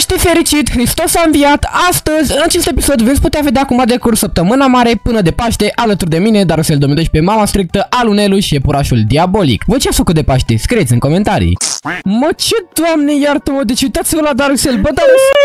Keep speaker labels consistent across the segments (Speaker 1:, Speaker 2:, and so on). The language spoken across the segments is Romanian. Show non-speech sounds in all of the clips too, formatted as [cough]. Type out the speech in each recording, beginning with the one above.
Speaker 1: Paște fericit, Hristos a înviat, astăzi, în acest episod, veți putea vedea cum a decurs săptămâna mare până de Paște, alături de mine, dar să-l 2012, mama strictă, alunelu și iepurașul diabolic. Voi ce ați făcut de Paște? Scrieți în comentarii. Mă, ce doamne, iartă-mă, deci uitați-vă la Darusel, bă, Darusel,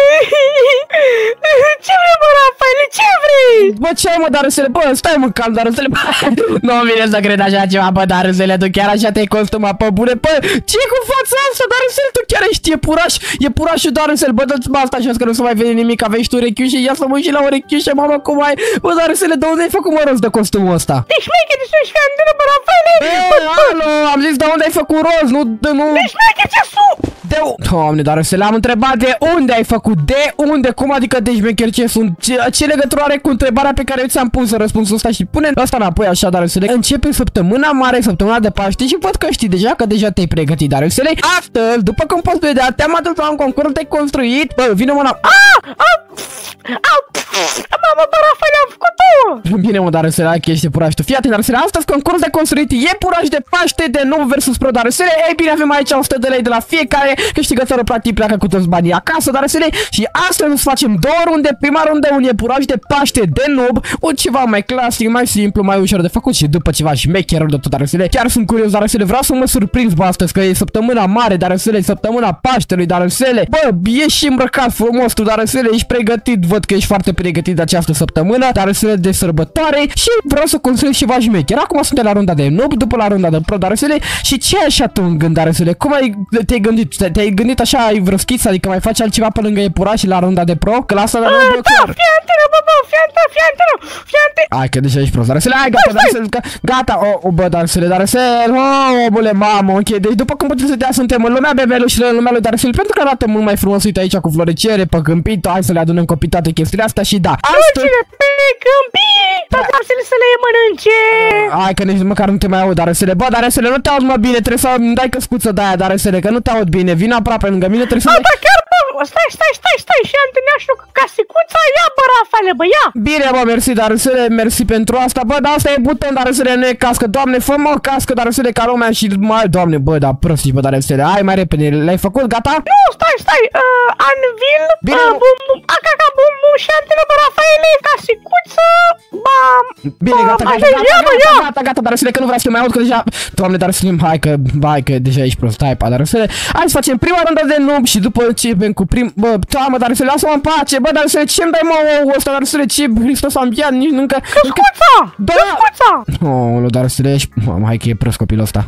Speaker 2: Ce vrei, mă, Rafael? Ce vrei?
Speaker 1: bă, ce ai, mă, Darusel, bă, stai, mă, calm, Darusel, bă, [laughs] nu vine să cred așa ceva, bă, Darusel, tu chiar așa te-ai costumat, pe bune, bă, ce cu fața asta, Darusel, tu chiar ești iepuraș, iepurașul Darusel, bă, dă-ți mă asta așa că nu se mai vede nimic, aveai tu urechiușe, ia să mă și la urechiușe, mamă, cum ai, bă, Darusel, de unde ai făcut, mă, rost de costumul ăsta?
Speaker 2: Deci, șmecher, ce șmecher, bă, Rafael?
Speaker 1: Bă, alo, am zis de unde ai făcut roz, nu, de, nu,
Speaker 2: Deci, șmecher, ce su?
Speaker 1: de Doamne, dar să le-am întrebat de unde ai făcut, de unde, cum adică de șmecher ce sunt, ce, ce legătură are cu întrebarea pe care eu ți-am pus răspunsul ăsta și pune asta înapoi așa, dar să le începe săptămâna mare, săptămâna de Paște și văd că știi deja că deja te-ai pregătit, dar să le astăzi, după cum poți vedea, te-am adus la un concurs de construit, bă, vine mă la...
Speaker 2: Ah! Ah! Au! Mamă, bă, Rafael, am făcut-o!
Speaker 1: Bine mă, dar să le că ești puraș tu. Fii atent, dar să le astăzi concurs de construit e puraș de Paște de nou versus pro, dar să le ei bine, avem aici 100 de lei de la fiecare câștigătorul practic pleacă cu toți banii acasă, dar să le și astăzi îți facem două runde, prima rundă un iepuraș de Paște de noob, un ceva mai clasic, mai simplu, mai ușor de făcut și după ceva șmecher de tot, dar să le chiar sunt curios, dar să le vreau să mă surprind bă astăzi că e săptămâna mare, dar să le săptămâna Paștelui, dar să le bă, ești și îmbrăcat frumos tu, dar să le ești pregătit, văd că ești foarte pregătit de această săptămână, dar să le de sărbătoare și vreau să construiesc ceva șmecher. Acum suntem la runda de noob, după la runda de pro, dar să le și ce ai așa tu în gând, dar să le cum ai te-ai gândit? Te- Te-ai gândit așa, ai vreo schiță, adică mai faci altceva pe lângă iepuraș și la runda de pro? Că la asta de noob,
Speaker 2: Da,
Speaker 1: clar.
Speaker 2: fii antenă, bă, bă, fii antenă, fii antenă, fii antenă!
Speaker 1: Hai că deja ești prost, dar să le ai gata, dar să ga- gata, o, o bă, dar să le, dar să o, bule, mamă, ok, deci după cum puteți vedea, suntem în lumea bebelușilor, în lumea lui Darcel, pentru că arată mult mai frumos, uite aici cu floricere, pe câmpit, hai să le adunăm copii toate chestiile astea și da, astăzi,
Speaker 2: Cine pe câmpii! Dar să le să le mănânce!
Speaker 1: hai că nici măcar nu te mai aud, dar să le, bă, dar să le, nu te aud mă bine, trebuie să îmi dai căscuță de aia, dar să le, că nu te aud bine, vin aproape lângă mine, trebuie să
Speaker 2: Da, chiar, bă, stai, stai, stai, stai, și anteneașul cu casicuța, ia, bă, Rafaele, bă, ia!
Speaker 1: Bine, bă, mersi, dar să le mersi pentru asta, bă, dar asta e buton, dar să le nu e cască, doamne, fă mă cască, dar să le ca lumea și mai, doamne, bă, da, prost, bă, dar să le, hai mai repede, le-ai făcut, gata?
Speaker 2: Nu, stai, stai, uh, Anvil,
Speaker 1: Bine,
Speaker 2: uh,
Speaker 1: mă.
Speaker 2: bum, bum, acaca, bum, bum, și antenă, bă, Rafaele, casicuță, bam,
Speaker 1: Bine,
Speaker 2: bam,
Speaker 1: gata, gata,
Speaker 2: așa,
Speaker 1: gata,
Speaker 2: ia, bă,
Speaker 1: gata,
Speaker 2: ia!
Speaker 1: gata, gata, dar să le că nu vreau să te mai aud, că deja, doamne, dar să le, hai că, hai că deja ești prost, hai, pa, dar să le, hai să facem prima rundă de noob și după ce începem cu prim, bă, doamne, dar să le lasă-mă în pace, bă, dar să le, ce-mi dai mă ouă ăsta, dar să le, ce, Hristos a înviat, nici încă, încă,
Speaker 2: Căscuța!
Speaker 1: Da.
Speaker 2: Căscuța!
Speaker 1: Oh, dar să le ești... Mamă, hai că e prost copilul ăsta.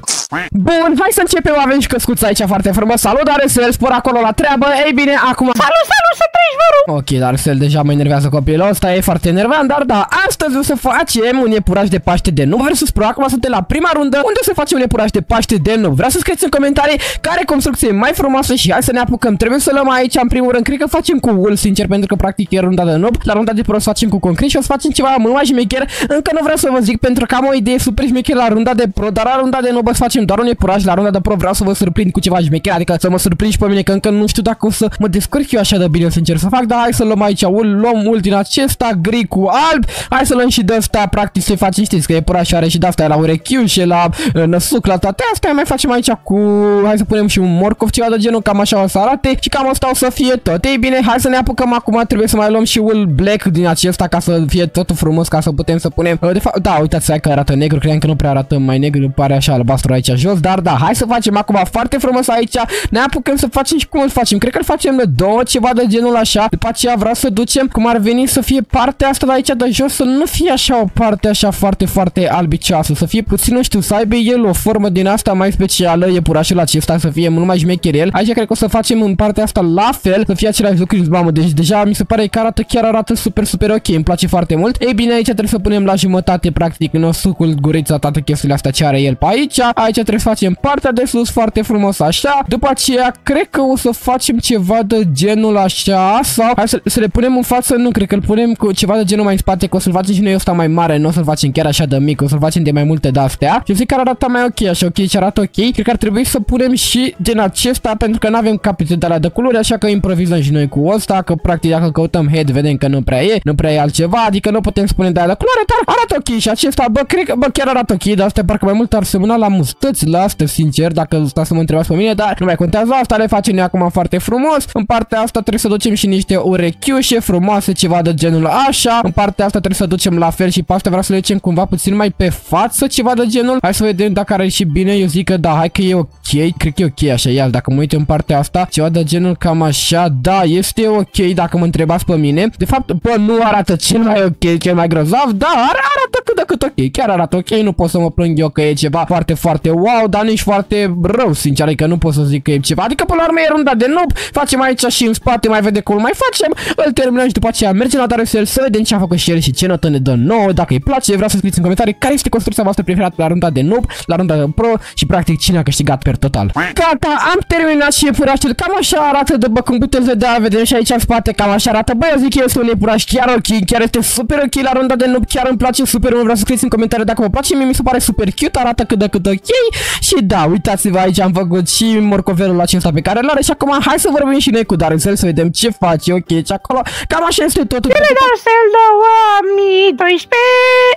Speaker 1: Bun, hai să începem, avem și căscuța aici foarte frumos. Salut, dar să el spor acolo la treabă. Ei bine, acum...
Speaker 2: Salut, salut, să treci, vă rog!
Speaker 1: Ok, dar să deja mă enervează copilul ăsta, e foarte enervant, dar da, astăzi o să facem un iepuraș de Paște de nu versus pro. Acum suntem la prima rundă, unde o să facem un iepuraș de Paște de nu. Vreau să scrieți în comentarii care construcție e mai frumoasă și hai să ne apucăm. Trebuie să luăm aici în primul rând, cred că facem cu wool, sincer, pentru că practic e runda de noob. La runda de pro o să facem cu concret și o să facem ceva mult mai șmecher. Încă nu vreau să vă zic pentru că am o idee super șmecher la runda de pro, dar la runda de noob o să facem doar un iepuraș. La runda de pro vreau să vă surprind cu ceva șmecher, adică să mă surprind și pe mine că încă nu știu dacă o să mă descurc eu așa de bine să încerc să fac, dar hai să luăm aici ul, luăm ul din acesta gri cu alb. Hai să luăm și de asta, practic să facem, știți că iepurașul are și de asta la urechiușe, la uh, năsuc, la toate astea. Mai facem aici cu, hai să punem și un morcov, ceva de genul, cam așa o să arate și cam asta o să fie tot. Ei bine, hai să ne apucăm acum, trebuie să mai luăm și ul black din acesta ca să fie totul frumos, ca să putem să punem. Uh, De fapt, da, uitați hai că arată negru, credeam că nu prea arată mai negru, pare așa albastru aici jos, dar da, hai să facem acum foarte frumos aici. Ne apucăm să facem și cum îl facem. Cred că îl facem de două, ceva de genul așa. După aceea vreau să ducem cum ar veni să fie partea asta de aici de jos, să nu fie așa o parte așa foarte, foarte albicioasă, să fie puțin, nu știu, să aibă el o formă din asta mai specială, e purașul acesta să fie mult mai șmecherel. Aici cred că o să facem în partea asta la fel, să fie același lucru, mamă, deci deja mi se pare că arată chiar arată super, super ok, îmi place foarte mult. Ei bine, aici trebuie să punem la jumătate, practic, în sucul, gurița, toate chestiile astea ce are el pe aici. Aici trebuie să facem partea de sus foarte frumos așa. După aceea, cred că o să facem ceva de genul așa sau Hai să, să le punem în față, nu, cred că îl punem cu ceva de genul mai în spate, că o să-l facem și noi ăsta mai mare, nu o să-l facem chiar așa de mic, o să-l facem de mai multe de-astea. Și zic că arată mai ok, așa ok, și arată ok. Cred că ar trebui să punem și din acesta, pentru că nu avem capete de alea de culori, așa că improvizăm și noi cu ăsta, că practic dacă căutăm head, vedem că nu prea e, nu prea e altceva, adică nu putem spune de alea de culoare, dar arată ok și acesta, bă, cred că, bă, chiar arată ok, dar astea parcă mai mult ar semăna la mustăți, la astea, sincer, dacă stați să mă întrebați pe mine, dar nu mai contează asta, le facem noi acum foarte frumos. În partea asta trebuie să ducem și niște urechiușe frumoase, ceva de genul așa. În partea asta trebuie să ducem la fel și pe asta vreau să le ducem cumva puțin mai pe față, ceva de genul. Hai să vedem dacă are și bine, eu zic că da, hai că e ok, cred că e ok așa, ia dacă mă uit în partea asta, ceva de genul cam așa, da, este ok dacă mă întrebați pe mine. De fapt, bă, nu arată cel mai ok, cel mai grozav, da, arată cât de cât ok, chiar arată ok, nu pot să mă plâng eu că e ceva foarte, foarte wow, dar nici foarte rău, sincer, adică nu pot să zic că e ceva. Adică până la urmă e runda de noob, facem aici și în spate, mai vede cum mai facem, îl terminăm și după aceea mergem la Darusel să vedem ce a făcut și el și ce notă ne dă nouă, dacă îi place, vreau să scrieți în comentarii care este construcția voastră preferată la runda de noob, la runda de pro și practic cine a câștigat per total. Gata, am terminat și iepurașul, cam așa arată de bă, cum puteți vedea, vedem și aici în spate, cam așa arată, bă, eu zic că este un iepuraș chiar ok, chiar este super ok la runda de noob, chiar îmi place super mult, vreau să scrieți în comentarii dacă vă place, mie mi se pare super cute, arată cât de cât ok și da, uitați-vă aici am făcut și morcovelul acesta pe care îl are și acum hai să vorbim și noi cu Darusel să vedem ce face, ok, și acolo cam așa este totul.
Speaker 2: Bine, Darusel 2012!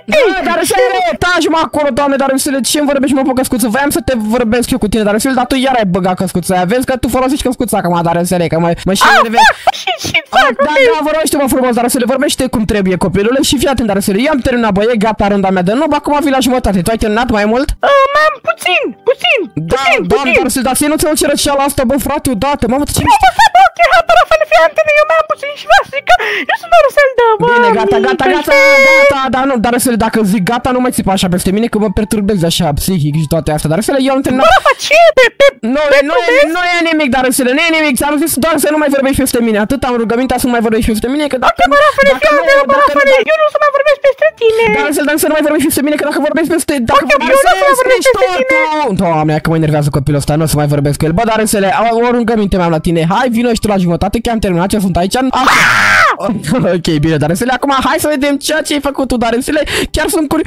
Speaker 1: Da, Darusel, taci mă acolo, doamne, Darusel, ce-mi vorbești mă pe căscuță? Voiam să te vorbesc eu cu tine, Darusel, dar tu iar ai băgat căscuța aia, vezi că tu folosești căscuța acum, Darusel, că mă, mă și
Speaker 2: Ah,
Speaker 1: de vezi.
Speaker 2: da, [laughs] și, și fac,
Speaker 1: Da, da, vorbește mă frumos, Darusele, vorbește cum trebuie copilule și fii atent, Darusele, eu am terminat, bă, e gata runda mea de nou, acum vii la jumătate, tu ai terminat mai mult?
Speaker 2: Uh, m-am puțin, puțin,
Speaker 1: Da,
Speaker 2: puțin,
Speaker 1: doamne,
Speaker 2: puțin.
Speaker 1: Darusele, dar să nu ți-o ceră și ala asta, bă, frate, odată, mamă, tu ce
Speaker 2: Nu, bă, bă, ok, hai, bă, Rafael, fii atent, eu mai am puțin și vreau să zic că eu sunt Darusel de, bă,
Speaker 1: Bine, gata, gata, gata,
Speaker 2: 2012.
Speaker 1: gata, dar nu, dar să dacă zic gata, nu mai țipa așa peste mine, că mă perturbezi așa psihic și toate astea, dar să eu am
Speaker 2: Bă,
Speaker 1: terminat.
Speaker 2: Rafa, ce? Pe, pe,
Speaker 1: Nu,
Speaker 2: pe
Speaker 1: nu, e,
Speaker 2: probezi?
Speaker 1: nu e nimic, dar să nu e nimic, ți-am zis doar să nu mai vorbești peste mine, atât am rugămintea să nu mai vorbești peste mine, că dacă
Speaker 2: Ok, bă, Rafael,
Speaker 1: dacă
Speaker 2: fii
Speaker 1: nu,
Speaker 2: atent, bă,
Speaker 1: dacă nu,
Speaker 2: Rafael, eu nu o să mai vorbesc peste tine.
Speaker 1: dar să dar să nu mai vorbești peste mine, că dacă vorbești peste... Dacă
Speaker 2: Ok, eu nu o să mai vorbesc peste tine.
Speaker 1: Doamne, că mă enervează copilul ăsta, nu o să mai vorbesc cu el. Bă, dar înțele, o rugăminte mi-am la tine. Hai, vino și tu la jumătate, că am terminat ce sunt aici. Așa. ok, bine, dar înțele, acum hai să vedem ceea ce ai făcut tu, dar înțele, chiar sunt curi...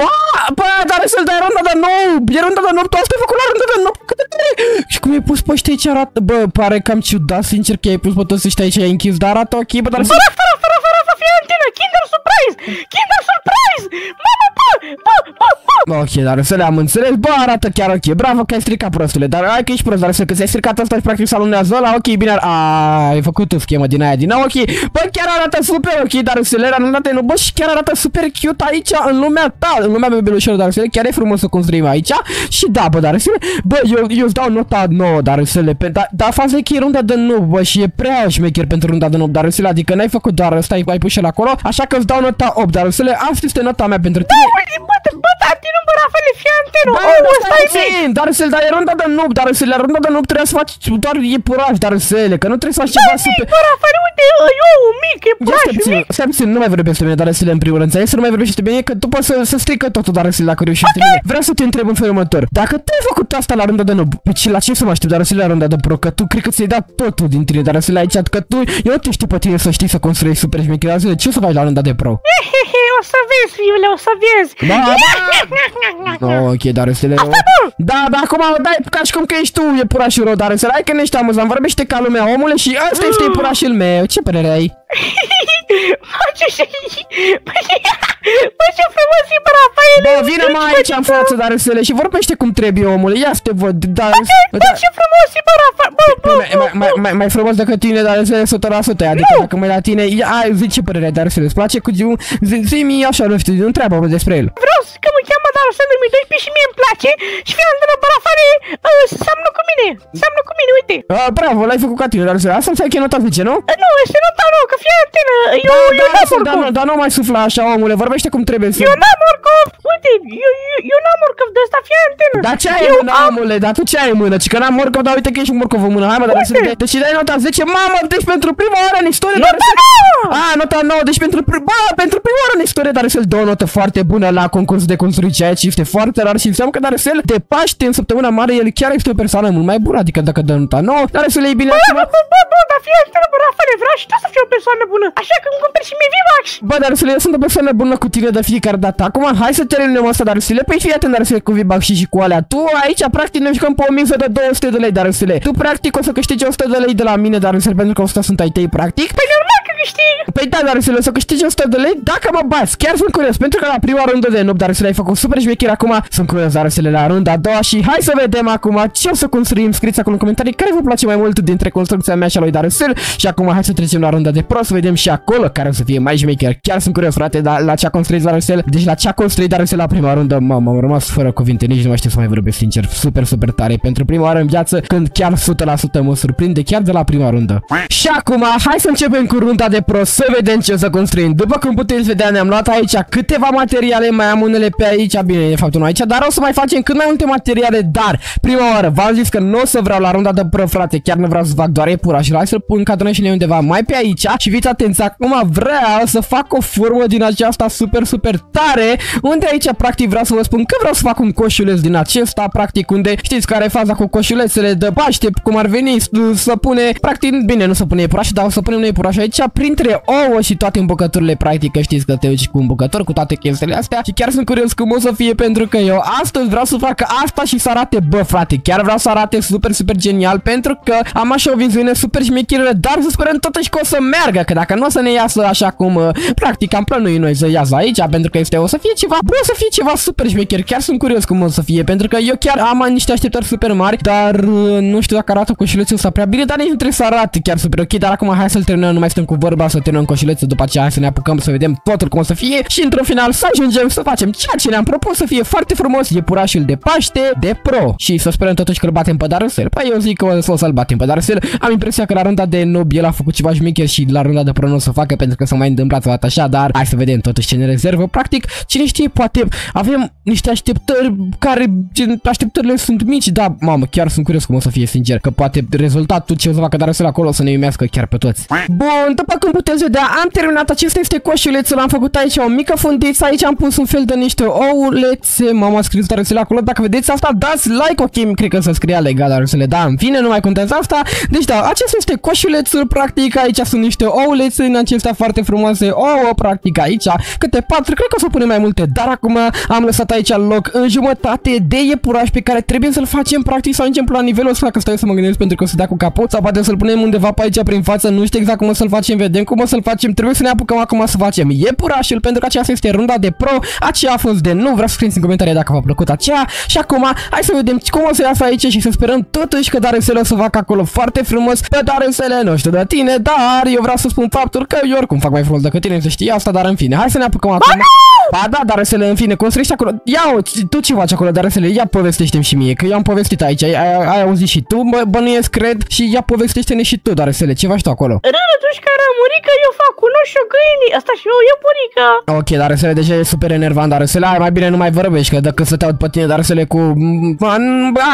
Speaker 1: Ma, bă, dar înțele, dar e runda de nou, e runda de nou, tu asta ai făcut la runda de nou. Cât de tare. Și cum ai pus pe ăștia aici arată, bă, pare cam ciudat, sincer, că ai pus pe toți ăștia aici, ai închis, dar arată ok, bă, dar
Speaker 2: Bă,
Speaker 1: înțele...
Speaker 2: Rafa, Rafa, Rafa, Rafa, fii atentă, Kinder Surprise! Kinder Surprise! Mamă, bă, bă, bă, bă!
Speaker 1: Ok, dar să le-am înțeles, bă, arată chiar ok, bravo că ai stricat prostule, dar hai că ești prost, dar să că ți-ai stricat asta și practic salunează ăla, ok, bine, a, ai făcut o schemă din aia din nou, ok, bă, chiar arată super ok, dar să le nu date, nu, bă, și chiar arată super cute aici, în lumea ta, în lumea bebelușilor, dar să le, chiar e frumos să construim aici, și da, bă, dar să le, bă, eu, eu îți dau nota 9, dar să le, pe, da, da, faza e că e runda de noob, bă, și e prea șmecher pentru runda de noob, dar să le, adică n-ai făcut doar ăsta, ai, ai pus și el acolo, așa că îți dau nota 8, dar să le, asta este nota mea pentru tine.
Speaker 2: Bă, bă, bă, tati, nu, bă, Rafael, fii atent,
Speaker 1: Bă,
Speaker 2: oh,
Speaker 1: nu
Speaker 2: ăsta
Speaker 1: stai
Speaker 2: e mic!
Speaker 1: puțin, dar să dar e runda de noob, dar să la runda de noob trebuie să faci doar iepuraș, dar să că nu trebuie să faci ceva super...
Speaker 2: Bă, Rafael, uite, eu, mic, e
Speaker 1: Ia stai
Speaker 2: braș,
Speaker 1: puțin,
Speaker 2: mic!
Speaker 1: stai puțin, nu mai vorbești despre mine, dar să le în primul rând, înțelegi? să nu mai vorbești despre mine, că tu poți să, să strică totul, dar să dacă reușești okay. mine. Vreau să te întreb în felul următor. Dacă tu ai făcut asta la runda de noob, pe ce, la ce să mă aștept, dar să la runda de pro, că tu cred că ți-ai dat totul din tine, dar să le aici, că tu, eu nu te știu pe tine să știi să construiești super șmecher, dar Zile, ce o să faci la runda de pro?
Speaker 2: Hehehe, o să vezi, fiule, o să vezi!
Speaker 1: Da, da. ok, dar să le... Da, da, acum dai ca și cum că ești tu iepurașul rău, dar să hai că nu ești amuzant, vorbește ca lumea omule și ăsta este iepurașul meu. Ce părere ai? [laughs]
Speaker 2: Bă, ce și... Bă, ce... Bă, ce frumos e, bă, Rafael!
Speaker 1: Bă, vine mai aici în față, dar să le și vorbește cum trebuie, omule. Ia să te văd, da,
Speaker 2: Bă,
Speaker 1: da.
Speaker 2: ce frumos e, bă, Rafael! Bă, bă,
Speaker 1: Mai, mai, mai, mai, mai frumos decât tine, dar să le 100%, adică dacă mai la tine, ia, ai, zi ce părere ai, dar să le îți place cu zi, zi mi așa, nu știu, întreabă-mă despre el.
Speaker 2: Vreau să că mă cheamă Darusel 2012 și mie îmi place și fii atent, bă, Rafael, uh, seamănă cu mine! Seamănă cu mine, uite!
Speaker 1: Uh, bravo, l-ai făcut ca tine, dar să asta înseamnă că e nota 10, nu?
Speaker 2: Uh, Nu, este nota nouă, că fii atent, uh, eu, eu
Speaker 1: da,
Speaker 2: n-am
Speaker 1: da, dar,
Speaker 2: morcov!
Speaker 1: nu, dar nu mai sufla așa, omule, vorbește cum trebuie să...
Speaker 2: Eu n-am morcov! Uite, eu, eu, eu n-am morcov de ăsta, fii atent!
Speaker 1: Dar ce ai
Speaker 2: eu
Speaker 1: în mână, omule? Dar tu ce ai în mână? Ci că n-am morcov, dar uite că ești un morcov în mână. Hai mă, dar să
Speaker 2: Uite.
Speaker 1: Deci dai nota 10, mamă, deci pentru prima oară în istorie, dar
Speaker 2: Nota
Speaker 1: să...
Speaker 2: nouă!
Speaker 1: A, nota 9, deci pentru, pri- bă, pentru prima oară în istorie dar să-l dă o notă foarte bună la concursul de construit, ceea ce este foarte rar și înseamnă că dar să de Paște în săptămâna mare, el chiar este o persoană mult mai bună, adică dacă dă nota 9, dar să le iei bine
Speaker 2: Bă,
Speaker 1: acum.
Speaker 2: bă, bă, bă, dar fii atent, bă, Rafael, vreau și tu să fiu persoană bună, așa că îmi cumperi și mie V-Bucks.
Speaker 1: Bă, dar să le sunt o persoană bună cu tine de fiecare dată. Acum, hai să terminăm asta, dar să le păi fii atent, dar să cu V-Bucks și, și cu alea. Tu aici, practic, ne jucăm pe o mixă de 200 de lei, dar să le. Tu, practic, o să câștigi 100 de lei de la mine, dar să pentru că 100 sunt ai tăi, practic.
Speaker 2: Păi normal că câștig.
Speaker 1: Păi da, dar să le să câștigi 100 de lei dacă mă bați. Chiar sunt curios, pentru că la prima rundă de noob, dar să le-ai făcut super șmecher acum. Sunt curios, dar să le la runda a doua și hai să vedem acum ce o să construim. Scrieți acolo în comentarii care vă place mai mult dintre construcția mea și a lui Darusel. Și acum hai să trecem la runda de pro să vedem și acolo care o să fie mai șmecher. Chiar sunt curios, frate, dar la ce a construit Darusel. Deci la ce a construit Darusel la prima rundă, mamă, am rămas fără cuvinte, nici nu mai știu să mai vorbesc sincer. Super, super tare. Pentru prima oară în viață, când chiar 100% mă surprinde, chiar de la prima rundă. Și acum, hai să începem cu runda de pro să vedem ce o să construim. După cum puteți vedea, ne-am luat aici câteva materiale, mai am unele pe aici, bine, de fapt nu aici, dar o să mai facem cât mai multe materiale, dar prima oară v-am zis că nu o să vreau la runda de pro, frate, chiar nu vreau să fac doar epura și hai să-l pun cadrășile undeva mai pe aici și fiți atenți, acum vreau să fac o formă din aceasta super, super tare, unde aici practic vreau să vă spun că vreau să fac un coșuleț din acesta, practic unde știți care e faza cu coșulețele de paște, cum ar veni să pune, practic, bine, nu să pune epuraș, dar o să punem epuraș aici printre ouă și toate îmbucăturile, practic, că știți că te uiți cu îmbucători, cu toate chestiile astea și chiar sunt curios cum o să fie pentru că eu astăzi vreau să fac asta și să arate, bă, frate, chiar vreau să arate super, super genial pentru că am așa o viziune super șmechiră, dar să sperăm totuși că o să meargă, că dacă nu o să ne iasă așa cum, uh, practic, am plănuit noi să iasă aici, pentru că este, o să fie ceva, bă, o să fie ceva super șmecher, chiar sunt curios cum o să fie, pentru că eu chiar am niște așteptări super mari, dar uh, nu știu dacă arată coșulețul ăsta prea bine, dar nici nu trebuie să arate chiar super ok, dar acum hai să-l terminăm, nu mai stăm cu vorba, să terminăm coșulețul, după aceea hai să ne apucăm să vedem totul cum o să fie și într-un final să ajungem să facem ceea ce ne-am propus să fie foarte frumos, e purașul de Paște de Pro și să sperăm totuși că îl batem pe Darusel. Păi eu zic că o să-l batem pe Darusel. Am impresia că la runda de noob el a făcut ceva șmecher și la runda de Pro nu o să facă pentru că s-a mai întâmplat o dată așa, dar hai să vedem totuși ce ne rezervă. Practic, cine știe, poate avem niște așteptări care așteptările sunt mici, da, mamă, chiar sunt curios cum o să fie sincer, că poate rezultatul ce o să facă Darusel acolo o să ne iumească chiar pe toți. Bun, după cum puteți vedea, am terminat acesta este coșulețul, am făcut aici o mică fundiță, aici am pus un fel de niște oulețe, m-am scris Darusel acolo, dacă vedeți asta, dați like, ok, cred că să scria legal Darusele, da, în fine, nu mai contează asta, deci da, acesta este coșulețul, practic, aici sunt niște oulețe în acestea foarte frumoase, ouă, practic, aici, câte patru, cred că o să punem mai multe, dar acum am lăsat aici loc în jumătate de iepuraș pe care trebuie să-l facem, practic, să ajungem la nivelul ăsta, că stai să mă gândesc pentru că o să dea cu capul, sau poate să-l punem undeva pe aici prin față, nu știu exact cum o să-l facem, vedem cum o să-l facem, trebuie să ne apucăm acum să facem iepurașul, pentru că aceasta este runda de pro, aceea a fost de nu, vreau să scrieți în comentarii dacă v-a plăcut aceea și acum hai să vedem cum o să iasă aici și să sperăm totuși că Darusele o să facă acolo foarte frumos pe Darusele, nu știu de tine, dar eu vreau să spun faptul că eu oricum fac mai frumos decât tine, să știi asta, dar în fine, hai să ne apucăm acum. Ba da, Darusele, în fine, construiești acolo, ia tu ce faci acolo, Darusele, ia povestește-mi și mie, că eu am povestit aici, ai, ai, ai auzit și tu, bă, bănuiesc, cred, și ia povestește-ne și tu, Darusele, ce faci tu acolo?
Speaker 2: Râră, tu care murică, eu fac cu nu știu găini, asta și eu e purică.
Speaker 1: Ok, Darusele, deja e super enervant, Darusele, ai mai bine nu mai vorbești, că dacă să te aud pe tine, Darusele, cu...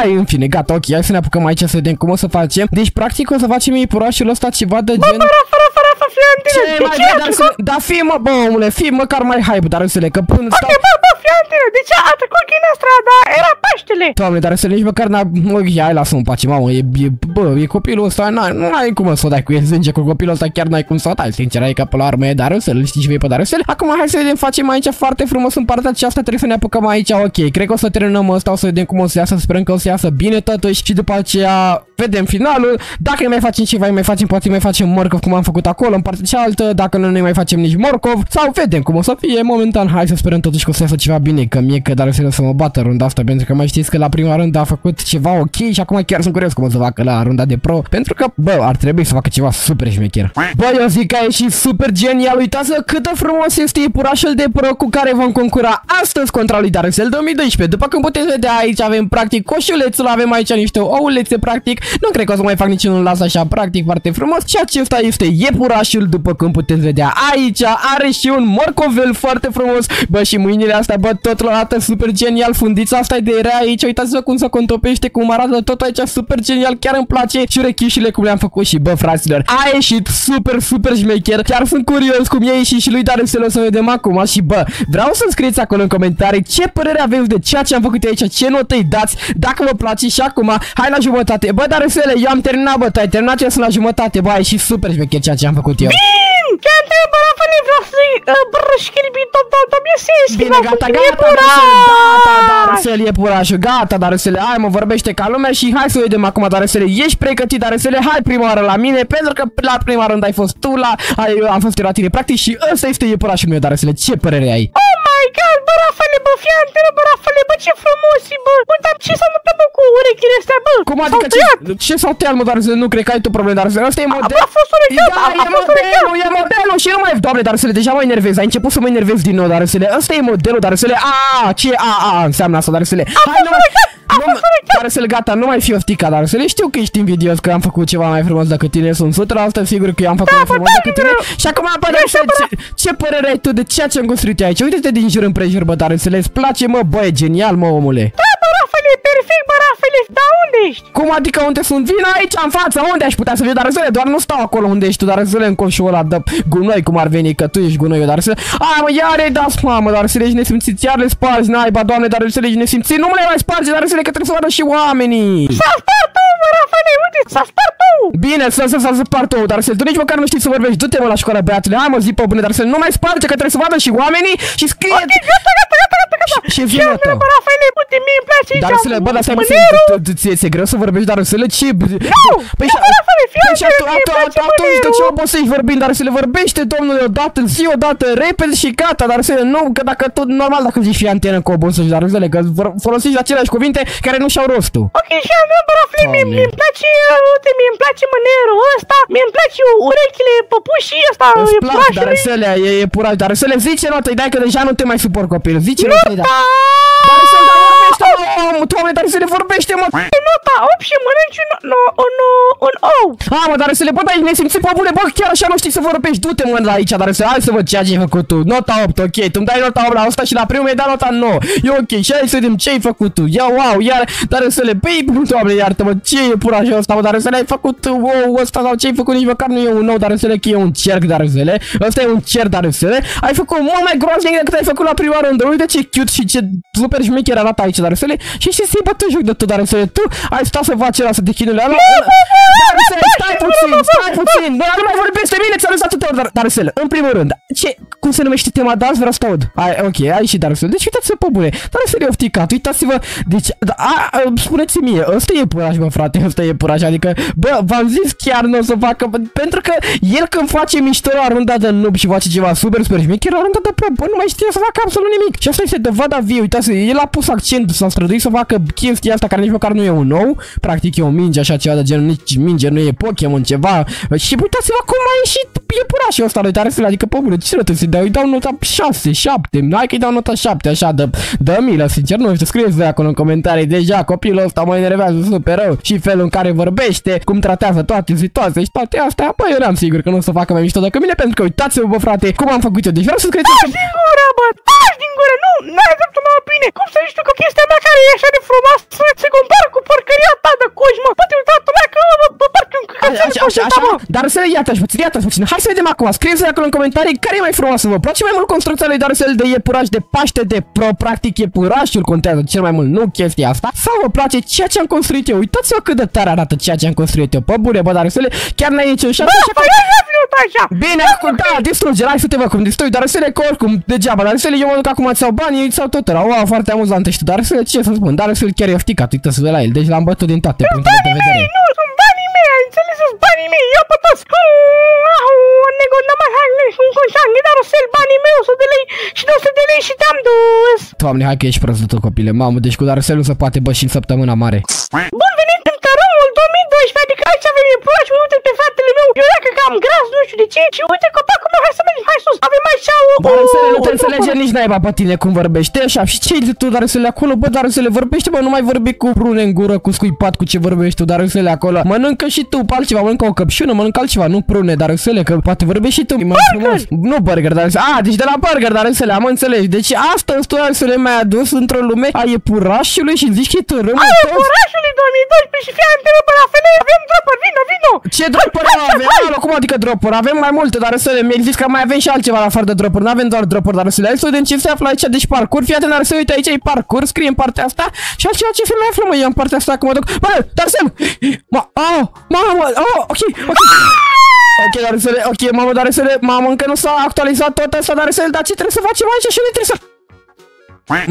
Speaker 1: Ai, în fine, gata, ok, hai să ne apucăm aici să vedem cum o să facem. Deci, practic, o să facem ipurașul ăsta ceva de gen...
Speaker 2: Bă, rafa, rafa, rafa, fii antine,
Speaker 1: Ce
Speaker 2: de
Speaker 1: mai
Speaker 2: ce?
Speaker 1: bine, Darusele? Da, fii, mă, bă, omule, fii măcar mai hype, Darusele, că până
Speaker 2: Ok, bă, bă, fii antine, de ce a trecut Chinestra, dar era Paștele.
Speaker 1: Doamne, dar să nici măcar n-a... Mă, hai, lasă-mă în pace, mamă, e, e, bă, e copilul ăsta, n-ai, nu ai cum să o dai cu el, sânge, cu copilul ăsta chiar n-ai cum să o dai, sincer, adică pe la urmă e Darusel, știi și vei pe Darusel. Acum hai să vedem, facem aici foarte frumos în partea aceasta, trebuie să ne apucăm aici, ok, cred că o să terminăm ăsta, o să vedem cum o să iasă, sperăm că o să iasă bine totuși și după aceea vedem finalul, dacă îi mai facem ceva, îi mai facem, poate îi mai facem morcov cum am făcut acolo, în partea cealaltă, dacă nu ne mai facem nici morcov, sau vedem cum o să fie, momentan, hai să sperăm totuși că o să iasă ceva bine, că mie că dar să mă bată runda asta, pentru că mai știți că la prima rundă a făcut ceva ok și acum chiar sunt curios cum o să facă la runda de pro, pentru că, bă, ar trebui să facă ceva super șmecher. Bă, eu zic că a ieșit super genial, uitați cât de frumos este ipurașul de pro cu care vom concura astăzi contra lui Darusel 2012. După cum puteți vedea aici avem practic coșulețul, avem aici niște oulețe practic, nu cred că o să mai fac niciunul las așa practic foarte frumos. Și acesta este iepurașul după cum puteți vedea aici, are și un morcovel foarte frumos, bă și mâinile astea bă tot la dată super genial, fundița asta e de rea aici, uitați-vă cum se contopește, cum arată tot aici super genial, chiar îmi place și rechișile cum le-am făcut și bă fraților, a ieșit super super șmecher, chiar sunt curios cum e ieșit și lui Darusel o să vedem acum. Și bă, vreau să scrieți acolo în comentarii ce părere aveți de ceea ce am făcut aici, ce notă îi dați, dacă vă place și acum, hai la jumătate, bă Darusele, eu am terminat bă, tu ai terminat eu sunt la jumătate, bă, a ieșit super șmecher ceea ce am făcut eu.
Speaker 2: Bine! barafane, vreau să-i uh, brășchilbi tot, tot, tot, biesesc.
Speaker 1: Bine, gata, gata, Darusele, gata, Darusele, e purașul, gata, Darusele, hai mă, vorbește ca lumea și hai să o vedem acum, Darusele, ești pregătit, Darusele, hai prima oară la mine, pentru că la prima rând ai fost tu, la, ai, am fost eu la tine, practic, și ăsta este iepurașul meu, Darusele, ce părere ai?
Speaker 2: Oh my god, barafane, bă, fii antenă, barafane, bă, ce frumos e, bă. Uite, ce s-a întâmplat, bă, cu urechile astea, bă?
Speaker 1: Cum adică
Speaker 2: S-au
Speaker 1: ce,
Speaker 2: tăiat.
Speaker 1: ce s-au tăiat, mă, Darusele, nu cred că ai tu probleme, Darusele, ăsta e model.
Speaker 2: a fost urecheat,
Speaker 1: da,
Speaker 2: a- a
Speaker 1: e
Speaker 2: fost
Speaker 1: modelul, e modelul și nu mai... Doamne, Darusele, deja mă enervez, ai început să mă enervezi din nou, Darusele, ăsta e modelul, Darusele, a, ce a, a, înseamnă asta, Darusele. Hai, nu, nu, Darusele, gata, nu mai fi oftica, Darusele, știu că ești invidios că am făcut ceva mai frumos decât tine, sunt 100% sigur că eu am făcut mai frumos decât tine. Și acum, bă, Darusele, ce, ce părere ai tu de ceea ce am construit eu aici? Uite-te din jur împrejur, bă, Darusele, îți place, mă, bă, e genial, mă, omule.
Speaker 2: Da, barafane, perfect, barafane, dar unde ești?
Speaker 1: Cum adică unde sunt? Vin aici în față, unde aș putea să viu Darusele? Doar nu stau acolo unde ești tu, Darusele, în coșul ăla de gunoi, cum ar veni, că tu ești gunoiul, Darusele. A, mă, iar îi dați, mamă, Darusele, ești nesimțit, iar le spargi, naiba, doamne, Darusele, ești nesimțit, nu mă le mai sparge, Darusele, că trebuie să vadă și oamenii.
Speaker 2: S-a spart tu, barafane, uite, s-a spart tu.
Speaker 1: Bine, să să să spart tu, Darusele, tu nici măcar nu știi să vorbești, du-te mă la școală, băiatule, hai mă, zi pe bune, Darusele, nu mai sparge, că trebuie să vadă și oamenii și scrie...
Speaker 2: Ok, gata, gata, gata, gata, gata.
Speaker 1: Și
Speaker 2: Și
Speaker 1: vină
Speaker 2: antenă,
Speaker 1: tău.
Speaker 2: barafane, uite, mie îmi place aici
Speaker 1: Darusele, bă, dar stai puțin,
Speaker 2: mânerul.
Speaker 1: tu- tu- ție ți-e greu să vorbești, Darusele, ce... Păi
Speaker 2: nu, barafane, fii
Speaker 1: Păi și
Speaker 2: atent,
Speaker 1: atu-
Speaker 2: mie îmi
Speaker 1: atu-
Speaker 2: place
Speaker 1: atu- atunci de ce
Speaker 2: mânerul.
Speaker 1: obosești vorbind, dar să le vorbește, domnule, odată zi, odată repede și gata, dar să nu, că dacă tot, normal dacă zici fi antenă cu obosești, dar să că vor- folosiți aceleași cuvinte care nu și-au rostul.
Speaker 2: Ok, și antenă, barafane, mie
Speaker 1: Doamne.
Speaker 2: Mie îmi place, uh, uite, mie îmi place mânerul ăsta, mie îmi place urechile păpușii ăsta,
Speaker 1: Îți
Speaker 2: e
Speaker 1: plac,
Speaker 2: purașului.
Speaker 1: dar să le, e, e puraj, dar să le zice notă, dai că deja nu te mai suport copil, zice
Speaker 2: Nu,
Speaker 1: notă, da.
Speaker 2: da.
Speaker 1: Dar să le vorbește, mă, doamne, dar să le vorbește, mă.
Speaker 2: Nota 8 și mănânci un, no, un, uh, un ou.
Speaker 1: A, mă, dar să le bă, dai, ne simți pe bune, bă, chiar așa nu știi să vorbești, du-te, mă, la aici, dar să hai să văd ceea ce ai făcut tu. Nota 8, ok, tu îmi dai nota 8 la asta și la primul mi-ai dat nota 9. E ok, și hai să vedem ce ai făcut tu. Ia, wow, iar, dar să le, băi, doamne, iartă-mă, ce e purașul ăsta, mă, dar să le ai făcut wow, ăsta sau ce ai făcut, nici măcar nu e un nou, dar să le că e un cerc, dar să le, ăsta e un cerc, dar să le, ai făcut mult mai groaznic decât ai făcut la prima rândă. Uite ce cute și ce super șmecher arată aici, dar să le, și știi să-i bătă joc de tu, dar să le, tu ai stat să faci ăla, să te chinule ăla, dar să le, stai puțin, stai puțin, nu, nu mai vorbești de mine, ți-am lăsat atâtea ori, dar, dar să le, în primul rând, ce, cum se numește tema de azi, vreau să te aud. Ai, ok, ai și dar să le, deci uitați-vă pe bune, dar să le ofticat, uitați-vă, deci, da, a, a, spuneți mie, ăsta e puraș, bă, frate, ăsta e puraș, adică, bă, v-am zis chiar nu o să facă, bă, pentru că el când face mișto la runda de noob și face ceva super, super șmecher, la runda de pro, bă, nu mai știe să facă absolut nimic. Și asta este dovada vie, uitați, el a pus accent, s-a străduit să facă chestia asta care nici măcar nu e un nou, practic e o minge, așa ceva de genul, nici minge, nu e Pokémon, ceva. Și uitați-vă cum a ieșit iepurașul ăsta lui Taresel, adică, pe bune, ce trebuie să dau? Îi dau nota 6, 7, hai că îi dau nota 7, așa, de, de milă, sincer, nu știu, scrieți voi acolo în comentarii, deja copilul ăsta mă enervează super rău și felul în care vorbește, cum tratează toate situații și toate astea, băi, eu eram sigur că nu o să facă mai mișto decât mine, pentru că uitați-vă, bă, frate, cum am făcut eu, deci vreau să scrieți în
Speaker 2: Taci din gură, bă, taci din gură, nu, n-ai dreptul la opinie. Cum să zici tu că chestia mea care e așa de frumoasă se compară cu porcăria ta de coși, mă? Bă, te uita, tu că bă, bă, parcă un
Speaker 1: Așa, așa, așa, așa, dar să iată și puțin, iată puțin. Hai să vedem acum. Scrieți acolo în comentarii care e mai frumoasă. Vă place mai mult construcția lui Darcel de iepuraș de Paște de Pro, practic iepurașul contează cel mai mult, nu chestia asta. Sau vă place ceea ce am construit eu? Uitați-vă cât de tare arată ceea ce am construit eu. Pe bune, bă, Darcel, chiar n-ai niciun șans. așa că-
Speaker 2: Păi, ia, ia, vinut așa.
Speaker 1: Bine, acum, da, distruge, hai să te văd cum distrug, dar să le că oricum, degeaba, dar să le eu mă duc acum ți-au banii, ei ți-au tot era, wow, foarte amuzant ești tu, dar să ce să spun, dar să chiar e ofticat, uite să la el, deci l-am bătut din toate punctele de vedere.
Speaker 2: Ei, nu, sunt banii mei, ai înțeles, sunt banii mei, ia pe toți. Nego, n-am mai hai, sunt cu șanghi, dar o să banii mei, 100 de lei și 200 de lei și te-am dus.
Speaker 1: Doamne, hai că ești prost de tot, copile, mamă, deci cu dar nu se poate bă și în săptămâna mare.
Speaker 2: Bun venit în tărâmul 2012, adică aici avem iepuraș, uite pe fratele meu, eu dacă cam gras, nu știu de ce, și uite copacul meu, hai să mergem, hai sus, avem aici o...
Speaker 1: Dar
Speaker 2: o-
Speaker 1: să nu te
Speaker 2: o-
Speaker 1: înțelege nici naiba pe tine cum vorbești așa și ce tu dar să le acolo, bă, dar să le vorbește, bă, nu mai vorbi cu brune în gură, cu scuipat, cu ce vorbești tu, dar să le acolo. Mănâncă și tu pe altceva, mănâncă o căpșună, mănâncă altceva, nu prune, dar să le, că poate vorbești și tu. E mai frumos. Nu burger, dar să A, deci de la burger, dar să le am înțeles. Deci asta în storia să le mai adus într-o lume a iepurașului și zici că e tărâmă.
Speaker 2: Ai iepurașului 2012 și fii antenă pe la femeie, avem dropuri, vino, vino.
Speaker 1: Ce dropuri avem? Alo, cum adică dropuri? Avem mai multe, dar să le mi zis că mai avem și altceva la afară de dropuri. Nu avem doar dropuri, dar să le hai să vedem ce se află aici. Deci parcurs, fii atent, dar să uite aici e parcurs, scrie în partea asta și altceva ce se mai află, mă, eu în partea asta, cum mă duc. Bă, dar să Ma, oh, mamă, oh, ok, ok. Ok, dar să le, ok, mamă, dar să le, mamă, încă nu s-a actualizat tot asta, dar să le, dar ce trebuie să facem aici și ne trebuie să...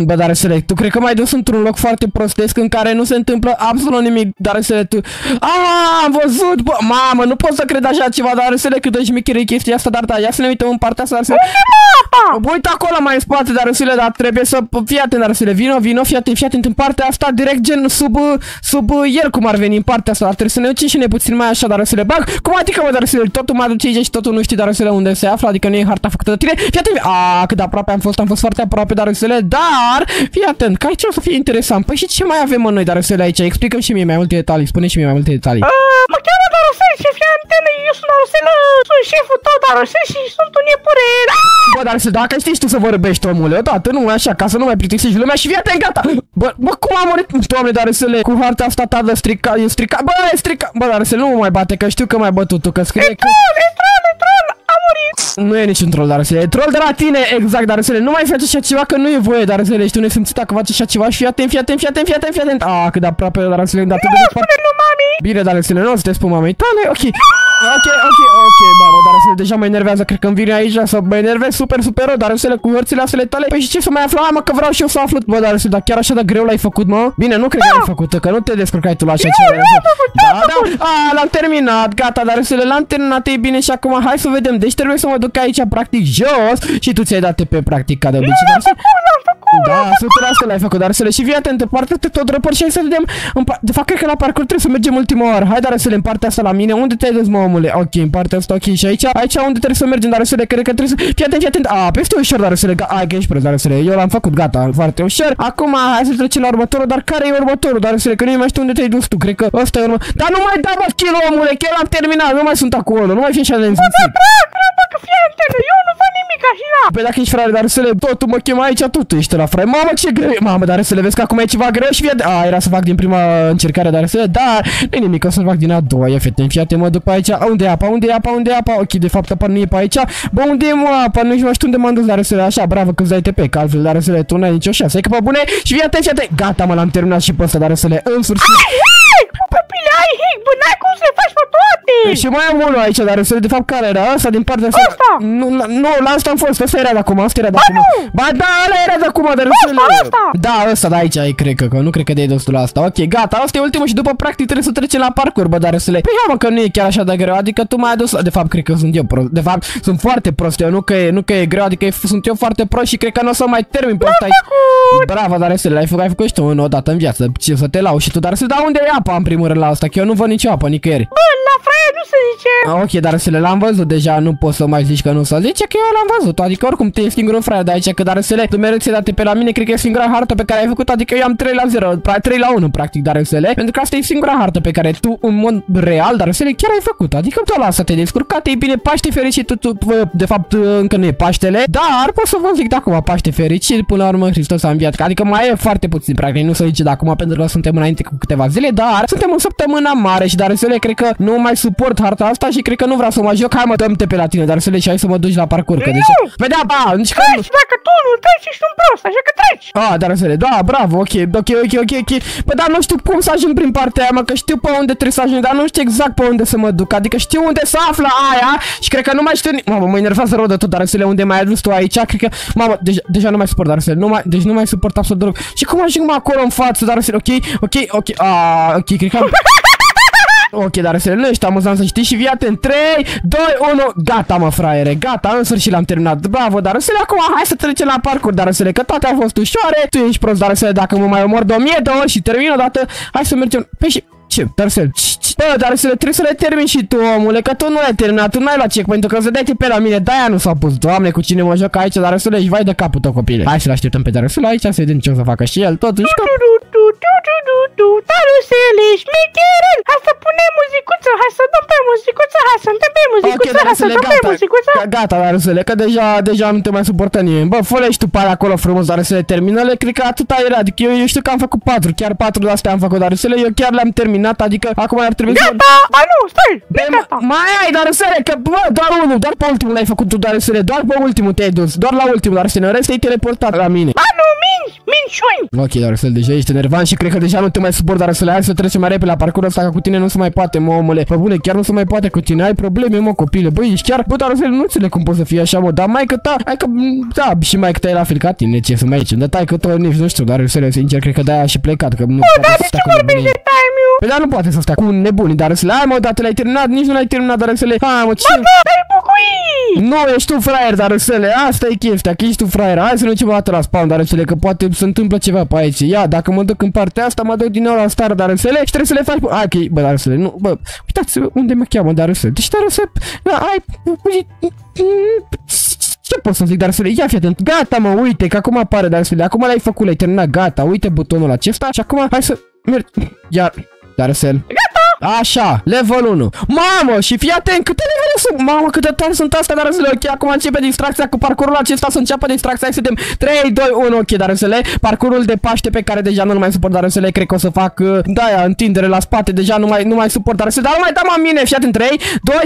Speaker 1: Bă, dar Select, tu cred că m-ai dus într-un loc foarte prostesc în care nu se întâmplă absolut nimic, dar Select, tu... Aaaa, am văzut, bă, mamă, nu pot să cred așa ceva, dar Select, cât de șmecherie chestia asta, dar da, ia să ne uităm în partea asta, dar Select... Uite acolo mai în spate, dar Select, dar trebuie să... Fii atent, dar Select, vino, vino, fii atent, fii atent în partea asta, direct gen sub, sub el, cum ar veni în partea asta, dar trebuie să ne ducem și ne puțin mai așa, dar Select, bag, cum adică, mă, dar Select, totul mă aduce aici și totul nu știi, dar Select, unde se află, adică nu e harta făcută de tine, fii atent, a, cât de aproape am fost, am fost foarte aproape, dar Select, dar, fii atent, că aici o să fie interesant. Păi și ce mai avem în noi, dar să aici? Explicăm și mie mai multe detalii, spune și mie mai multe detalii.
Speaker 2: Uh, mă cheamă Darosel și fii antene, eu sunt Darosel, sunt șeful tău Darosel și sunt un iepure.
Speaker 1: Bă, dar să dacă știi tu să vorbești, omule, odată, nu așa, ca să nu mai plictisești lumea și fii atent, gata. Bă, bă, cum am murit? Doamne, dar să le cu harta asta ta de strica, e strica, bă, e strica. Bă, dar să nu mă mai bate, că știu că mai bătut tu, că scrie că...
Speaker 2: murit.
Speaker 1: Nu e niciun troll, dar să e troll de la tine, exact, dar să nu mai faci așa ceva, că nu e voie, dar să le ești tu nesimțit că faci așa ceva și fii atent, fii atent, fii atent, fii atent, fii atent. Ah, cât de aproape, dar să le dat de departe.
Speaker 2: Spune lui mami.
Speaker 1: Bine, dar să le nu o să te spun mamei tale, ok. Ok, ok, ok, mamă, dar să deja mă enervează, cred că îmi vine aici să mă enervez super, super rău, dar să le cu hărțile astea tale. Păi și ce să mai afla, mă, că vreau și eu să aflu, bă, dar să dar chiar așa de greu l-ai făcut, mă? Bine, nu cred că l-ai făcut, că nu te descurcai tu la așa ceva. Da, da, a, l-am terminat, gata, dar să le l-am terminat, e bine și acum hai să vedem. Deci trebuie să mă duc aici practic jos și tu ți-ai dat pe practic ca de obicei. Dar să... Da, super asta l-ai făcut, dar să le și fii atent, poartă-te tot răpăr și hai să vedem. În pa- de fapt, cred că la parcurs trebuie să mergem ultima oară. Hai, dar să le în partea asta la mine. Unde te-ai dus, mă, omule? Ok, în partea asta, ok. Și aici, aici unde trebuie să mergem, dar să le cred că trebuie să... Fii atent, fii atent. A, peste ușor, dar să le... Ai, că ești prost, dar să le... Eu l-am făcut, gata, foarte ușor. Acum, hai să trecem la următorul, dar care e următorul? Dar să le că nu mai știu unde te-ai dus tu. Cred că ăsta e urmă. Dar nu mai da, mă, kill, omule, că eu l-am terminat. Nu mai sunt acolo. Nu mai fi așa de înzimțit.
Speaker 2: Bă, că fii antene, eu nu văd nimic așa.
Speaker 1: Păi dacă ești frate, dar să le tot mă chem aici, tot ești la frate. Mamă, ce greu e. Mamă, dar să le vezi că acum e ceva greu și fie... A, era să fac din prima încercare, dar să le... Dar, nu nimic, o să fac din a doua. Ia fete, fiate, mă duc pe aici. Unde e apa? Unde e apa? Unde e apa? Ok, de fapt, apa nu e pe aici. Bă, unde e mă apa? Nu știu unde m-am dus, dar să le așa, bravo că îți dai TP, că altfel, dar să le tu n-ai nicio șansă. Hai că pe bune și fii atent, fii atent. Gata, mă, l-am terminat și pe ăsta, dar să le în sfârșit.
Speaker 2: Hai, copile, ai hic, bă, n-ai cum să le faci pe toate.
Speaker 1: Și mai am unul aici, dar să de fapt care era? Ăsta din partea asta.
Speaker 2: Ăsta.
Speaker 1: Nu, la- nu, la asta am fost, ăsta era de acum, ăsta era de
Speaker 2: Ba,
Speaker 1: acum.
Speaker 2: nu.
Speaker 1: Ba da, ăla era de acum, dar
Speaker 2: Ăsta,
Speaker 1: să le-
Speaker 2: ăsta.
Speaker 1: Da, ăsta, da, aici ai, cred că, că nu cred că de destul la asta. Ok, gata, asta e ultimul și după practic trebuie să trecem la parcurs, bă, dar să le... Păi ia, mă, că nu e chiar așa de greu, adică tu m-ai adus... De fapt, cred că sunt eu prost. De fapt, sunt foarte prost eu, nu că e, nu că e greu, adică e, sunt eu foarte prost și cred că nu o să mai termin pe asta aici. Bravo, dar să le ai făcut, ai făcut și tu în o dată în viață. Ce să te lau și tu, dar să dau unde e apa în primul rând la asta, că eu nu văd nicio apă nicăieri.
Speaker 2: Bă, la fraie nu se zice.
Speaker 1: Ah, Ok, dar să le l-am văzut deja, nu poți să mai zici că nu să zice că eu l-am văzut, adică oricum te e singurul frate de aici, că dar să le, tu mereu ți date pe la mine, cred că e singura hartă pe care ai făcut, adică eu am 3 la 0, pra- 3 la 1 practic, dar să le, pentru că asta e singura hartă pe care tu în mod real, dar să le chiar ai făcut, adică tu la asta te-ai descurcat, e bine, Paște fericit, tu, tu, bă, de fapt încă nu e Paștele, dar pot să vă zic de acum Paște fericit, până la urmă Hristos a înviat, adică mai e foarte puțin, practic, nu se zice de acum pentru că suntem înainte cu câteva zile, dar suntem în săptămâna mare și dar să le, cred că nu mai suport harta asta și cred că nu vreau să mă joc, hai mă dăm te pe la tine, dar să le și hai să mă duci la parcurs, că deci, vedea, ba, nici că nu.
Speaker 2: Treci, dacă tu nu treci, ești un prost, așa că treci.
Speaker 1: Ah, dar să le, da, bravo, ok, ok, ok, ok, ok. Bă, dar nu știu cum să ajung prin partea aia, mă, că știu pe unde trebuie să ajung, dar nu știu exact pe unde să mă duc. Adică știu unde se află aia și cred că nu mai știu, ni- mamă, mă enervează rău de tot, dar să le unde mai ai adus tu aici, cred că, mamă, deja, deja nu mai suport, dar să le, nu mai, deci nu mai suport absolut deloc. Și cum ajung mă acolo în față, dar să le, ok, ok, ok, ah, ok, cred că am... [laughs] Ok, dar să nu ești amuzant să știi și vii atent 3, 2, 1, gata mă fraiere, gata, în sfârșit l-am terminat, bravo, dar să le acum hai să trecem la parcurs, dar să le că toate au fost ușoare, tu ești prost, dar să le dacă mă mai omor de 1000 de ori și termin odată, hai să mergem, pe și ce? Dar să Bă, dar să le trebuie să le termin și tu, omule, că tu nu l-ai terminat, tu n-ai luat check pentru că să dai pe la mine, de-aia nu s-a pus. Doamne, cu cine mă joc aici, dar să le vai de capul tău, copile. Hai să-l așteptăm pe Darusel aici, să vedem ce o să facă și el, totuși. Că...
Speaker 2: Tu, tu, tu, tu, tu, tu, Darusele, șmecherel. Hai să punem muzicuță, hai să dăm pe muzicuță, hai să dăm pe muzicuță, hai să
Speaker 1: Darusele,
Speaker 2: dăm pe
Speaker 1: gata,
Speaker 2: muzicuță.
Speaker 1: Ga- gata, Darusele, că deja, deja nu te mai suportă nimeni. Bă, fă și tu pe alea acolo frumos, Darusele, termină-le, cred că atâta era, adică eu, eu știu că am făcut patru, chiar patru de astea am făcut, Darusele, eu chiar le-am terminat, adică acum ar trebui să...
Speaker 2: Gata, ba nu, stai,
Speaker 1: Bă,
Speaker 2: nu gata.
Speaker 1: mai ai, Darusele, că bă, doar unul, doar pe ultimul l-ai făcut tu, Darusele, doar pe ultimul te-ai dus, doar la ultimul, Darusele, în rest te-ai teleportat la mine.
Speaker 2: Ba nu, minci, minciuni.
Speaker 1: Ok, Darusele, deja ești enervant și cred că deja nu te mai suport, dar să le hai să trecem mai repede la parcursul ăsta, că cu tine nu se mai poate, mă, omule. Bă, bune, chiar nu se mai poate cu tine, ai probleme, mă, copile. Băi, ești chiar, bă, dar să nu înțeleg cum poți să fii așa, mă, dar mai că ta, hai că, da, și mai că te la fel ca tine, ce să mai aici, dar tai că tu nici nu știu, dar serios, sincer, cred că de-aia și plecat, că nu
Speaker 2: Dar de ce vorbești de time-ul?
Speaker 1: Păi dar nu poate să stea cu nebuni, dar să le ai, mă, dar te l-ai terminat, nici nu l-ai terminat, dar să le, hai, mă, ce...
Speaker 2: Dai bucui!
Speaker 1: Nu, ești tu fraier, dar să le, asta e chestia, că ești tu fraier, hai să ne ducem o dată la spawn, dar să le, că poate se întâmplă ceva pe aici. Ia, dacă mă duc în partea asta, mă duc din nou la star, dar să le, și trebuie să le faci, hai, ok, bă, dar să le, nu, bă, uitați unde mă cheamă, dar să le, deci dar să, da, ai, ce pot să zic, dar să le ia, fii atent. Gata, mă, uite, că acum apare, dar să le, acum l-ai făcut, l-ai terminat, gata, uite butonul acesta și acum hai să mergi, iar, dar să Gata! Așa, level 1. Mamă, și fii atent, câte levele sunt? Mamă, câte tare sunt astea, dar să le, ok, acum începe distracția cu parcurul acesta, să înceapă distracția, să vedem 3, 2, 1, ok, dar să le, parcurul de Paște pe care deja nu mai suport, dar să le, cred că o să fac, uh, da, aia, întindere la spate, deja nu mai, nu mai suport, dar să dar nu mai dăm mine, fii atent, 3, 2,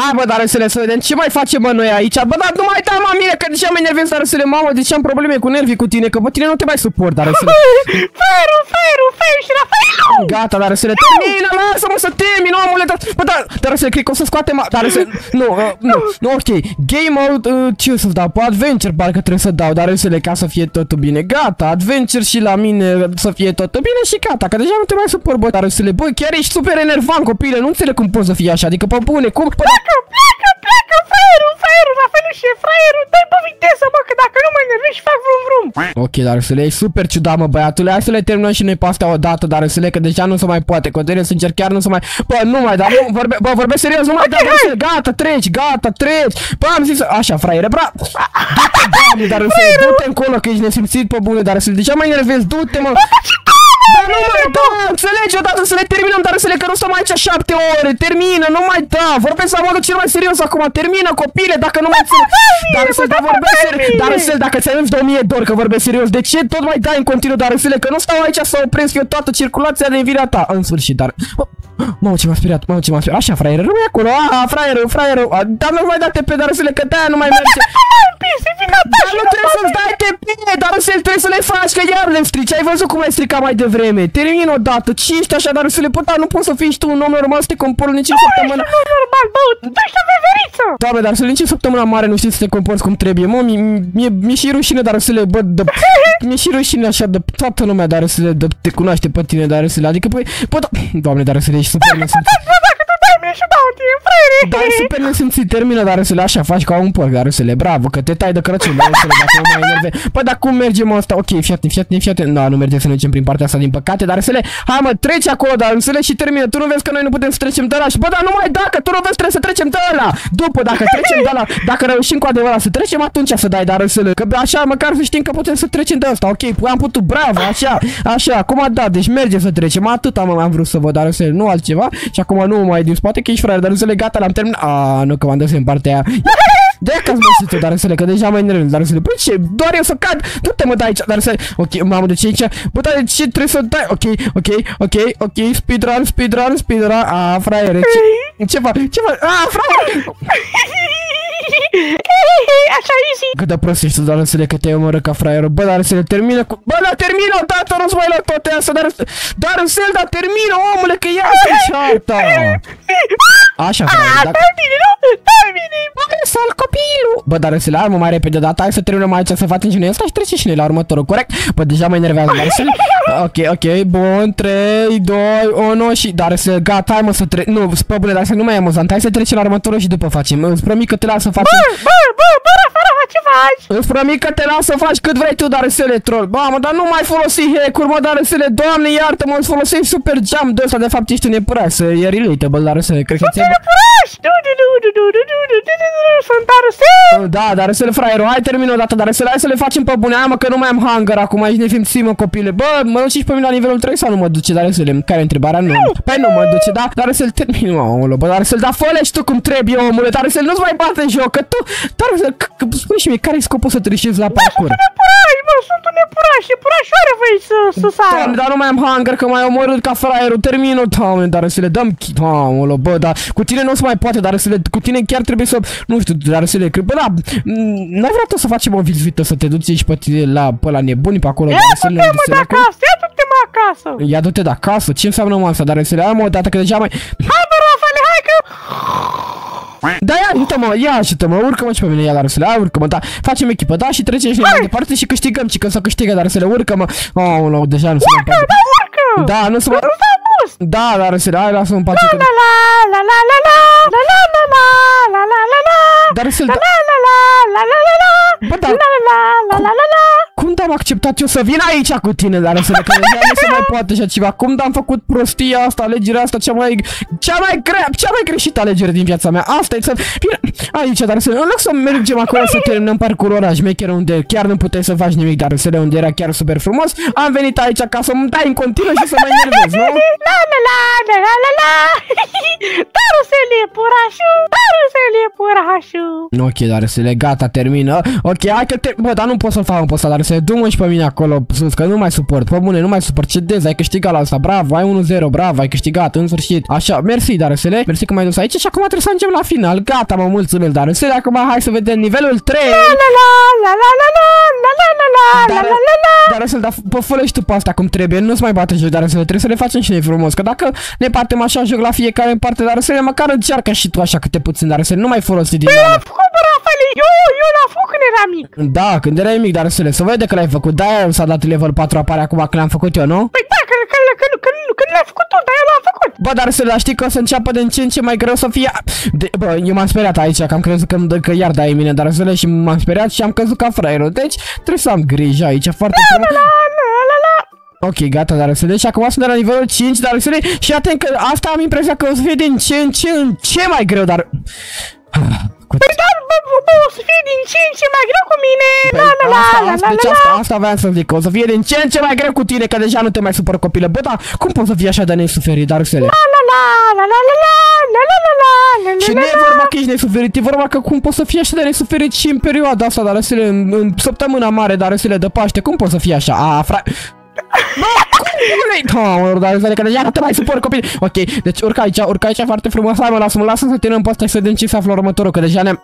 Speaker 1: Hai bă, dar să le să vedem. Ce mai facem mă noi aici? Bă, dar nu mai da mă mine, că deja mă enervez dar să le mamă De ce am probleme cu nervii cu tine, că pe tine nu te mai suport dar să le [laughs]
Speaker 2: Feru, feru, feru și Rafaelu!
Speaker 1: Gata, dar să le termină, lasă-mă să termin, omule, dar, bă, dar, dar să le cred că o să scoatem, dar să, nu, uh, nu, nu, ok, game mode, uh, ce să dau, pe adventure parcă trebuie să dau, dar să le ca să fie totul bine, gata, adventure și la mine să fie totul bine și gata, că deja nu te mai suport, bă, dar să le, bă, chiar ești super enervant, copile, nu înțeleg cum poți să fii așa, adică, pe bune, cum, bă,
Speaker 2: Pleacă, pleacă, pleacă, fraierul, fraierul, Rafaelu și fraierul, dai pe viteză, mă, că dacă nu mă enervezi fac vrum vrum.
Speaker 1: Ok, dar să le iei super ciudat, mă, băiatule. Hai să le terminăm și noi pe astea odată, dar să le că deja nu se mai poate. Continue să încerc chiar nu se mai... Bă, nu mai, dar nu, vorbe, bă, vorbesc serios, nu mai da, dar gata, treci, gata, treci. Bă, am zis, așa, fraiere, bra. Du-te, doamne, dar să du-te încolo, că ești nesimțit pe bune, dar să deja mai enervezi, du-te, mă. Dar nu mai da, înțelegi odată să le terminăm, dar să le că nu stăm aici șapte ore, termină, nu mai da, vorbesc la modul cel mai serios acum, termină copile, dacă nu mai înțelegi, dar să da vorbesc serios, dar să dacă ți-ai de 1000 de ori că vorbesc serios, de ce tot mai dai în continuu, dar să că nu stau aici să opresc eu toată circulația de virea ta, în sfârșit, dar... Mamă, ce m-a speriat, mamă, ce m-a speriat. Așa, fraieră, rămâi acolo, a, fraieră, fraieră, dar nu mai da TP, dar să le că de nu mai merge. Dar nu trebuie să-ți dai TP, dar să trebuie să le faci, că iar le strici. Ai văzut cum ai stricat mai devreme. Termin o dată, ce ești așa, dar să le pot, nu poți să fii și tu un om normal să te comporți nici în săptămână.
Speaker 2: Nu, normal, bă, tu ești o veveriță.
Speaker 1: Doamne, dar să le nici în săptămâna mare nu știi să te comporți cum trebuie. Mă, mi-e mi și rușine, dar să le, bă, de, [laughs] mi-e și rușine așa de toată lumea, dar să le, de, te cunoaște pe tine, dar să le, adică, păi, bă, da, doamne, dar să le ești super nesimțit.
Speaker 2: Bă, dacă tu dai mie și dau tine, fraiere.
Speaker 1: Dar e super nesimțit, termină, dar să le așa, faci ca un porc, dar să le, bravo, că te tai de Crăciun, dar să le, dacă nu mai enerve. Păi, dar cum mergem asta? Ok, fii atent, fii atent, fii atent. Nu, nu merge să ne ducem prin partea asta, din păcate, dar să le, hai mă, treci acolo, dar să le și termină. Tu nu vezi că noi nu putem să trecem de ăla și, bă, dar numai dacă tu nu vezi trebuie să trecem de ăla. După, dacă trecem de ăla, dacă reușim cu adevărat să trecem, atunci să dai dar să le, că așa măcar să știm că putem să trecem de asta. Ok, păi am putut, bravo, așa, așa, acum da, deci merge să trecem. Atât am, am vrut să văd, dar să nu altceva. Și acum nu mai din spate că ești fraier, dar să le gata, l-am terminat. A, nu că m-am dus în partea aia. De că ați măsit dar să le că deja mai nervos, dar să le, bă, ce, doar eu să cad, du-te mă de aici, dar să, ok, mamă, de ce aici, bă, dar de ce trebuie să dai, ok, ok, ok, ok, speedrun, speedrun, speedrun, a, fraiere, ce, ce fac, ce fac, a, fraiere, [laughs]
Speaker 2: Așa easy.
Speaker 1: cât de prost ești, doar să le că te-ai omorât ca fraierul, bă, dar să le termină cu, bă, dar termină odată, nu-ți mai lua toate astea, dar, dar în sel, dar termină, omule, că ia să cearta. Așa, [laughs] fraiere, dacă...
Speaker 2: Dai bine, nu? Dai bine.
Speaker 1: Sal copilul! Bă, dar să le armă mai repede data, hai să terminăm aici să facem și noi asta și trecem și noi la următorul, corect? Bă, deja mă enervează, dar să [laughs] Ok, ok, bun, 3, 2, 1 și... Dar să, gata, hai mă să tre... Nu, spă bune, dar să nu mai e amuzant, hai să trecem la următorul și după facem. Îți promit că te las să facem...
Speaker 2: Bă, bă, bă, bă, Rafa, Rafa, ce faci?
Speaker 1: Îți promit că te las să faci cât vrei tu, dar să le troll. Ba, mă, dar nu mai folosi hack-uri, mă, dar să le, doamne, iartă-mă, îți folosești super jump de ăsta, de fapt ești un iepuraș, să e relatable, dar să le, cred că ți da, dar să le fraierul, hai termin o dată, dar să le hai să le facem pe bune, mă că nu mai am hunger acum, aici ne fim ții, copile. Bă, mă duci și pe mine la nivelul 3 sau nu mă duce, dar să le care întrebarea? Nu. Păi nu mă duce, da, dar să-l termin, mă, omule, bă, dar să-l da fole și tu cum trebuie, omule, dar să-l nu-ți mai bate în joc, că tu, dar să spui și mie care e scopul să trișezi la parcurs.
Speaker 2: Mă, sunt un nepuraș, nepurașoară vei să, să sară.
Speaker 1: Dar nu mai am hunger, că mai omorât ca fraierul, termin-o, doamne, dar să le dăm, doamne, bă, dar cu tine nu o să mai poate, dar să le, cu tine chiar trebuie să, nu știu, dar să le, bă, da, mm, n-ai vrea tu să facem o vizită, să te duci și pe, tine la, pe la nebuni pe acolo?
Speaker 2: Ia
Speaker 1: dar să le-
Speaker 2: du-te mă
Speaker 1: să
Speaker 2: de
Speaker 1: le-
Speaker 2: acasă, ia du-te mă acasă.
Speaker 1: Ia du-te de acasă, ce înseamnă mă asta? Dar să le am o dată că deja mai...
Speaker 2: Hai bă, Rafale, hai că...
Speaker 1: Da, ia ajută-mă, ia ajută-mă, urcă-mă și pe mine, ia dar să le ai, urcă-mă, da, facem echipă, da, și trecem și noi mai departe și câștigăm, și când să câștigă, dar să le urcă-mă, oh, no, deja nu se mai poate.
Speaker 2: Da, urcă!
Speaker 1: Da, nu se mai...
Speaker 2: Nu s-a pus!
Speaker 1: Da, dar să le ai, lasă-mă în pace, că...
Speaker 2: La la la la la la la la la la la la la la
Speaker 1: Dar să
Speaker 2: la la la la la la la la
Speaker 1: Bă, dar-
Speaker 2: la la la la la la la
Speaker 1: Cum am acceptat eu să vin aici cu tine, dar să le că deja nu se mai poate așa ceva. Cum am făcut prostia asta, alegerea asta, cea mai, cea mai grea, cea mai greșită alegere din viața mea. Asta e să vin aici, dar să în loc să mergem acolo să terminăm parcurul ăla șmecher unde chiar nu puteai să faci nimic, dar să le unde era chiar super frumos, am venit aici ca să-mi dai în continuu și să mă enervez, nu?
Speaker 2: la la la la la la! Daru se le purașu, daru se le purașu
Speaker 1: Ok, dar Darusele, gata, termină Ok, hai că te... Bă, dar nu pot să-l fac în posta, Darusele Du-mă și pe mine acolo sus, că nu mai suport Bă, bune, nu mai suport, ce dez, ai câștigat la asta Bravo, ai 1-0, bravo, ai câștigat, în sfârșit Așa, mersi, le, mersi că m-ai dus aici Și acum trebuie să ajungem la final, gata, mă mulțumesc, Darusele Acum hai să vedem nivelul 3
Speaker 2: La la la, la la la la, la la la la, la la la
Speaker 1: la Darusele, dar pă, fă-le și tu pe asta cum trebuie Nu-ți mai bate joc, Darusele, trebuie să le facem și noi frumos că dacă ne batem așa joc la fiecare în parte, dar să le măcar încearcă și tu așa câte puțin, dar să nu mai folosi din ele.
Speaker 2: L-am făcut bă Rafale Eu, eu l-am făcut când eram mic
Speaker 1: Da, când erai mic, dar să le, să vede că l-ai făcut, de-aia s-a dat level 4 apare acum că l-am făcut eu, nu?
Speaker 2: Păi da, când, când, când, când, când l-ai făcut tu, dar eu l-am făcut
Speaker 1: Bă, dar să le știi că o să înceapă de în ce în ce mai greu să fie... De, bă, eu m-am speriat aici, că am crezut că, că iar dai mine, dar să le și m-am speriat și am căzut ca fraierul. Deci trebuie să am grijă aici, foarte frumos.
Speaker 2: La la la la
Speaker 1: Ok, gata, dar să le și acum sunt de la nivelul 5, dar să le și atent că asta am impresia că o să fie din ce în ce în ce mai greu, dar... Cu
Speaker 2: Păi da, bă, bă, bă, o să fie din ce în ce mai greu cu mine La la la
Speaker 1: asta,
Speaker 2: la
Speaker 1: asta,
Speaker 2: la
Speaker 1: deci
Speaker 2: la
Speaker 1: asta,
Speaker 2: la
Speaker 1: asta aveam să zic, că o să fie din ce în ce mai greu cu tine, că deja nu te mai supăr copile. Bă, dar cum poți să fii așa de nesuferit, dar să le?
Speaker 2: La la la la la la la la la la la la
Speaker 1: Și
Speaker 2: la
Speaker 1: nu e vorba că ești nesuferit, e vorba că cum poți să fii așa de nesuferit și în perioada asta, dar să în, în săptămâna mare, dar să de Paște, cum poți să fii așa? A, fra... Bă, cum vrei? Doamne, dar să că deja nu te mai supăr copii. Ok, deci urca aici, urca aici foarte frumos. Hai mă, lasă-mă, lasă să terminăm pe asta și să vedem ce se află următorul, că deja ne-am...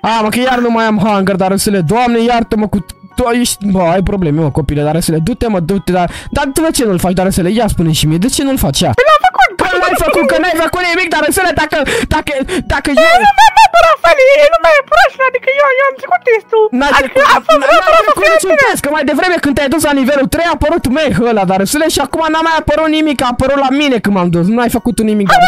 Speaker 1: A, mă, că iar nu mai am hunger, dar să le, doamne, iartă-mă cu... Tu ești, bă, ai probleme, mă, copile, dar să le, du-te, mă, du-te, dar... Dar tu de ce nu-l faci, dar să le, ia spune și mie, de ce nu-l faci, ia?
Speaker 2: L-am făcut
Speaker 1: Că n-ai făcut, că n-ai făcut nimic, dar să le, dacă, dacă, dacă eu...
Speaker 2: Nu mai mai bă, Rafale, e nu mai e proști, adică eu, eu am trecut testul.
Speaker 1: N-ai
Speaker 2: Adică
Speaker 1: trecut,
Speaker 2: a fost
Speaker 1: n-ai
Speaker 2: bă, să
Speaker 1: trecut
Speaker 2: fie
Speaker 1: niciun
Speaker 2: bine
Speaker 1: test, că mai devreme când te-ai dus la nivelul 3 a apărut meh ăla, dar sule și acum n-a mai apărut nimic, a apărut la mine când m-am dus, nu ai făcut tu nimic, dar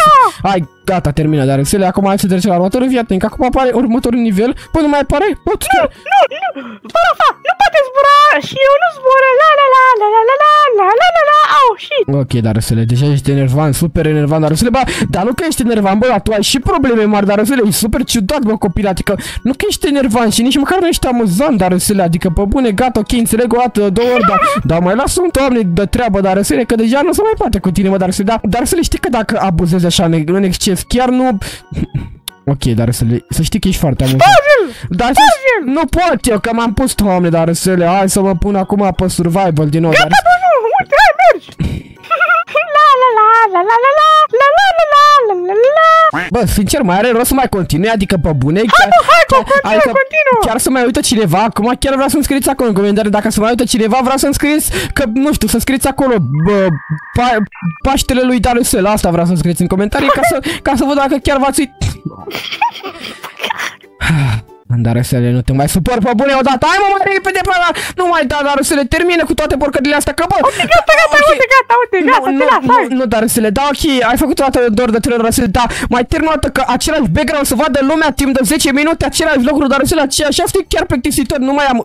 Speaker 1: Hai, gata, termină, dar sule, acum hai să trecem la următorul, fii atent, că acum apare următorul nivel, păi nu mai apare, bă, tu chiar...
Speaker 2: Nu, nu, bă, Rafa, nu poate zbura și eu nu zbor La la la la la la la la la la la Au, și
Speaker 1: Ok, dar Răsule, deja ești enervant, super enervant, dar Răsule, bă, dar nu că ești enervant, bă, dar tu ai și probleme mari, dar Răsule, e super ciudat, bă, copil, adică nu că ești enervant și nici măcar nu ești amuzant, dar Răsule, adică, pe bune, gata, ok, înțeleg o dată, două ori, dar, dar mai lasă un doamne de treabă, dar Răsule, că deja nu se mai poate cu tine, mă, dar Răsule, dar, dar Răsule, știi că dacă abuzezi așa în, în exces, chiar nu... Ok, dar Răsule, să știi că ești foarte amuzant.
Speaker 2: Sparge-l,
Speaker 1: Dar să, nu pot eu, că m-am pus, doamne, dar Răsule, hai să mă pun acum pe survival din nou, dar...
Speaker 2: Bă, nu, uite, hai, mergi La la la la la la la La la la la la la la la
Speaker 1: Bă, sincer, mai are rost să mai continui, adică pe bune chiar,
Speaker 2: mă, hai,
Speaker 1: chiar,
Speaker 2: continuă,
Speaker 1: adică
Speaker 2: continuă.
Speaker 1: chiar să mai uită cineva? Acum chiar vreau să-mi scrieți acolo în comentarii. Dacă să mai uită cineva, vreau să-mi scrieți Că, nu știu, să scrieți acolo bă, pa, Paștele lui Darusel. Asta vreau să scrieți în comentarii Ca să, ca să văd dacă chiar v-ați uit [laughs] Darusele, nu te mai supăr pe bune odată. Hai mă mai repede pe ăla Nu mai da, Darusele, termine cu toate porcările astea Că bă,
Speaker 2: Gata, gata,
Speaker 1: ok.
Speaker 2: uite, gata, uite, gata,
Speaker 1: nu,
Speaker 2: te las,
Speaker 1: nu,
Speaker 2: hai.
Speaker 1: nu, nu, dar să le dau ok, ai făcut o dată doar de 3 ori să le da, mai termin o dată că același background să vadă lumea timp de 10 minute, același lucru, dar să le aceea și asta e chiar plictisitor, nu mai am...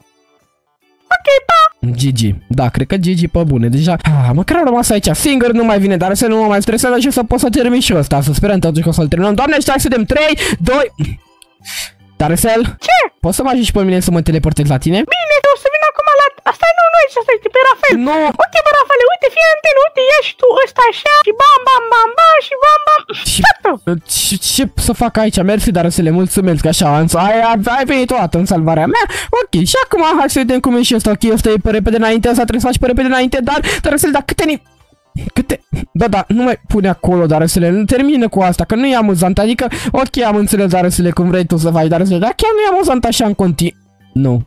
Speaker 2: Ok, pa!
Speaker 1: Gigi, da, cred că Gigi pe bune, deja, ah, măcar am rămas aici singur, nu mai vine, dar să nu mă mai stresează și să pot să termin și ăsta, să sperăm totuși că o să-l terminăm. Doamne, stai să dăm 3, 2... Darusel,
Speaker 2: Ce?
Speaker 1: poți să mă ajungi pe mine să mă teleportez la tine?
Speaker 2: Bine, o să vin acum la... Asta nu, nu aici, asta e pe Rafael
Speaker 1: Nu.
Speaker 2: Uite, bă, Rafael, uite, fii antenă, uite, ia și tu ăsta așa Și bam, bam, bam, bam, și bam, bam
Speaker 1: Și
Speaker 2: Gata
Speaker 1: ce, ce să fac aici? Mersi, dar să le mulțumesc așa, am, ai, ai, ai venit o dată în salvarea mea. Ok, și acum hai să vedem cum e și ăsta. Ok, ăsta e pe repede înainte, ăsta trebuie să faci pe repede înainte, dar dar să le da câte ni... Câte... Da, da, nu mai pune acolo, dar să le termină cu asta, că nu e amuzant. Adică, ok, am înțeles, dar să le cum vrei tu să faci, dar să le... Dar chiar nu e amuzant așa în continuu. Nu.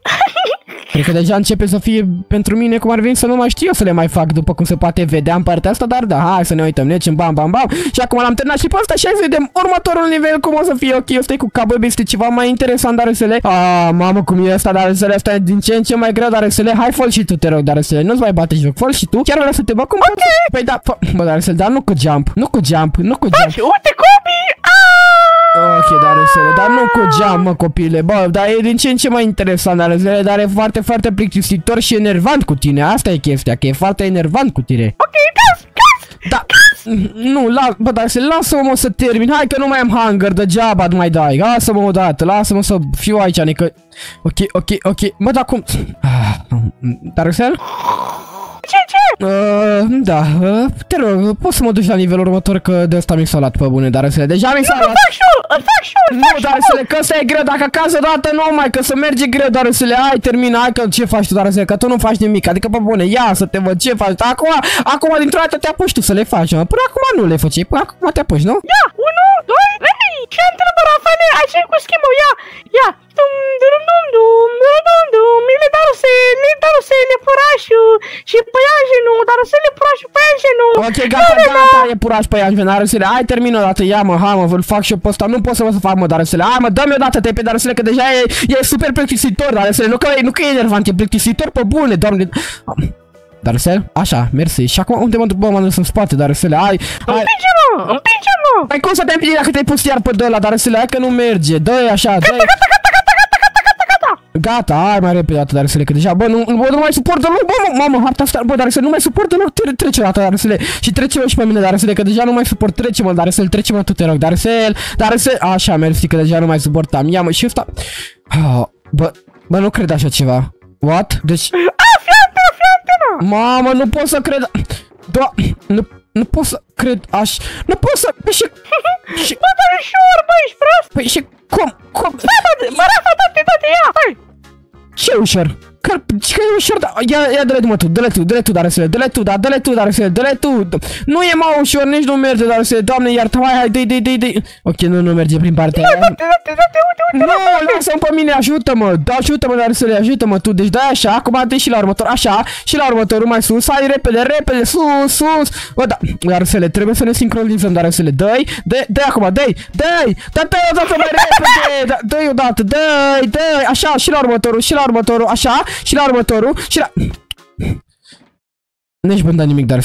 Speaker 1: Cred că deja începe să fie pentru mine cum ar veni să nu mai știu eu să le mai fac după cum se poate vedea în partea asta, dar da, hai să ne uităm, necem, bam, bam, bam. Și acum l-am terminat și pe asta și hai să vedem următorul nivel cum o să fie. Ok, ăsta e cu cabă, este ceva mai interesant, dar să le... Ah, mamă, cum e asta, dar să le asta e din ce în ce mai greu, dar să le... Hai, fol și tu, te rog, dar să le... Nu-ți mai bate joc, fol și tu. Chiar vreau să te bag cum okay. Păi da, bă, dar să le... Dar nu cu jump, nu cu jump, nu cu jump.
Speaker 2: Uite, Kobe!
Speaker 1: Ok, dar înțeleg, dar nu cu geam, mă, copile, bă, dar e din ce în ce mai interesant, dar înțeleg, dar e foarte, foarte plictisitor și enervant cu tine, asta e chestia, că e foarte enervant cu tine.
Speaker 2: Ok, gas, gas!
Speaker 1: Da, nu, la, bă, dar să lasă-mă să termin, hai că nu mai am hunger, degeaba nu mai dai, lasă-mă odată, lasă-mă să fiu aici, adică, ok, ok, ok, mă, dar cum, ah, dar Excel?
Speaker 2: Ce, ce?
Speaker 1: Uh, da, uh, te rog, poți să mă duci la nivelul următor că de asta mi s-a luat pe bune, dar să le deja mi s-a luat.
Speaker 2: Fac și eu, îl fac și eu, îl
Speaker 1: Nu,
Speaker 2: fac și
Speaker 1: dar să le că ăsta e greu, dacă acasă odată nu mai, că să merge greu, dar să le ai, termina, hai că ce faci tu, dar să le, că tu nu faci nimic, adică pe bune, ia să te văd ce faci, acum, acum dintr-o dată te apuci tu să le faci, mă. până acum nu le făceai, până acum te apuci, nu?
Speaker 2: Ia, unu, doi, trei! Ce întrebă, Rafale? Ai ce cu schimbul? Ia, ia! Dum, dum, dum, dum, dum, dum, dum, le daruse, le daruse, le purașu și păianjenu, daruse le purașu, păianjenu.
Speaker 1: Ok, gata, gata, e puraș pe ea, dar să le, hai, termină odată, ia mă, hai mă, vă fac și eu pe ăsta, nu pot să vă să fac mă, dar să le, hai mă, dă-mi odată te pe dar să le, că deja e, e super plictisitor, dar să le, nu că, nu că e enervant, e plictisitor pe bune, doamne. Dar să așa, mersi. Și acum unde mă duc, bă, mă dus în spate, dar să le, hai, hai.
Speaker 2: Împinge-mă, împinge-mă!
Speaker 1: Hai cum să te împingi dacă te-ai pus iar pe ăla, dar să le, hai că nu merge, dă-i așa, dă-i.
Speaker 2: Gata, gata, gata, gata, gata, gata, gata!
Speaker 1: Gata, hai mai repede dată, dar să le, că deja, bă, nu, bă, nu mai suportă loc, bă, mă, mamă, harta asta, bă, dar să nu mai suportă loc, tre trece dată, dar să le, și trece și pe mine, dar să le, că deja nu mai suport, trece mă, dar să le, trece mă, tu te rog, dar să el, dar să, așa, mersi, că deja nu mai suportam, ia mă, și ăsta, oh, bă, bă, nu cred așa ceva, what? Deci,
Speaker 2: A, fii atent, fii atent!
Speaker 1: Mamă, nu pot să cred, da, nu, nu pot să cred aș, nu pot să, și, și,
Speaker 2: Bă, dar ușor, bă, ești prost!
Speaker 1: păi și, cum, cum,
Speaker 2: Stai, bă, bă, Rafa, dă-te, dă-te, ia, hai!
Speaker 1: Ce ușor? Că, că e ușor, da, ia, ia dă-le tu, mă, tu, dă-le tu, dă-le tu, dar să le, dă-le tu, da, dă-le tu, dar să le, dă-le tu. Nu e mai ușor, nici nu merge, dar să le, doamne, iartă, hai, hai, dă-i, dă-i, dă-i, dă-i. Ok, nu, nu merge prin partea
Speaker 2: Bă,
Speaker 1: aia.
Speaker 2: dă-te, dă-te, dă-te, uite, uite,
Speaker 1: Nu, lasă-mi pe mine, ajută-mă, da, ajută-mă, dar să le, ajută-mă tu, deci dai așa, acum dă și la următor, așa, și la următorul mai sus, hai repede, repede, sus, sus, bă, da, dar să le, trebuie să ne sincronizăm, dar să le, dă-i, dă-i, dă acum, dă-i, dă-i, da, dă-i odată mai repede, da, dă-i odată, dă-i, dă-i, așa, și la următorul, și la următorul, așa, și la următorul, și la... Nu-ești bun, da nimic, dar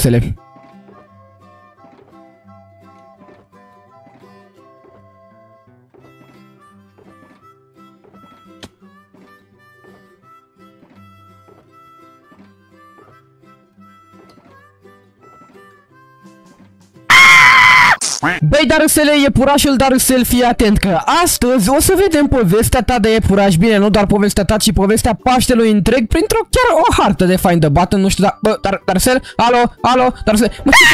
Speaker 1: Băi, dar Darusele, iepurașul Darusel, fii atent că astăzi o să vedem povestea ta de iepuraș, bine, nu doar povestea ta, ci povestea Paștelui întreg printr-o chiar o hartă de Find the Button, nu știu, dar, bă, dar, Darusel, alo, alo, Darusel, mă, ce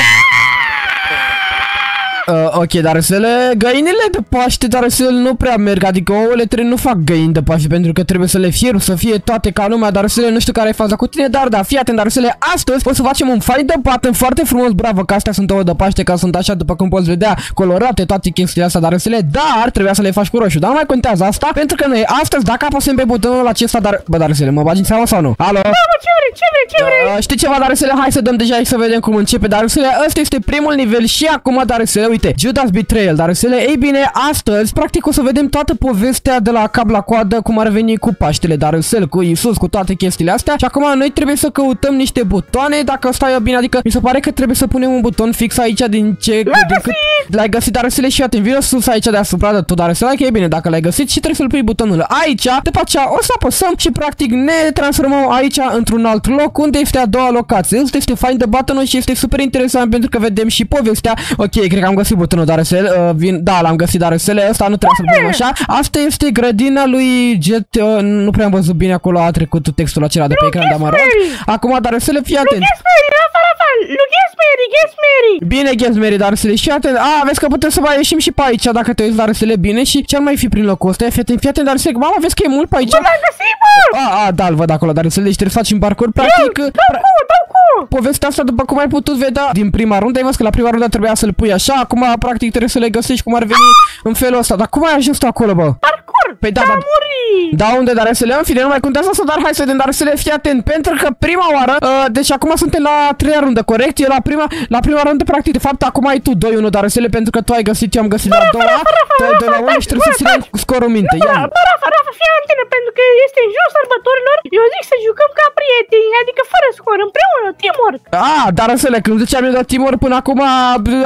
Speaker 1: Uh, ok, dar să le găinile de Paște, dar să nu prea merg, adică ouăle trebuie nu fac găini de Paște pentru că trebuie să le fieru, să fie toate ca lumea, dar să le nu știu care e faza cu tine, dar da, fii atent, dar să le astăzi o să facem un fight de button foarte frumos, bravo, că astea sunt ouă de Paște, că sunt așa după cum poți vedea, colorate toate chestiile astea, dar să le, dar trebuia să le faci cu roșu, dar nu mai contează asta, pentru că noi astăzi, dacă apăsăm pe butonul acesta, dar, bă, dar să le, mă bagi în seama sau nu? Alo?
Speaker 2: Bă, ce vrei, ce vrei, ce vrei?
Speaker 1: Uh, știi ceva, dar să le hai să dăm deja aici să vedem cum începe, dar să le, ăsta este primul nivel și acum, dar să le, uite, Judas Betrayal, dar să le, ei bine, astăzi, practic o să vedem toată povestea de la cap la coadă, cum ar veni cu Paștele, dar să cu Isus, cu toate chestiile astea și acum noi trebuie să căutăm niște butoane, dacă stai eu bine, adică mi se pare că trebuie să punem un buton fix aici din ce, din cât l-ai găsit, dar să le și atent, vină sus aici deasupra de tot, dar să le, e bine, dacă l-ai găsit și trebuie să-l pui butonul aici, după aceea o să apăsăm și practic ne transformăm aici într-un alt loc unde este a doua locație. Ăsta este Find the Button și este super interesant pentru că vedem și povestea. Ok, cred că am găsit găsit butonul Darusel, uh, vin, da, l-am găsit Darusele, ăsta nu trebuie să-l punem așa. Asta este grădina lui Jet, uh, nu prea am văzut bine acolo, a trecut textul acela de pe ecran, dar mă rog. Acum Darusele, fii atent.
Speaker 2: Guess Mary, Rafa, Rafa, look, Guess Mary, Guess Mary.
Speaker 1: Bine, Guess Mary, Darusele, și atent. A, vezi că putem să mai ieșim și pe aici, dacă te uiți Darusele bine și ce-ar mai fi prin locul ăsta? Fii atent, fii atent, Darusele, mama, vezi că e mult pe aici?
Speaker 2: Bă, l-am găsit, bă!
Speaker 1: A, a, da, îl văd acolo, Darusele, deci trebuie să facem parcurs, practic.
Speaker 2: Dau
Speaker 1: pra-
Speaker 2: cu, dau cu.
Speaker 1: Povestea asta, după cum ai putut vedea din prima rundă, ai văzut că la prima rundă trebuia să-l pui așa, acum practic trebuie să le găsești cum ar veni în felul ăsta. Dar cum ai ajuns tu acolo, bă?
Speaker 2: Parcur,
Speaker 1: Păi da,
Speaker 2: da,
Speaker 1: dar-
Speaker 2: muri.
Speaker 1: Da, unde dar să le în fine, nu mai contează asta, dar hai să vedem, dar să le fii atent, pentru că prima oară, uh, deci acum suntem la a treia rundă, corect? Eu la prima, la prima rundă, practic, de fapt, acum ai tu 2-1 dar să le pentru că tu ai găsit, eu am găsit la a doua, tu ai 2 la 1 și trebuie să ținem scorul minte.
Speaker 2: Bă,
Speaker 1: Ia.
Speaker 2: bă, Rafa, Rafa, fii atentă, pentru că este în jurul sărbătorilor, eu zic să jucăm ca prieteni, adică fără scor, împreună, teamwork.
Speaker 1: Ah, dar Răsele, când ziceam eu de Timor până acum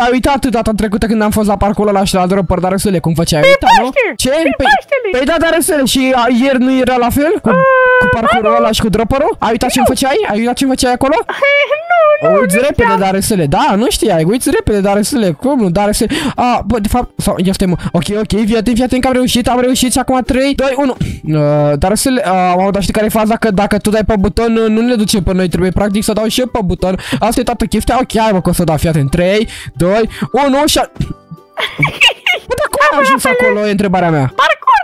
Speaker 1: ai uitat data trecută când am fost la parcul ăla și la dropper, dar Răsele, cum făceai? Ai uitat, nu?
Speaker 2: Paște!
Speaker 1: Ce?
Speaker 2: Prin
Speaker 1: Păi,
Speaker 2: Paștele!
Speaker 1: păi da, dar Răsele, și a, ieri nu era la fel? Cu, cu parcurul ăla și cu dropperul? Ai uitat ce-mi făceai? Ai uitat ce-mi făceai acolo? [laughs]
Speaker 2: nu, nu,
Speaker 1: Uiți
Speaker 2: nu
Speaker 1: repede,
Speaker 2: știam.
Speaker 1: dar Răsele, da, nu știai, uiți repede, dar Răsele, cum nu, dar Răsele, a, bă, de fapt, sau, ia stai, mă, ok, ok, fii atent, fii atent că am reușit, am reușit și acum 3, 2, 1, uh, dar Răsele, uh, dar știi care e faza, că dacă tu dai pe buton, nu nu ne duce pe noi, trebuie practic să dau și eu pe buton, asta e toată chestia, ok, hai mă, că o să dau, fii atent, 3, 2, 1 și... a- [laughs] Bă, dar cum ai ajuns acolo, e întrebarea mea.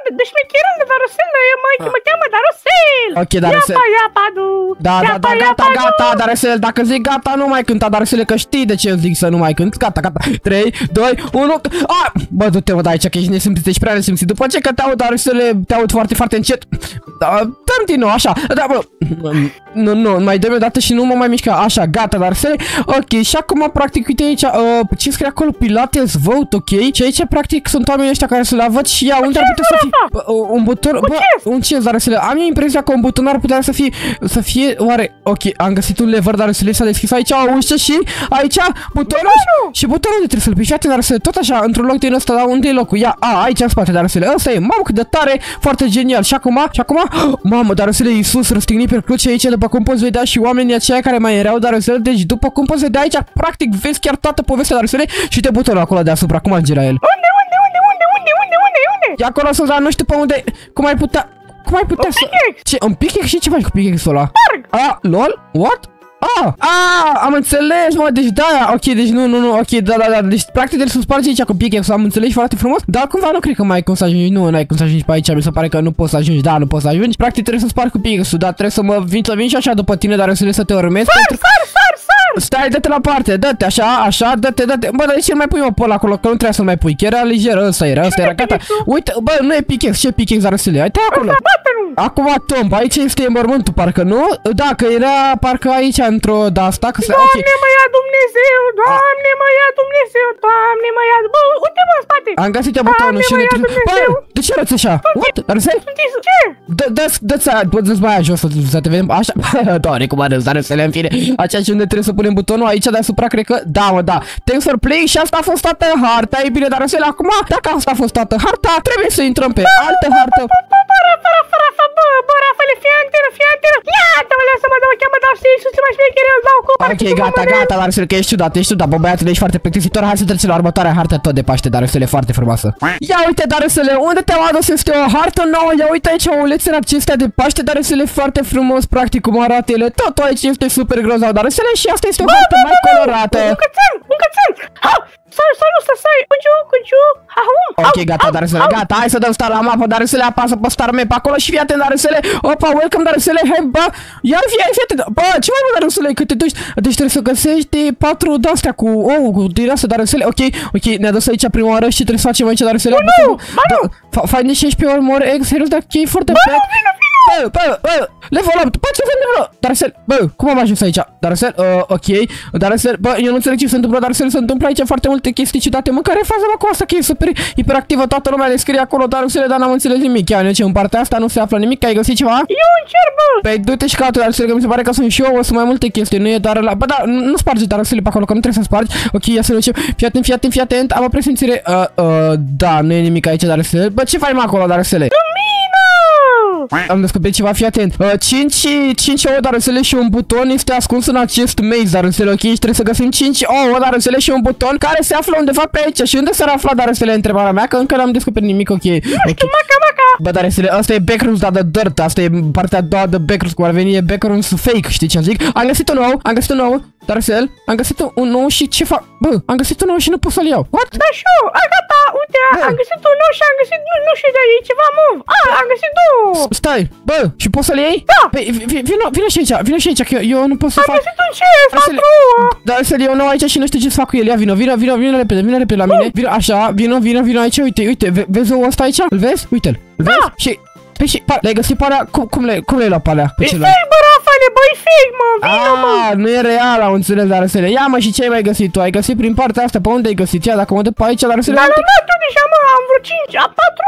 Speaker 2: Parcur, de șmecherul de Darusel, eu mă, mă cheamă Darusel.
Speaker 1: Ok, Darusel.
Speaker 2: Iapa, iapa, du.
Speaker 1: Da, da,
Speaker 2: Iapa,
Speaker 1: da, gata,
Speaker 2: iapa, du.
Speaker 1: gata, dar Răsele, dacă zic gata, nu mai cânta, dar Răsele, că știi de ce zic să nu mai cânt, gata, gata, 3, 2, 1, a, bă, du-te, mă, da, aici, că ești nesimțit, ești prea nesimțit, după ce că te aud, dar Răsele, te aud foarte, foarte încet, da, dăm din nou, așa, da, bă, nu, nu, mai dă-mi o dată și nu mă mai mișca, așa, gata, dar Răsele, ok, și acum, practic, uite aici, uh, ce scrie acolo, Pilates Vote, ok, și aici, practic, sunt oamenii ăștia care să le văd și ea, unde ar putea să fie, bă, un buton, bă,
Speaker 2: ce?
Speaker 1: un ce, dar Răsele, am eu impresia că un buton ar putea să fie, să fie, oare, ok, am găsit un lever, dar Răsele s-a deschis aici o ușă și aici butonul și butonul de trebuie să-l piși, dar Răsele, tot așa, într-un loc din ăsta, dar unde e locul? Ia, a, aici în spate, dar Răsele, ăsta e, mamă, cât de tare, foarte genial, și acum, și acum, [gasps] mamă, dar Răsele, Iisus, răstignit pe cruce aici, după cum poți vedea și oamenii aceia care mai erau, dar Răsele, deci după cum poți vedea aici, practic, vezi chiar toată povestea, dar Răsele, și te butonul acolo deasupra, cum merge la el?
Speaker 2: Unde, unde, unde, unde, unde, unde, unde, unde?
Speaker 1: E acolo sus, dar nu știu pe unde, cum ai putea, cum ai putea să...
Speaker 2: pickaxe.
Speaker 1: Ce, un pickaxe? Și ce faci cu pickaxe-ul ăla?
Speaker 2: Sparg.
Speaker 1: A, lol? What? Ah, ah, am înțeles, mă, deci da, ok, deci nu, nu, nu, ok, da, da, da, deci practic trebuie să spargi aici cu pickaxe, am înțeles foarte frumos, dar cumva nu cred că mai ai cum să ajungi, nu, nu ai cum să ajungi pe aici, mi se pare că nu poți să ajungi, da, nu poți să ajungi, practic trebuie să spargi cu pickaxe-ul, dar trebuie să mă vin, să vin și așa după tine, dar eu să le să te urmez, pentru
Speaker 2: Sar, sar, sar.
Speaker 1: Stai, dă-te la parte, dă-te așa, așa, dă-te, dă-te. Bă, dar de ce nu mai pui mă pe ăla acolo? Că nu trebuia să-l mai pui. Că era lejer, ăsta era, ăsta era, gata. Uite, bă, nu e pickaxe, ce pickaxe are să le ai? Te acolo.
Speaker 2: Bate nu.
Speaker 1: Acum tomb, aici este mormântul, parcă nu? Da, că era parcă aici într-o de asta, că se... Ok.
Speaker 2: Doamne mă ia Dumnezeu, Doamne mă ia Dumnezeu, Doamne mă ia... Bă, uite mă în spate.
Speaker 1: Am găsit eu butonul
Speaker 2: Doamne,
Speaker 1: și
Speaker 2: mă
Speaker 1: ne
Speaker 2: ia
Speaker 1: trebuie... Bă,
Speaker 2: Dumnezeu.
Speaker 1: de ce arăți așa? What? Arăți?
Speaker 2: Sunteți... Ce?
Speaker 1: Dă- Dă-ți, dă-ți aia, bă, dă-ți mai aia jos să, să te vedem, așa, doamne, cum arăți, dar să le în fine, aceea și unde trebuie să punem butonul, aici deasupra, cred că, da, mă, da, thanks for playing și asta a fost toată harta, e bine, dar să acum, dacă asta a fost toată harta, trebuie să intrăm pe altă hartă,
Speaker 2: Bă, bă, Rafa, Rafa, Rafa, bă, bă, Rafale, fii antenă, fii antenă. Iată-mă, lasă-mă, dă-mă, cheamă, dar să-i sus mai șmecher, îl dau cu
Speaker 1: Ok, gata, gata, dar că ești ciudat, ești ciudat, bă, băiatule, ești foarte plictisitor, hai să trecem la următoarea hartă tot de Paște, dar e foarte frumoasă. Ia uite, dar unde te-am adus este o hartă nouă, ia uite aici o ulețele acestea de Paște, dar e foarte frumos, practic, cum arată ele, totul aici este super grozav, dar și asta este o hartă mai colorată.
Speaker 2: Un cățel, un cățel. Ha, stai, stai, nu, stai, stai, cuciu, cuciu, ahum.
Speaker 1: Ok, gata, dar gata, hai să dăm start la mapă, dar să le apasă pe star map acolo și fii atent, dar să le, opa, welcome, dar să le, hai, bă, ia fii, fii atent, bă, ce mai mă, dar să le, că te duci, deci trebuie să găsești patru de-astea cu ouă, cu din astea, dar să le, ok, ok, ne-a dus aici prima oară și trebuie să facem aici, dar să le,
Speaker 2: nu, ba nu.
Speaker 1: Faci de 16 ori more egg, serios, dar e foarte
Speaker 2: Bă,
Speaker 1: bad.
Speaker 2: nu, vină, vină.
Speaker 1: Bă, bă, bă, level up, bă, ce se întâmplă? Darcel, bă, cum am ajuns aici? Darcel, uh, ok, Darcel, bă, eu nu înțeleg ce se întâmplă, Darcel, se întâmplă aici foarte multe chestii ciudate, mă, care e faza mă cu asta, că e super hiperactivă, toată lumea le scrie acolo, Darcel, dar n-am înțeles nimic, ia, ce, în partea asta nu se află nimic, ai găsit ceva?
Speaker 2: Eu încerc, bă.
Speaker 1: Păi du-te și caută, Darcel, că mi se pare că sunt și eu, sunt mai multe chestii, nu e doar la... Bă, da, nu nu sparge Darcel pe acolo, că nu trebuie să spargi, ok, ia să ducem, fii atent, fii atent, fii atent, am o presimțire, uh, uh, da, nu e nimic aici, Darcel, bă, ce faci mă acolo, Darcel?
Speaker 2: Lumină!
Speaker 1: Am descoperit ceva, fii atent. Uh, 5, 5 ouă darăsele și un buton este ascuns în acest maze darăsele, ok? Și trebuie să găsim 5 ouă darăsele și un buton care se află undeva pe aici. Și unde s-ar afla darăsele întrebarea mea? Că încă n-am descoperit nimic, ok.
Speaker 2: Nu știu, maca, maca.
Speaker 1: Bă, darăsele, asta e backrooms, dar de dirt. Asta e partea a doua de backrooms, cum ar veni, e backrooms fake, știi ce zic? Am găsit un nou, am găsit un nou, darăsel, am găsit un nou și ce fac? Bă, am găsit un nou și nu pot să-l iau. What?
Speaker 2: Da, și eu, a, gata, uite,
Speaker 1: Bă.
Speaker 2: am găsit un nou și am găsit, nu, nu știu, dar e ceva move. A, am găsit două.
Speaker 1: Stai, bă, și poți să-l iei?
Speaker 2: Da.
Speaker 1: Păi, vi- vino, vino și aici, vino și aici, că eu, eu nu pot să
Speaker 2: Am
Speaker 1: fac...
Speaker 2: găsit un chest,
Speaker 1: Darăsele,
Speaker 2: patru ouă.
Speaker 1: dar să iau nou aici și nu știu ce să fac cu el. Ia vino, vino, vino, vino repede, vino repede la mine. Vino, așa, vino, vino, vino aici, uite, uite, ve- vezi ouă ăsta aici? Îl vezi? Uite-l. Îl
Speaker 2: Da.
Speaker 1: vezi? Și Păi și, pa, le-ai găsit pe alea? Cum, cum, le, cum le-ai luat pe alea? Pe
Speaker 2: E
Speaker 1: celălalt?
Speaker 2: fake, bă, Rafale, băi, fake, mă, vină, mă.
Speaker 1: Ah, nu e real, am înțeles, dar să Ia mă, și ce ai mai găsit tu? Ai găsit prin partea asta, pe unde ai găsit? Ia, dacă mă duc pe aici, dar să
Speaker 2: Da, da, da, tu deja, mă, am vreo 5, a 4,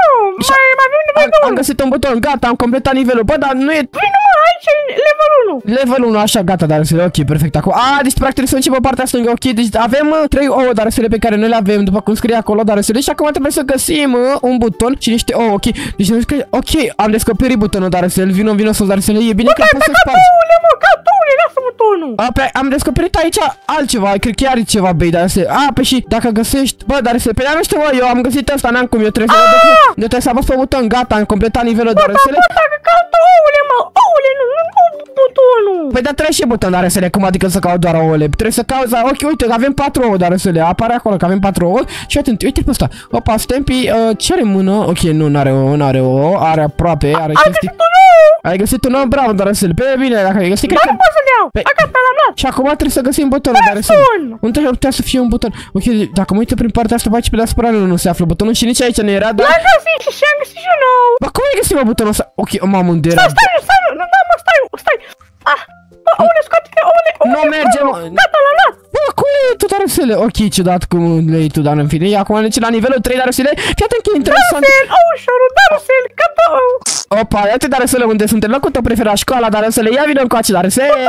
Speaker 2: mai, mai avem nevoie
Speaker 1: am,
Speaker 2: de
Speaker 1: am
Speaker 2: unul.
Speaker 1: găsit un buton, gata, am completat nivelul. Bă, dar nu e
Speaker 2: Vină, mă, aici e level 1.
Speaker 1: level 1, așa, gata, dar să ok, perfect. Acum, a, deci practic trebuie să încep pe partea stângă, ok, deci avem 3 ouă dar pe care noi le avem, după cum scrie acolo, dar și acum trebuie să găsim uh, un buton și niște ouă, ok. Deci noi scrie, ok, am descoperit butonul dar vino, vino să dar e bine că poți să spargi.
Speaker 2: Catoule, mă, catoule, lasă butonul.
Speaker 1: A, pe, am descoperit aici altceva, cred că are ceva bei, dar se... A, pe și dacă găsești... Bă, dar se... Pe nu știu, bă, eu am găsit ăsta, n-am cum, eu trebuie să...
Speaker 2: Ah!
Speaker 1: Eu trebuie să apăs pe buton, gata, am completat nivelul de
Speaker 2: Bă,
Speaker 1: răsele.
Speaker 2: bă, dacă caută ouăle, mă, ouăle, nu, nu, nu butonul.
Speaker 1: Păi dar trebuie și buton de răsele, cum adică să caut doar ouăle? Trebuie să cauți, dar, ok, uite, avem patru ouă de răsele, apare acolo că avem patru ouă și atent, uite pe ăsta. Opa, Stampy, uh, ce are în mână? Ok, nu, n-are ouă, n-are ouă, are aproape, are
Speaker 2: Am
Speaker 1: chestii.
Speaker 2: găsit un ou.
Speaker 1: Ai găsit un nou, bravo, dar răsele. Pe bine, dacă ai găsit, cred
Speaker 2: Dar
Speaker 1: că...
Speaker 2: nu pot să-l iau.
Speaker 1: Pe-
Speaker 2: A, gata, l-am luat.
Speaker 1: Și acum trebuie să găsim butonul de răsele.
Speaker 2: Bun.
Speaker 1: Unde ar putea să fie un buton? Ok, dacă mă uit prin partea asta pe aici pe deasupra nu, nu se află butonul și nici aici nu era, dar...
Speaker 2: L-am găsit și și-am găsit și un nou.
Speaker 1: Bă, cum ai găsit mă butonul ăsta? Ok, mamă, unde era?
Speaker 2: Stai, stai, stai, nu, da, mă, stai, stai. Ah, bă, ouăle, scoate-te, ouăle, ouăle.
Speaker 1: Nu merge, mă.
Speaker 2: Gata, l-am luat.
Speaker 1: Bă, cum le iei tu darăsele? Ok, ciudat cum le iei tu, dar în fine. Ia acum deci la nivelul 3 darăsele. Fii atent că e interesant.
Speaker 2: Darusel, oh, ușorul, Darusel, cadou.
Speaker 1: Opa, ia te darăsele unde suntem. Locul tău preferat, școala, darăsele. Ia vină încoace, darăsele.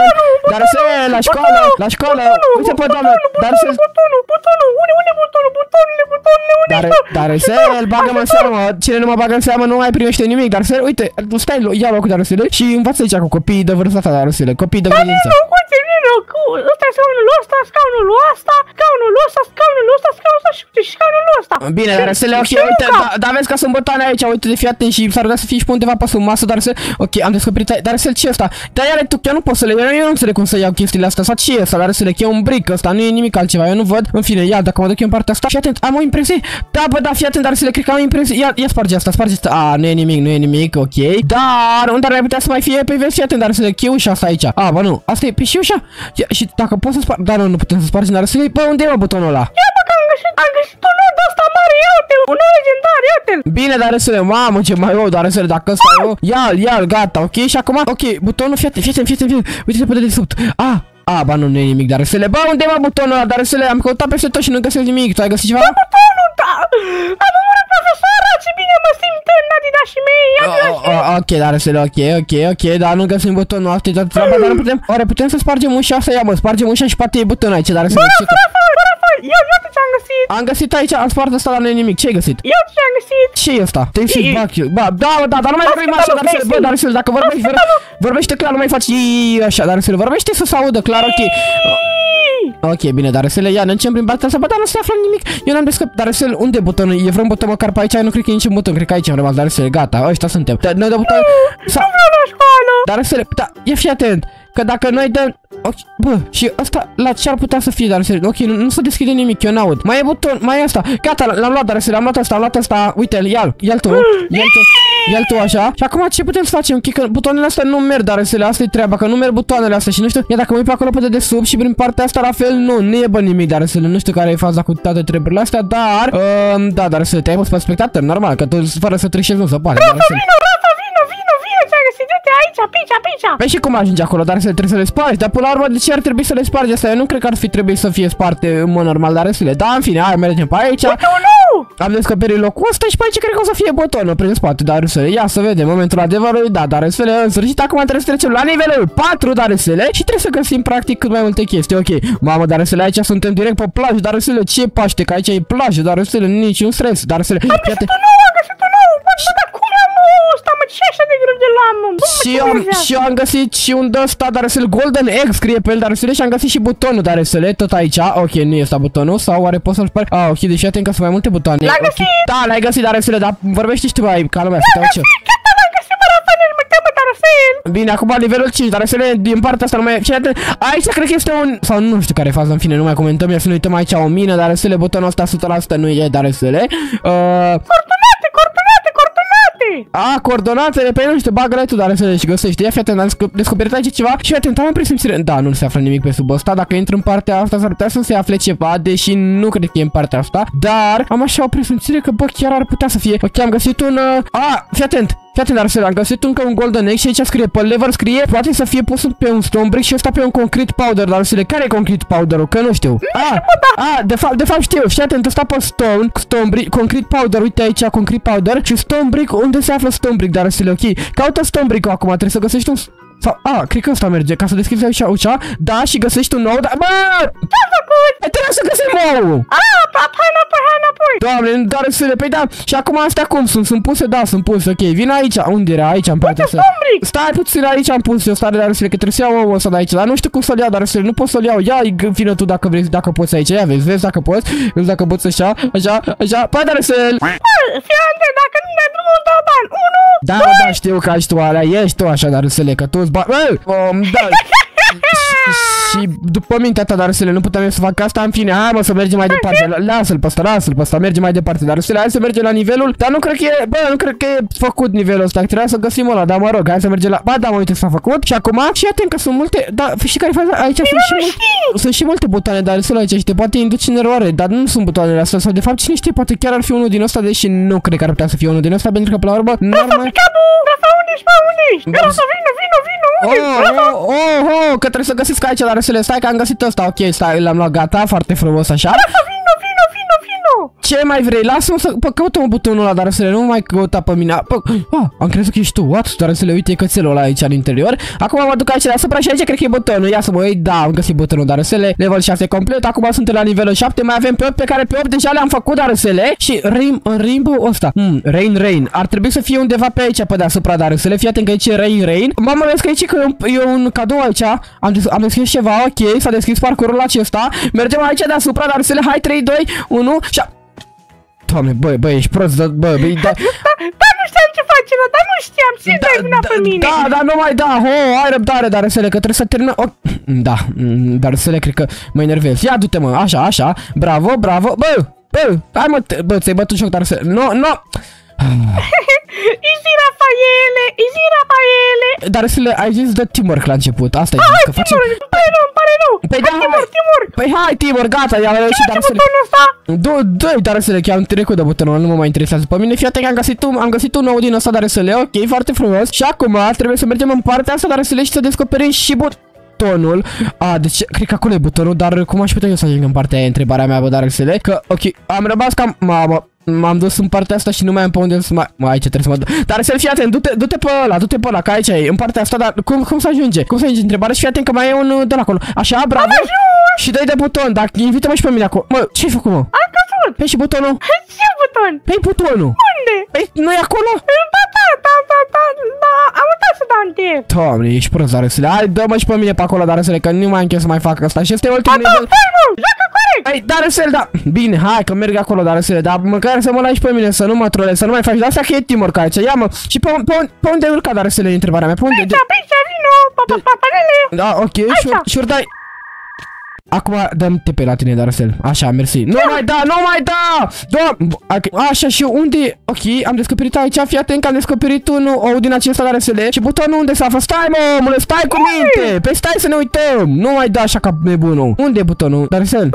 Speaker 1: Darăsele, la școală, la școală. Uite pe doamnă, darăsele.
Speaker 2: Butonul, butonul, unde, unde butonul, butonule, butonule, unde
Speaker 1: Dar,
Speaker 2: ești, bă?
Speaker 1: Darăsel, bagă-mă în seamă, cine nu mă bagă în seamă nu mai primește nimic, Darăsel, uite, tu stai, ia locul Darăsele și învață aici cu copiii de vârsta ta, Darăsele, copii de credință.
Speaker 2: Nu, uite, vino, cu, ăsta e scaunul ăsta, scaunul ăsta, scaunul ăsta, scaunul ăsta, scaunul ăsta și uite, și scaunul ăsta.
Speaker 1: Bine,
Speaker 2: Și-
Speaker 1: Darăsele, ok,
Speaker 2: și
Speaker 1: uite,
Speaker 2: Luca.
Speaker 1: da, da, vezi că sunt butoane aici, uite, de fii atent și s-ar putea să fii și pe undeva pe sub masă, Darăsel, ok, am descoperit, ai- Darăsel, ce e ăsta? Dar iar tu, eu nu pot să le iau, eu nu înțeleg cum să iau chestiile astea, sau ce e ăsta, Darăsele, că e un brick ăsta, nu e nimic altceva, eu nu văd, în fine, ia, dacă mă duc eu în partea asta, fii atent, am o impresie, da, bă, da, fii atent, Darăsele, cred că am o impresie, ia, ia sparge asta, sparge asta, a, nu e nimic, nu e nimic, ok, dar, unde ar mai putea să mai fie, pe vezi, fii atent, Darăsele, că e ușa asta aici, a, bă, nu, asta e, pe și ușa, ia, și dacă pot să sparg, dar nu, nu putem să spargem, Darăsele, bă, unde e, mă, butonul ăla?
Speaker 2: Ia, bă, că am găsit, am găsit un nou de ăsta mare, ia uite, un nou legendar, ia uite
Speaker 1: Bine, dar răsule, mamă, ce mai eu, dar răsule, dacă ăsta e eu, ia-l, ia-l, gata, ok? Și acum, ok, butonul, fii atent, fii atent, fii atent, fii atent, uite-te pe de desubt. Ah, a, ba nu, nu e nimic, dar răsule, bă, unde e mă butonul ăla, dar răsule, am căutat peste tot și nu găsesc nimic, tu ai găsit ceva?
Speaker 2: Butonul, da, am omorât profesoara, ce bine mă simt în Adidas și mei, ia
Speaker 1: O- o- o- Ok, dar răsule, ok, ok, ok, dar nu găsim butonul, asta e toată treaba, dar nu putem, oare putem să spargem ușa asta, ia mă, spargem ușa și poate e butonul aici, dar răsule, ce
Speaker 2: Rafal, bă, Rafal, ia, ia ce am găsit,
Speaker 1: Am găsit aici, am spart asta, dar nu e nimic, ce ai găsit?
Speaker 2: ia ce am găsit.
Speaker 1: ce e asta? Te
Speaker 2: E-
Speaker 1: bac eu. Ba, da, da, dar nu mai vorbim așa, dar să, bă, dar să, dacă vorbești, vorbe, vorbește clar, nu mai faci ii, așa, dar să vorbește să se audă clar, ok. Ok, bine, dar să le ia, ne încem prin partea asta, bă, dar nu se află nimic. Eu n-am descoperit, dar să unde e butonul? E vreun buton măcar pe aici? Nu cred că e niciun buton, cred că aici am rămas, dar să gata, ăștia suntem. Dar noi de buton... Sa...
Speaker 2: Nu vreau la școală.
Speaker 1: Dar să le, da, ia fi atent. Că dacă noi dăm... Ok, bă, și asta la ce ar putea să fie, dar să Ok, nu, nu se deschide nimic, eu n-aud. Mai e buton, mai e asta. Gata, l-am luat, dar să am luat asta, am luat asta. Uite-l, ia-l, ia-l tu, ia-l tu. Ia-l tu așa. Și acum ce putem să facem? Ok, că butoanele astea nu merg, dar să asta e treaba, că nu merg butoanele astea și nu știu. Ia dacă mă uit pe acolo pe dedesubt și prin partea asta la fel, nu, nu e bă nimic, dar să nu știu care e faza cu toate treburile astea, dar um, da, dar să te-ai pus pe spectator, normal, că tu fără să trișezi nu se poate. Dar
Speaker 2: uite, aici, pici, pici.
Speaker 1: Păi și cum ajungi acolo? Dar să trebuie să le spargi. Dar până la urmă, de ce ar trebui să le spargi asta? Eu nu cred că ar fi trebuit să fie sparte în mod normal, dar restele. Da, în fine, hai, mergem pe aici.
Speaker 2: Uite, un nou.
Speaker 1: Am descoperit locul ăsta și pe aici cred că o să fie butonul prin spate, dar restele. Ia să vedem momentul adevărului, da, dar restele. În sfârșit, acum trebuie să trecem la nivelul 4, dar restele. Și trebuie să găsim practic cât mai multe chestii. Ok, mamă, dar restele, aici suntem direct pe plajă, dar restele, ce paște, că aici e plajă, dar restele, niciun stres, dar restele.
Speaker 2: Am găsit un nou, am găsit un nou. Bă, bă, dar cum ce e așa de greu de la am... Bun,
Speaker 1: Și
Speaker 2: ce
Speaker 1: eu, am,
Speaker 2: urmează?
Speaker 1: și eu am găsit și un de ăsta, dar să Golden Egg scrie pe el, dar să și am găsit și butonul, dar să tot aici. Ok, nu este butonul, sau oare pot să-l spar? Ah, ok, deci atent că sunt mai multe butoane.
Speaker 2: L-ai
Speaker 1: Ok,
Speaker 2: găsit?
Speaker 1: Da, l-ai găsit, dar să dar vorbește și tu mai ca lumea, să te aud ce.
Speaker 2: Gata, l-am găsit, mă, Rafael, mă cheamă Darusel.
Speaker 1: Bine, acum nivelul 5, dar să din partea asta nu mai... Și atent, aici cred că este un... Sau nu știu care e faza, în fine, nu mai comentăm, ia să ne uităm aici o mină, dar să butonul ăsta 100% nu e, dar să le. Uh,
Speaker 2: Coordonate, coordonate, coordonate.
Speaker 1: A, coordonatele, pe nu știu, bagă tu, dar să le și găsești. Ia fi atent, am desco- descoperit aici ceva și atent, am presimțire. Da, nu se află nimic pe sub ăsta. Dacă intru în partea asta, s-ar putea să se afle ceva, deși nu cred că e în partea asta. Dar am așa o presimțire că, bă, chiar ar putea să fie. Ok, am găsit un... Uh... A, fi atent! Fii atent, Arsel, am găsit încă un golden egg și aici scrie pe lever scrie poate să fie pus pe un stone brick și ăsta pe un concrete powder, dar Arsele, care e concrete powder-ul? Că nu știu. A, a, de fapt, de fapt știu. Fii atent, ăsta pe stone, stone brick, concrete powder, uite aici concrete powder și stone brick, unde se află stone brick, dar Arsele, ok. Caută stone brick acum, trebuie să găsești un sau, a, cred că ăsta merge, ca să deschizi aici, aici, da, și găsești un nou, da, bă!
Speaker 2: Ce-a făcut?
Speaker 1: Mai trebuie să găsim ou!
Speaker 2: Ah, pap, hai înapoi, hai înapoi.
Speaker 1: Doamne, dar să le, păi da, și acum astea cum sunt? Sunt puse? Da, sunt puse, ok, vin aici, unde era? Aici, în partea să...
Speaker 2: Stombric.
Speaker 1: Stai puțin, aici am pus eu stare dar să că trebuie să iau ouă ăsta de aici, dar nu știu cum să-l iau, dar să nu pot să-l iau, ia vină tu dacă vrei, dacă poți aici, ia vezi, vezi dacă poți, vezi dacă poți așa, așa, așa, păi dar să
Speaker 2: Fii atent, dacă nu ne drumul, dau bani. Unu,
Speaker 1: Da, da, știu că ești tu alea, ești tu așa, dar să le, că tu îți ba... Bă, um, [laughs] da. Și- Și după mintea ta, dar să le nu putem eu să fac asta, în fine, hai mă să mergem mai departe, La- lasă-l pe ăsta, lasă-l pe ăsta, mergem mai departe, dar să le, hai să mergem la nivelul, dar nu cred că e, bă, nu cred că e făcut nivelul ăsta, trebuia să găsim ăla, dar mă rog, hai să mergem la, ba da, mă uite s-a făcut. Și acum, și atent că sunt multe, da, și care faza, aici sunt și, mul- sunt și multe butoane, dar să aici și te poate induce în eroare, dar nu sunt butoanele astea, sau de fapt cine știe, poate chiar ar fi unul din ăsta, deși nu cred că ar putea să fie unul din ăsta, pentru că până la urmă, normal,
Speaker 2: Cabu, Rafa, unde ești, mă, unde ești? Rafa, vino, vino, vino, unde ești?
Speaker 1: Oh, oh, oh, oh, că trebuie să găsesc aici, dar să le stai că am găsit ăsta, ok, stai, l-am luat gata, foarte frumos așa.
Speaker 2: Rafa, vino, vino, vino, vino.
Speaker 1: Ce mai vrei? Lasă-mă să... Pă, căută-mă butonul ăla, dar să le nu mai căuta pe mine. Pă, ah, am crezut că ești tu, what? Dar să le uite cățelul ăla aici în interior. Acum mă duc aici deasupra și aici cred că e butonul. Ia să mă uit, da, am găsit butonul, dar să le level 6 complet. Acum sunt la nivelul 7, mai avem pe 8 pe care pe 8 deja le-am făcut, dar să le și rain, rainbow ăsta. Hmm, rain, rain. Ar trebui să fie undeva pe aici, pe deasupra, dar să le fii atent că aici e rain, rain. Mama, vezi că aici că e un, e un cadou aici. Am, des, am deschis ceva, ok, s-a deschis parcurul acesta. Mergem aici deasupra, dar să le hai 3, 2, 1 și... a- Doamne, băi, băi, ești prost, da, bă, băi, da,
Speaker 2: Dar nu știam ce face, ăla, dar nu știam, ce dai vina pe mine?
Speaker 1: da, da, nu mai da, ho, ai răbdare, dar să le, că trebuie să terminăm, o, da, mm, dar să le, cred că mă enervez, ia du-te mă, așa, așa, bravo, bravo, bă, bă, hai mă, te- bă, ți-ai bătut joc, dar să, nu, nu, [laughs]
Speaker 2: Easy, Rafaele, easy, Rafaele.
Speaker 1: dar să le, ai zis de teamwork la început, asta e,
Speaker 2: Hai,
Speaker 1: că facem,
Speaker 2: Timur, îmi pare rău, îmi pare rău.
Speaker 1: Păi
Speaker 2: Hai,
Speaker 1: da,
Speaker 2: Timur,
Speaker 1: hai.
Speaker 2: Timur.
Speaker 1: păi hai, Timur, gata, i-am reușit, dar
Speaker 2: Ce
Speaker 1: să le,
Speaker 2: butonul ăsta?
Speaker 1: Dă, dă, dar să le chiar am trecut de butonul ăla, nu mă mai interesează pe mine. Fii atent că am găsit un, am găsit un nou din ăsta, dar să le, ok, foarte frumos. Și acum trebuie să mergem în partea asta, dar să le și să descoperim și butonul. A, deci cred că acolo e butonul, dar cum aș putea eu să ajung în partea aia, e întrebarea mea, bă, dar să le, că, ok, am rămas cam, mamă, M-am dus în partea asta și nu mai am pe unde să mai... Mă, aici trebuie să mă duc. Dar să fii atent, du-te, du-te pe ăla, du-te pe ăla, că aici e, în partea asta, dar cum, cum să ajunge? Cum să ajunge? Întrebare și fii atent că mai e un uh, de la acolo. Așa, bravo. Și dai de buton, dar invită-mă și pe mine acolo. Mă, ce-ai făcut, mă?
Speaker 2: Am căzut.
Speaker 1: Pe și butonul?
Speaker 2: Ce buton?
Speaker 1: Pe butonul.
Speaker 2: Unde?
Speaker 1: Păi, nu e acolo?
Speaker 2: Da, da, da, da, da, da, am uitat să dau de.
Speaker 1: Doamne, ești prost, Darusele. Hai, dă-mă și pe mine pe acolo, Darusele, că nu mai am chef să mai fac asta. Și este ultimul
Speaker 2: Da,
Speaker 1: nivel.
Speaker 2: hai, mă, joacă corect.
Speaker 1: Hai, Darusele, da. Bine, hai, că merg acolo, Darusele, dar măcar să mă lași pe mine, să nu mă trolezi, să nu mai faci. De asta că e Timor ca aici. Ia, mă. Și pe, pe, pe unde ai urcat, Darusele, e întrebarea mea? Pe unde?
Speaker 2: Aici, pe aici, vino, pa, pa, pa, panele.
Speaker 1: Da, ok, șur, șur, dai. Acum dăm TP la tine, Darusel. Așa, mersi. Nu mai da, nu mai da! Doamne, așa și unde? Ok, am descoperit aici, fii atent că am descoperit un ou din acesta Darusele și butonul unde s-a fost. Stai, mă, omule, stai cu minte! Pe stai să ne uităm! Nu mai da așa ca nebunul. Unde e butonul? Darusel?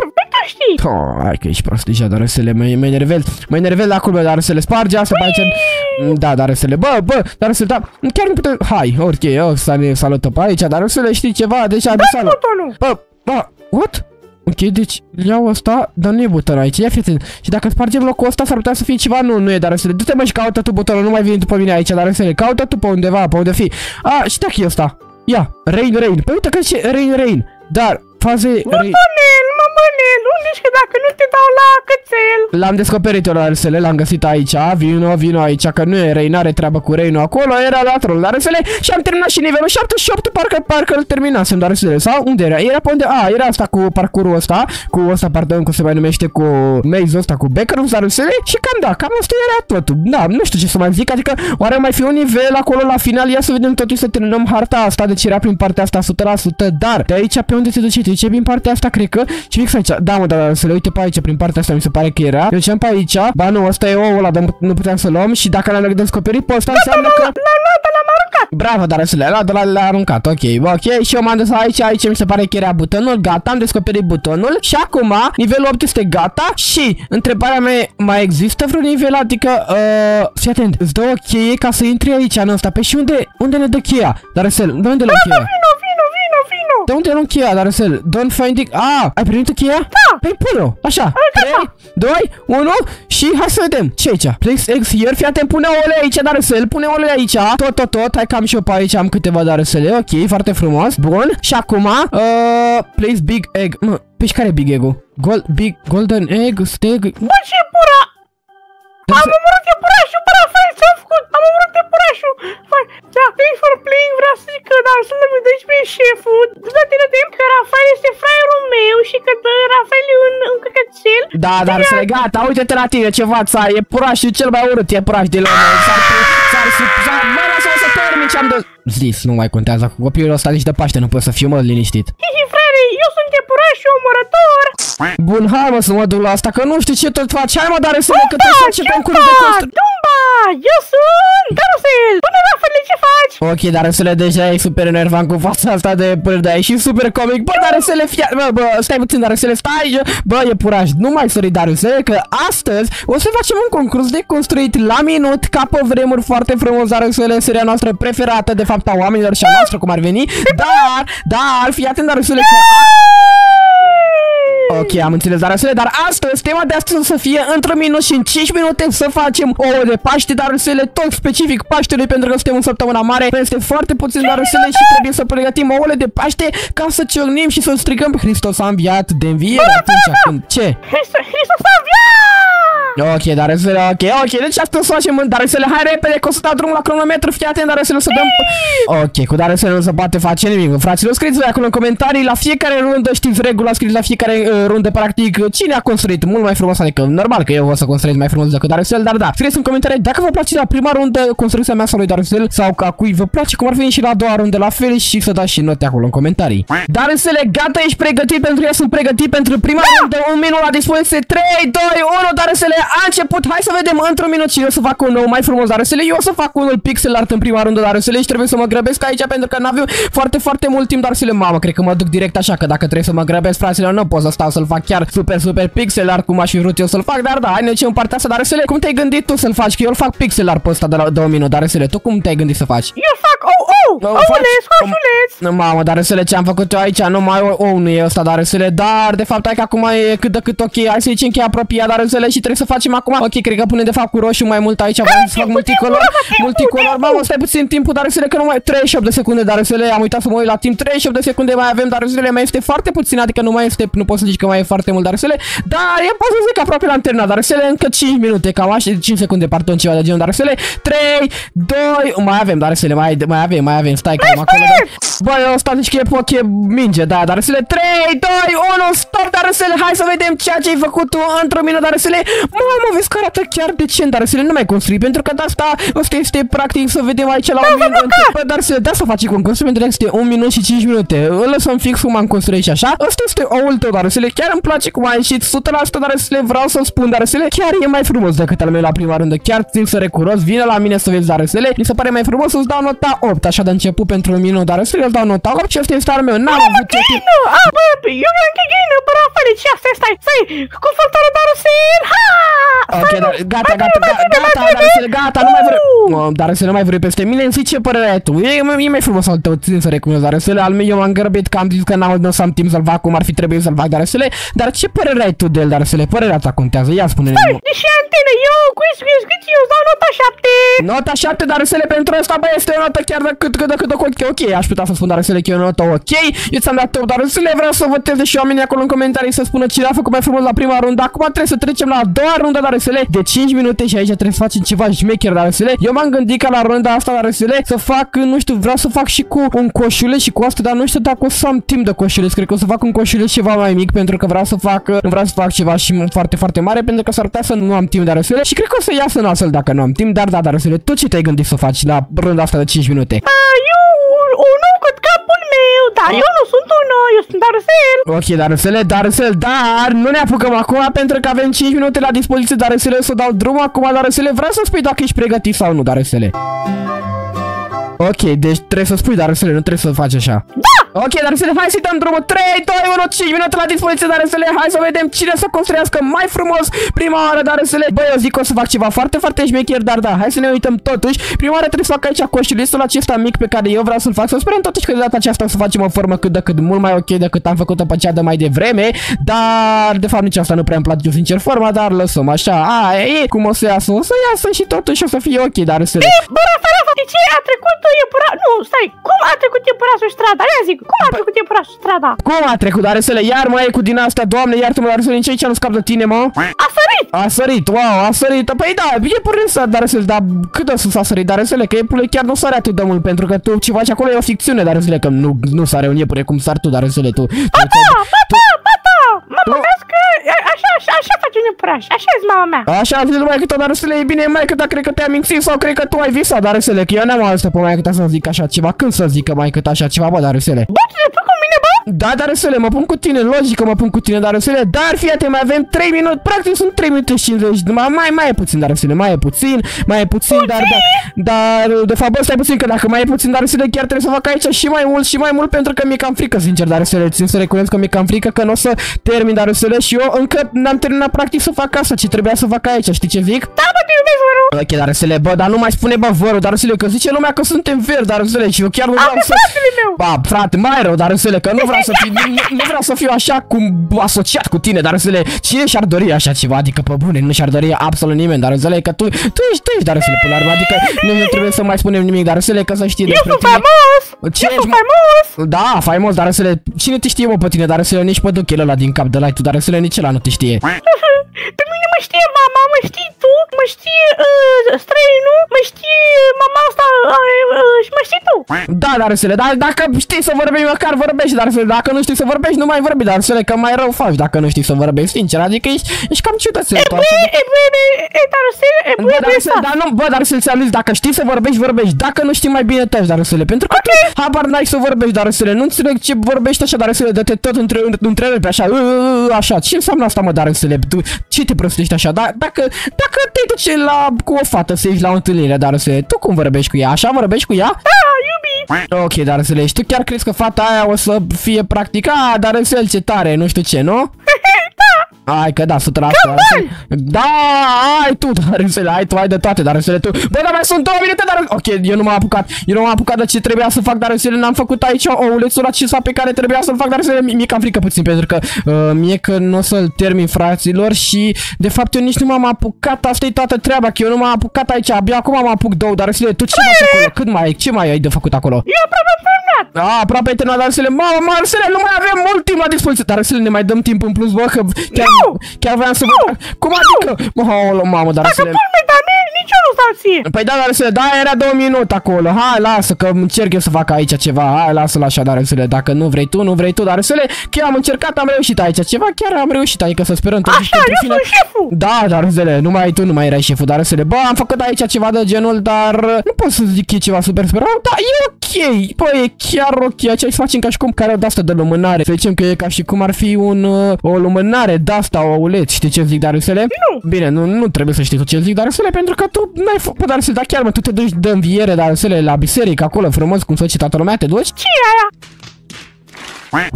Speaker 2: Pe tu știi.
Speaker 1: Oh, hai că ești prost deja, Darusele, mă, mă enervez. Mă enervez la culme, Darusele. Sparge asta pe aici. Da, Darusele. Bă, bă, Darusele, da. Chiar nu putem... Hai, ok, o să ne salutăm pe aici. Darusele, știi ceva? Deja de
Speaker 2: Da,
Speaker 1: salut.
Speaker 2: butonul.
Speaker 1: Bă, bă, what? Ok, deci iau ăsta, dar nu e butonul aici, ia fii atent. Și dacă spargem locul ăsta, s-ar putea să fie ceva, nu, nu e, dar să Du-te mă și caută tu butonul, nu mai vine după mine aici, dar să caută tu pe undeva, pe unde fi. A, și dacă e ăsta? Ia, Rain Rain, păi uite că ce Rain Rain. Dar, faze... Re...
Speaker 2: Mămânel, mămânel, unde ești că dacă nu te dau la cățel?
Speaker 1: L-am descoperit eu la RSL, l-am găsit aici, vino, vino aici, că nu e Rei, n-are treabă cu Reino acolo, era la troll la RSL și am terminat și nivelul 78, parcă, parcă îl terminasem la RSL, sau unde era? Era pe unde? A, era asta cu parcurul ăsta, cu ăsta, pardon, cum se mai numește, cu maze ăsta, cu Backrooms la RSL și cam da, cam asta era totul. Da, nu știu ce să mai zic, adică oare mai fi un nivel acolo la final, ia să vedem totuși să terminăm harta asta, deci era prin partea asta 100%, dar de aici pe unde se duce? De ce prin partea asta, cred că, și fix aici, da mă, dar să le uite pe aici, prin partea asta mi se pare că era, eu ce pe aici, ba nu, ăsta e ouul ăla, dar nu puteam să luăm și dacă l-am descoperit pe ăsta înseamnă că...
Speaker 2: L-am luat, dar l-am aruncat.
Speaker 1: Bravo, dar să le luat, dar l-a aruncat, ok, ok, și eu m-am dus aici, aici mi se pare că era butonul, gata, am descoperit butonul și acum nivelul 8 este gata și întrebarea mea e, mai există vreun nivel, adică, uh, fii atent, îți dă o cheie ca să intri aici în ăsta, pe și unde, unde ne dă cheia? Dar să de unde luăm cheia?
Speaker 2: Vino, vino, vino, vino.
Speaker 1: De unde luăm cheia, dar să don't find it, ah, ai primit cheia?
Speaker 2: Da.
Speaker 1: Păi pune-o, așa, 3, 2, 1 și hai să vedem, ce aici? Place eggs here, fii atent, pune ouăle aici, dar să pune ouăle aici, tot, tot, tot, hai că am și eu pe aici, am câteva dar să ok, foarte frumos, bun, și acum, uh, place big egg, mă, pe care e big egg-ul? Gold, big, golden egg, steg,
Speaker 2: Bă, ce pura! Am omorât iepurașul, bă, Rafael, ce-am făcut? Am omorât iepurașul! Vai, da, thanks for playing, vreau să zic că, dar să ne vedeți pe șeful. Dă tine timp că Rafael este fraierul meu și că dă Rafael e un, un căcățel.
Speaker 1: Da, dar să le gata, uite-te la tine ce fața, e purașul cel mai urât, e puraș de lume, s-ar, s-ar, s-ar, bă, lasă-mă să termin ce am de... Zis, nu mai contează, cu copilul ăsta nici de Paște nu pot să fiu, mă, liniștit.
Speaker 2: Hihi, frere, eu sunt iepurașul omorător.
Speaker 1: Bun, hai mă să mă duc la asta, că nu știu ce tot faci, hai mă, dar să că
Speaker 2: Dumba,
Speaker 1: trebuie să începem cu de
Speaker 2: Dumba,
Speaker 1: constru...
Speaker 2: Dumba, eu sunt Carusel. Bună, Rafael, ce faci?
Speaker 1: Ok, dar să le deja e super enervant cu fața asta de pârdă, e și super comic. Bă, dar să le fia... Bă, bă, stai puțin, dar să le stai... Bă, e puraj, nu mai sări, dar să că astăzi o să facem un concurs de construit la minut, ca pe vremuri foarte frumos, dar să le seria noastră preferată, de fapt, a oamenilor și a noastră, cum ar veni. Dar, dar, fii atent, dar să le că... Ok, am înțeles, dar să dar astăzi, tema de astăzi o să fie într-un minut și în 5 minute să facem ouă de Paște, dar să le tot specific Paștelui, pentru că suntem în săptămâna mare, este foarte puțin dar să le și trebuie să pregătim ouăle de Paște ca să ciocnim și să strigăm Hristos a înviat de înviere atunci când... Ce?
Speaker 2: Hristos, Hristos a înviat!
Speaker 1: Ok, dar să le, ok, ok, deci asta o să facem în dar să le hai repede că o să dau drumul la cronometru, fii atent, dar să le să dăm... Ok, cu dar să nu se poate face nimic, fraților, scrieți voi acolo în comentarii, la fiecare rundă știți regula, scrieți la fiecare uh, rundă, practic, cine a construit mult mai frumos, adică normal că eu o să construiesc mai frumos decât Darusel, dar da, scrieți în comentarii dacă vă place la prima rundă construcția mea sau lui Darusel sau ca cui vă place, cum ar fi și la a doua rundă la fel și să dați și note acolo în comentarii. Darusele, gata, ești pregătit pentru ea, sunt pregătit pentru prima rundă, un minut la dispoziție, 3, 2, 1, Darusele, a început, hai să vedem într-un minut și eu să fac un nou mai frumos Darusele, eu o să fac unul pixel art în prima rundă Darusele și trebuie să mă grăbesc aici pentru că n-avem foarte, foarte mult timp Darusele, mamă, cred că mă duc direct așa, că dacă trebuie să mă grăbesc, fraților, nu pot să stau să-l fac chiar super, super pixel art cum aș fi vrut eu să-l fac, dar da, hai ne în partea asta, Darusele, cum te-ai gândit tu să-l faci? Că eu îl fac pixel art pe ăsta de la 2 minute, Darusele, tu cum te-ai gândit să faci?
Speaker 2: Eu fac ou, ou,
Speaker 1: Nu,
Speaker 2: ouleț,
Speaker 1: faci-
Speaker 2: coșuleț.
Speaker 1: Nu, mamă, dar râsele ce am făcut eu aici, nu mai o, o nu e ăsta, dar râsele, dar de fapt hai că acum e cât de cât ok, hai să zicem că e apropiat, dar râsele și trebuie să facem acum, ok, cred că pune de fapt cu roșu mai mult aici, vreau să fac multicolor, multicolor, mamă, stai puțin timpul, dar râsele că nu mai, 38 de secunde, dar râsele, am uitat să mă uit la timp, 38 de secunde mai avem, dar râsele mai este foarte puțin, adică nu mai este, nu poți să zici că mai e foarte mult, dar râsele, dar e, pot să zic aproape la antena, dar râsele încă 5 minute, cam așa, 5 secunde, pardon, ceva de genul, dar râsele, 3, 2, mai avem, dar râsele, mai, mai avem, mai avem, stai că am acolo, dar... Băi, ăsta zici că e poc, e minge, da, dar râsele 3, 2, 1, stop, dar râsele, hai să vedem ceea ce ai făcut tu într-o minut, dar râsele, mamă, vezi că arată chiar decent, dar râsele nu mai construi, pentru că de asta, ăsta este practic să vedem aici la un minut, Bă, dar râsele, de asta face concursul, pentru că este 1 minut și 5 minute, îl lăsăm fix cum am construit și așa, ăsta este oul tău, dar râsele, chiar îmi place cum a ieșit 100%, dar râsele, vreau să spun, dar râsele, chiar e mai frumos decât al meu la prima rândă, chiar țin să recuros, vine la mine să vezi, dar râsele, mi se pare mai frumos să-ți dau nota 8, așa de început pentru un minut, dar râsele, îl dau nota 8 și ăsta este al meu, n-am avut ce timp.
Speaker 2: Ghină, a, bă, eu vreau că ghină, bă, Rafael, ce asta stai, stai, cu făltorul Darusel, ha!
Speaker 1: Ok, dar gata, gata, gata, gata, dar să gata, nu mai vreau. Mă, Dar să nu mai vrei peste mine, zici ce părere ai tu? E, e mai frumos al tău, țin să recunosc, dar să al meu eu m-am grăbit că am zis că n-am nu să am timp să-l fac cum ar fi trebuit să-l fac, dar să dar ce părere ai tu de el, dar să le părerea ta contează, ia spune-ne.
Speaker 2: Deși antenă, eu, quiz, quiz, cât eu îți dau nota 7.
Speaker 1: Nota 7, dar Rusele pentru asta, bă, este o notă chiar de cât, cât, de cât, ok, ok, aș putea să spun dar Rusele că e o notă ok. Eu ți-am dat 8, dar Rusele, vreau să voteze și oamenii acolo în comentarii să spună cine a făcut mai frumos la prima rundă. Acum trebuie să trecem la a doua rundă, dar Rusele, de 5 minute și aici trebuie să facem ceva șmecher, dar Rusele. Eu m-am gândit ca la runda asta, dar Rusele, să fac, nu știu, vreau să fac și cu un coșuleț și cu asta, dar nu știu dacă o să am timp de coșuleț. Cred că o să fac un coșuleț ceva mai mic pentru că vreau să fac, nu vreau să fac ceva și foarte, foarte mare pentru că s-ar putea să nu am timp de Rusele și cred că o să iasă în astfel dacă nu am timp, dar da, dar Rusele, tu ce te-ai gândit să faci la runda asta de 5 minute?
Speaker 2: Bă, eu unul cât capul meu, dar eu nu sunt unul, eu sunt Darcel.
Speaker 1: Ok, Darusele, Darusel, dar nu ne apucăm acum pentru că avem 5 minute la dispoziție, Darusele, să dau drumul acum, Darusele, vreau să spui dacă ești pregătit sau nu, Darusele. Ok, deci trebuie să spui, Darusele, nu trebuie să faci așa.
Speaker 2: Da!
Speaker 1: Ok, Darusele, hai să dăm drumul 3, 2, 1, 5 minute la dispoziție, Darusele, hai să vedem cine să construiască mai frumos prima oară, Darusele. Băi, eu zic că o să fac ceva foarte, foarte șmecher, dar da, hai să ne uităm totuși. Prima oară trebuie să fac aici coșulistul acesta mic pe care eu vreau să-l fac, să sperăm totuși că de data aceasta o să facem o formă cât de cât mult mai ok decât am făcut-o pe cea de mai devreme, dar de fapt nici asta nu prea îmi place sincer forma, dar lăsăm așa. A, e, cum o să iasă? O să iasă și totuși o să fie ok, Darusele.
Speaker 2: Bă, Rafa, Rafa, de ce a trecut iepura... Nu, stai, cum a trecut iepurașul strada? Ia zic, cum a trecut iepurașul strada?
Speaker 1: Cum a trecut, Darusele? Iar mai e cu din asta, doamne, iartă-mă, Darusele, nici aici nu scap de tine, mă?
Speaker 2: A sărit!
Speaker 1: A sărit, wow, a sărit. Păi da, e pur să Darusele, dar cât de sus a sărit, Darusele? Că iepule chiar nu sare atât de mult, pentru că tu ce faci acolo e o ficțiune, Darusele, că nu, nu sare un iepure cum sar tu, Darusele, tu. tu
Speaker 2: Ba da, ba da, ba da! Mama mea că a- așa, așa, așa face un iepuraș, așa e mama mea.
Speaker 1: Așa a zis mai cât Darusele, e bine, mai cât cred că te-am mințit sau cred că tu ai visat, Darusele, că eu n-am auzit pe mai cât să zic așa ceva. Când să zică mai cât așa ceva, bă, Darusele?
Speaker 2: Bă, tu te pui cu mine, bă?
Speaker 1: Da, Darusele, mă pun cu tine, logic că mă pun cu tine, Darusele, dar fii atent, mai avem 3 minute, practic sunt 3 minute și 50, mai, mai, mai e puțin, Darusele, mai e puțin, mai e puțin, dar, dar, dar, de fapt, bă, stai puțin, că dacă mai e puțin, Darusele, chiar trebuie să fac aici și mai mult și mai mult, pentru că mi-e cam frică, sincer, Darusele, țin să recunosc că mi-e cam frică că nu o să termin, Darusele, și eu încă n-am terminat practic să fac asta, ce trebuia să fac aici, știi ce zic?
Speaker 2: Da, bă, te iubesc, vă rog.
Speaker 1: Ok, Darusele, bă, dar nu mai spune, bă, vărul, Darusele, că zice lumea că suntem veri, Darusele, și eu chiar nu vreau
Speaker 2: Am
Speaker 1: să...
Speaker 2: fratele meu.
Speaker 1: Ba, frate, mai rău, dar Rusele, că nu vreau să fiu, nu, nu vreau să fiu așa cum asociat cu tine, dar Rusele, cine și-ar dori așa ceva? Adică, pe bune, nu și-ar dori absolut nimeni, dar Rusele, că tu, tu ești, tu ești, dar Rusele, până la urmă, adică nu, nu trebuie să mai spunem nimic, dar Rusele, că să știi
Speaker 2: Eu
Speaker 1: despre
Speaker 2: sunt
Speaker 1: tine.
Speaker 2: faimos!
Speaker 1: Ce
Speaker 2: Eu
Speaker 1: ești,
Speaker 2: sunt
Speaker 1: mă?
Speaker 2: faimos!
Speaker 1: Da, faimos, dar Rusele, cine te știe, mă, pe tine, dar Rusele, nici pe duchele ăla din cap de la tu, dar Rusele, nici ăla nu te știe. [laughs]
Speaker 2: Pe mine mă știe mama, mă știi tu, mă știe uh, străinul, mă știe mama asta uh, uh, și mă știi tu.
Speaker 1: Da, dar Rusele, dar dacă știi să vorbești, măcar vorbești, dar Rusele, dacă nu știi să vorbești, nu mai vorbi, dar Rusele, că mai rău faci dacă nu știi să vorbești, sincer, adică ești, ești cam ciudățel.
Speaker 2: E
Speaker 1: tu așa.
Speaker 2: bine, e bine, e dar să e
Speaker 1: Bă,
Speaker 2: bine,
Speaker 1: dar,
Speaker 2: bine,
Speaker 1: să, dar nu, bă, dar să-ți am zis, dacă știi să vorbești, vorbești. Dacă nu știi mai bine taci, dar să Pentru că tu habar n-ai să vorbești, dar să Nu înțeleg ce vorbești așa, dar să de te tot între, întrerupi așa, "Ă, ă, ă", așa. Ce înseamnă asta, mă, dar să Tu, ce te prostești așa? Da, dacă, dacă te duce la, cu o fată să ieși la o întâlnire, dar să tu cum vorbești cu ea? Așa vorbești cu ea?
Speaker 2: Da, iubit.
Speaker 1: Ok, dar să și tu chiar crezi că fata aia o să fie practic, a, dar să ce tare, nu știu ce, nu? [laughs] Ai că da, 100%. Da, ai tu, dar înțele, ai tu, ai de toate, dar înțele tu. Bă, dar mai sunt două minute, dar... Ok, eu nu m-am apucat. Eu nu m-am apucat de ce trebuia să fac, dar înțele, n-am făcut aici oulețul acesta pe care trebuia să-l fac, dar înțele, mi-e cam frică puțin, pentru că uh, mie că nu o să-l termin, fraților, și de fapt eu nici nu m-am apucat, asta e toată treaba, că eu nu m-am apucat aici, abia acum am apucat două, dar înțele, tu ce faci acolo? Cât mai ai? Ce mai ai de făcut acolo?
Speaker 2: Eu aproape am terminat.
Speaker 1: A, aproape ai terminat, Arsele. Mamă, mă, Arsele, nu mai avem mult timp la dispoziție. Dar, Arsele, ne mai dăm timp în plus, bă, că chiar,
Speaker 2: Nu!
Speaker 1: chiar vreau să vă... Cum adică? Mă, aolo, mamă, dar, Arsele...
Speaker 2: Culme, dar mie, nici eu nu stau ție.
Speaker 1: Păi da, dar Arsele, da, era două minute acolo. Hai, lasă, că încerc eu să fac aici ceva. Hai, lasă-l așa, dar, Arsele, dacă nu vrei tu, nu vrei tu, dar, Arsele, că eu am încercat, am reușit aici ceva, chiar am reușit, adică să sperăm totuși
Speaker 2: Așa,
Speaker 1: pentru
Speaker 2: eu sunt șeful.
Speaker 1: Da, dar Arsele, nu mai tu, nu mai erai șeful, dar Arsele, bă, am făcut aici ceva de genul, dar nu pot să zic că e ceva super super, da, e ok, bă, e chiar ok, aici facem ca și cum care de asta de lumânare, să zicem că e ca și cum ar fi un, uh, o lumânare de asta, o oulet, știi ce zic, dar Arsele?
Speaker 2: Nu.
Speaker 1: Bine, nu, nu trebuie să știi tu ce zic, dar Arsele, pentru că tu n-ai făcut, dar Arsele, da chiar, mă, tu te duci de înviere, dar Arsele, la biserică, acolo, frumos, cum face toată lumea, te duci?
Speaker 2: Ce e aia?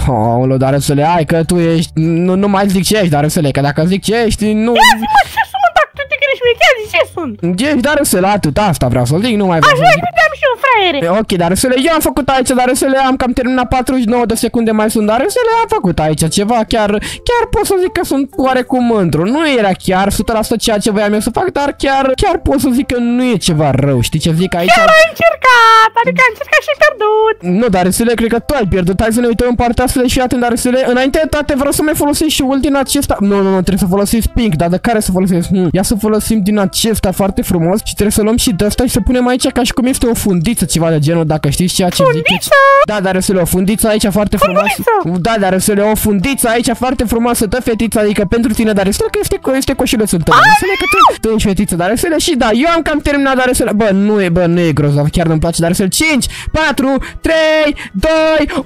Speaker 1: Oh, dar Arsele, ai că tu ești, nu, nu mai zic ce ești, dar Arsele, că dacă zic ce ești, nu...
Speaker 2: Ia zi, mă, ce sumă dacă tu te gândești șmecheri, ce sunt?
Speaker 1: Ești dar să la atât, asta vreau să zic, nu mai vreau să
Speaker 2: Așa
Speaker 1: zic.
Speaker 2: credeam și eu, fraiere.
Speaker 1: E, Ok, dar să le eu am făcut aici, dar să le am cam terminat 49 de secunde mai sunt, dar să le am făcut aici ceva, chiar, chiar pot să zic că sunt oarecum mândru. Nu era chiar 100% ceea ce voiam eu să fac, dar chiar, chiar pot să zic că nu e ceva rău, știi ce zic aici?
Speaker 2: Chiar ai încercat, adică ai încercat și ai pierdut.
Speaker 1: Nu, dar le cred că tu ai pierdut. Hai să ne uităm în partea asta și atent, dar le înainte de toate vreau să mai folosesc și ult din acesta. Nu, nu, nu, trebuie să folosesc pink, dar de care să folosesc? Hmm. Ia să folosim din acesta foarte frumos și trebuie să luăm și de asta și să punem aici ca și cum este o fundiță, ceva de genul, dacă știți ceea ce zic.
Speaker 2: Fundiță?
Speaker 1: Da, dar să le o fundiță aici foarte frumoasă. Da, dar să le o fundiță aici foarte frumoasă, dă fetița, adică pentru tine, dar să că este, este coșulețul tău. Dar că tu, tu ești fetiță, dar să le și da, eu am cam terminat, dar să le, bă, nu e, bă, nu e grozav, chiar nu-mi place, dar să 5, 4, 3, 2, 1,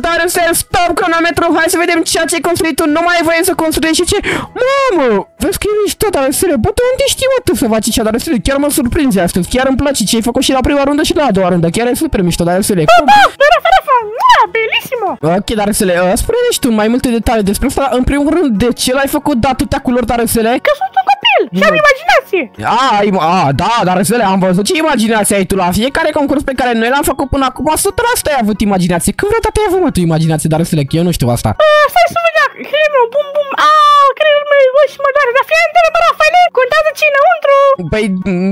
Speaker 1: dar să stop cronometru, hai să vedem ceea ce ai construit tu, nu mai ai voie să construiești și ce, mamă, vezi că ești tot, dar să le, bă, tu unde știi mă, tu să faci ce, dar să le, chiar mă surprinzi astăzi, chiar îmi place ce ai făcut și la prima rundă și la a doua rundă, chiar e super mișto, dar să le, cum,
Speaker 2: Da, Rafa, Rafa, mua, belissimo.
Speaker 1: Ok, dar să le, uh, spune și tu mai multe detalii despre asta, în primul rând, de ce l-ai făcut de atâtea culori, dar să le,
Speaker 2: Că sunt un copil și am
Speaker 1: Nu.
Speaker 2: imaginație.
Speaker 1: A, ai, a, da, dar să le am văzut ce imaginație ai tu la fiecare concurs pe care noi l-am făcut până acum, 100% ai avut imaginație. Când vreodată ai avut mă, tu imaginație, dar să le, că eu nu știu asta.
Speaker 2: Ah, stai să vedea, creierul meu, bum, bum, ah, creierul meu, bă, și mă doare, dar fii atent, bă, Rafaele, contează ce înăuntru.
Speaker 1: Păi,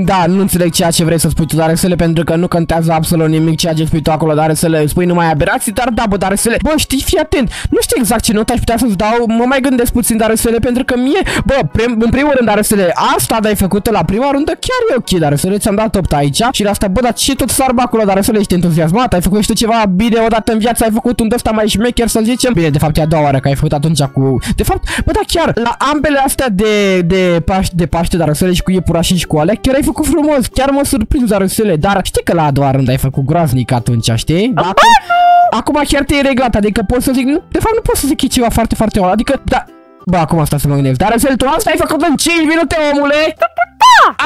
Speaker 1: da, nu înțeleg ceea ce vrei să spui tu, dar să le, pentru că nu contează absolut nimic ceea ce spui tu acolo, dar să le spui numai aberații, dar da, bă, dar să le, bă, știi, fii atent, nu știu exact ce notă aș putea să-ți dau, mă mai gândesc puțin, dar să le, pentru că mie, bă, prim, în primul rând, dar să le, asta de-ai făcut la prima rundă, chiar e ok, dar să le, ți-am dat 8 aici și la asta, bă, dar ce tot sarba acolo, dar să le, ești entuziasmat, ai făcut și tu ceva bine odată în viață, ai făcut un ăsta mai șmecher, să zicem, bine, de fapt, e a doua oară că ai făcut atunci cu, de fapt, bă, da, chiar, la ambele astea de, de, paște, de paște, dar să le, și cu iepurașii și cu alea, chiar ai făcut frumos, chiar mă surprins, dar să le, dar știi că la a doua rândă ai făcut groaznic atunci, știi? Da, acum, acum chiar te-ai reglat, adică pot să zic, nu, de fapt nu pot să zic că e ceva foarte, foarte mal, adică, da, Bă, acum asta să mă gândesc. Dar Răsel, tu asta ai făcut în 5 minute, omule?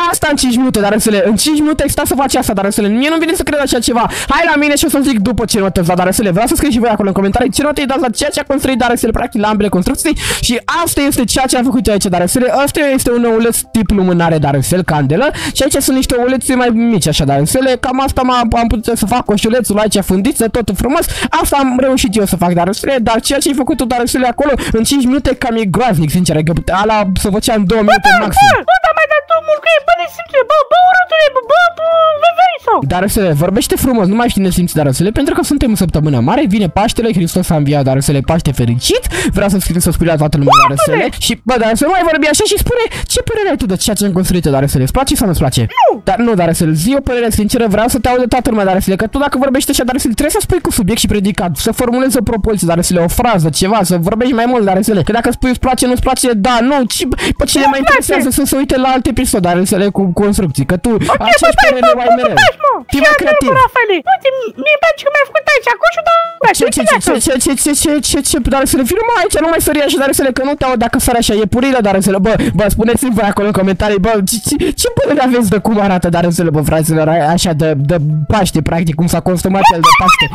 Speaker 1: Asta în 5 minute, dar Răsele, în 5 minute ai stat să faci asta, dar Răsele, mie nu vine să cred așa ceva. Hai la mine și o să zic după ce notă îți da, dar Răsele, vreau să scrieți și voi acolo în comentarii ce notă îi dați la ceea ce a construit dar Răsele, practic la ambele construcții și asta este ceea ce am făcut eu aici, dar Răsele, asta este un ouleț tip lumânare, dar Răsel, candelă și aici sunt niște oulețe mai mici așa, dar Răsele, cam asta am am putut să fac coșulețul aici, fundiță, totul frumos, asta am reușit eu să fac, dar Răsele, dar ceea ce ai făcut tu, dar Răsele, acolo, în 5 minute, cam e groaznic, sincer, că ala să făcea în 2 minute maxim.
Speaker 2: Bă, bă, dar mai dat omul că e, bă, nesimțire, bă, bă, urâtule, bă, bă, bă, veveri sau?
Speaker 1: Dar să vorbește frumos, nu mai știi nesimți dar să pentru că suntem în săptămâna mare, vine Paștele, Hristos a înviat, dar să le Paște fericit, vreau să scrie să spui la toată lumea dar să le și bă, dar să nu mai vorbi așa și spune ce părere ai tu de ceea ce am construit eu, dar să le îți place sau nu-ți place? Nu! Dar nu, dar să le zi o părere sinceră, vreau să te aud de toată lumea, dar să le că tu dacă vorbești așa, dar să le trebuie să spui cu subiect și predicat, să formulezi o propoziție, dar să le o frază, ceva, să vorbești mai mult, dar să le că dacă spui îți place, nu-ți place, da, nu, ci, pe cine mai interesează să se uite la alte episoade, dar să le cu construcții, că tu aceeași părere mai mereu. Fii mai creativ.
Speaker 2: Rafaele, uite, mie îmi place că mi-ai făcut aici acoșul, dar...
Speaker 1: Ce, ce, ce, ce, ce, ce, ce, ce, ce, ce, dar să le fiu numai aici, nu mai sări așa, dar să le că nu te aud dacă sari așa, e purile, dar să le, bă, bă, spuneți-mi voi acolo în comentarii, bă, ce, ce, ce părere aveți de cum arată, dar să le, bă, fraților, așa, de, de Paște, practic, cum s-a consumat el de Paște.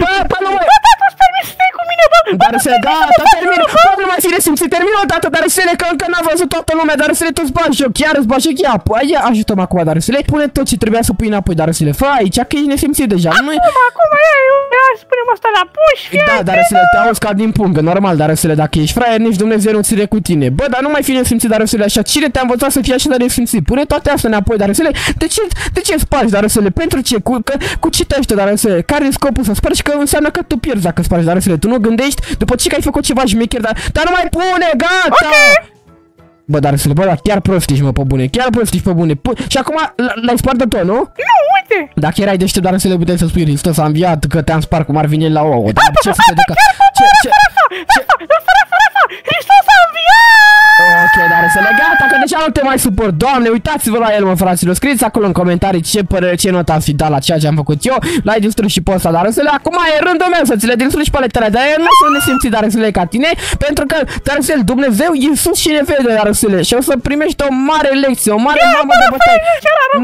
Speaker 1: Bă, bă, nu mai...
Speaker 2: Nu-ți permis să stai cu mine, bă!
Speaker 1: Dar să le, gata, termin, bă, nu mai ține simți, termin o dată, dar să le, că încă n-a văzut toată lumea, dar să le, tu-ți bagi joc, chiar îți bagi joc, ia, păi, ia, ajută-mă acum, dar să le, pune tot ce trebuia să pui înapoi, dar să le, fă aici, că ești nesimțit deja, nu e...
Speaker 2: Acum, acum, ia, eu, ia, spunem asta la puș, fie
Speaker 1: Da, dar să le te auzi ca din pungă, normal, dar să le dacă ești fraier, nici Dumnezeu nu ține cu tine. Bă, dar nu mai fi nesimțit, dar să le așa. Cine te-a învățat să fii așa de nesimțit? Pune toate astea înapoi, dar să le de ce, de ce spargi, dar să le pentru ce? Cu, că, cu ce te dar să le care e scopul să spargi? Că înseamnă că tu pierzi dacă spargi, dar să le tu nu gândești după ce că ai făcut ceva șmecher, dar, dar nu mai pune, gata! Bă, dar să le bă, dar chiar prost ești, mă, pe bune, chiar prost ești, pe bune. P- și acum l- l-ai spart de tot, nu?
Speaker 2: Nu, uite!
Speaker 1: Dacă erai deștept, dar să le puteai să spui Hristos a înviat, că te-am spart cum ar veni la ouă. Dar ce să te decă? Ce, ce,
Speaker 2: Rafa, Rafa, Rafa, Rafa! Hristos a înviat!
Speaker 1: Ok, dar să le gata, că deja nu te mai suport. Doamne, uitați-vă la el, mă, fraților. Scrieți acolo în comentarii ce părere, ce notă ați fi dat la ceea ce am făcut eu. L-ai distrus și pe ăsta, dar să le acum e rândul meu să ți le distrug și pe ale tale. Dar eu nu sunt nesimțit, dar să le ca tine, pentru că, dar să le, Dumnezeu, Iisus și ne vede, dar să le. Și o să primești o mare lecție, o mare mamă de bătaie.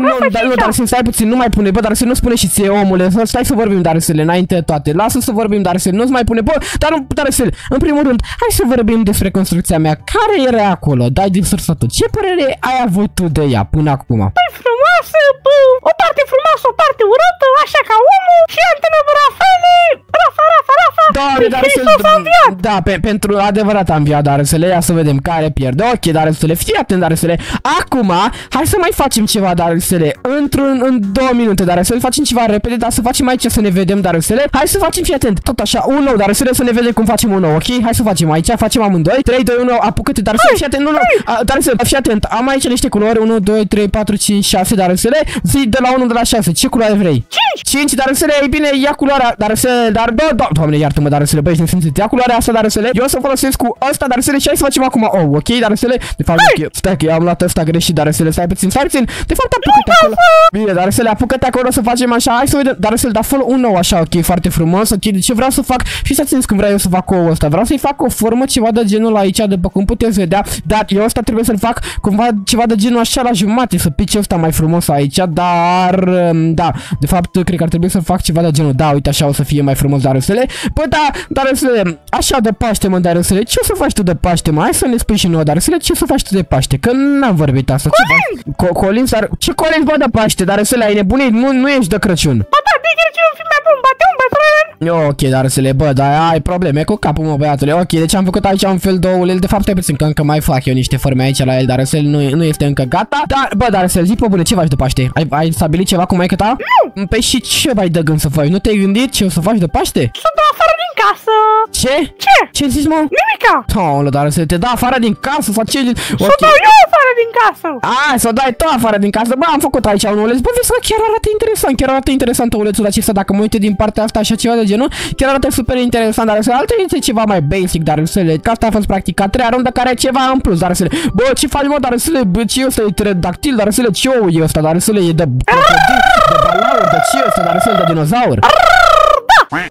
Speaker 1: Nu, dar nu, dar să stai puțin, nu mai pune, bă, dar să nu spune și ție, omule, să stai să vorbim, dar să le, înainte de toate. Lasă să vorbim, dar să nu-ți mai pune, bă, dar nu, dar să în primul rând, hai să vorbim despre construcția mea. Care era era acolo, dai din sursă tot. Ce părere ai avut tu de ea până acum?
Speaker 2: Păi frumoasă, bă, o parte frumoasă, o parte urâtă, așa ca omul și antena bă, Rafaele, Rafa, Rafa, Rafa,
Speaker 1: Doamne, dar să
Speaker 2: Hristos a înviat.
Speaker 1: Da, pe, pentru adevărat am înviat, dar să le ia să vedem care pierde. Ok, dar să le fii atent, dar să le. Acum, hai să mai facem ceva, dar să le. Într-un în două minute, dar să le facem ceva repede, dar să facem aici să ne vedem, dar să le. Hai să facem, fii atent, tot așa, un nou, dar să le să ne vedem cum facem un nou, ok? Hai să facem aici, facem amândoi. 3, 2, 1, apucă-te, dar să fii atent, nu, nu, a, dar să fii atent. Am aici niște culori, 1, 2, 3, 4, 5, 6, dar să le. Zi de la 1 de la 6, ce culoare vrei?
Speaker 2: 5.
Speaker 1: 5, dar să le, ei bine, ia culoarea, dar să le, dar, da, da, doamne, iartă-mă, dar să le, băi, simțiți, ia culoarea asta, dar să le, eu o să folosesc cu asta, dar să le, și hai să facem acum, oh, ok, dar să le, de fapt, okay, stai că eu am luat ăsta greșit, dar să le, stai puțin, stai puțin, de fapt, apucă-te acolo, bine, dar să le, apucă-te acolo să facem așa, hai să vedem, dar să le, da, fă un nou așa, ok, foarte frumos, ok, de ce vreau să fac, și să țineți când vreau eu să fac cu ăsta, vreau să-i fac o formă ceva de genul aici, după cum puteți vedea, dar eu ăsta trebuie să-l fac cumva ceva de genul așa la jumate, să pice ăsta mai frumos aici, dar, um, da, de fapt, cred că ar trebui să fac ceva de genul, da, uite așa o să fie mai frumos, dar le, bă, da, dar le, așa de Paște, mă, dar le, ce o să faci tu de Paște, mă, hai să ne spui și nouă, dar le, ce o să faci tu de Paște, că n-am vorbit asta, ce faci? Co Colin, dar, ce Colin, bă, de Paște, dar le, ai nebunit, nu, nu ești de Crăciun.
Speaker 2: Ba da, de Crăciun fi mai bun, bate un bătrân.
Speaker 1: Ok, dar să le bă, dar ai probleme cu capul, mă, băiatule. Ok, deci am făcut aici un fel de ulel. De fapt, stai puțin că încă mai fac eu niște forme aici la el, dar să nu, nu este încă gata. Dar, bă, dar să zic, pe bune, ce faci de Paște? Ai, ai stabilit ceva cu maică ta? Nu! Păi și ce mai de gând să faci? Nu te-ai gândit ce o să faci de Paște?
Speaker 2: Să dau afară din casă.
Speaker 1: Ce?
Speaker 2: Ce?
Speaker 1: Ce zici, mă?
Speaker 2: Nimica.
Speaker 1: Doamne, dar să te dea afară din casă sau ce?
Speaker 2: Să
Speaker 1: Ok.
Speaker 2: dau eu afară din casă.
Speaker 1: A, să o dai tu afară din casă. Bă, am făcut aici un uleț. Bă, vezi că chiar arată interesant. Chiar arată interesant ulețul acesta. Dacă mă uite din partea asta așa ceva de genul, chiar arată super interesant. Dar să altă este ceva mai basic, dar să le. Că asta a fost practic a treia rundă care e ceva în plus. Dar să le. Bă, ce faci, mă, dar să le. Bă, ce e ăsta? E pterodactil, dar să le. Ce ou e ăsta? Dar să le. E de crocodil, de balaur, de ce e ăsta? Dar să le. De dinozaur.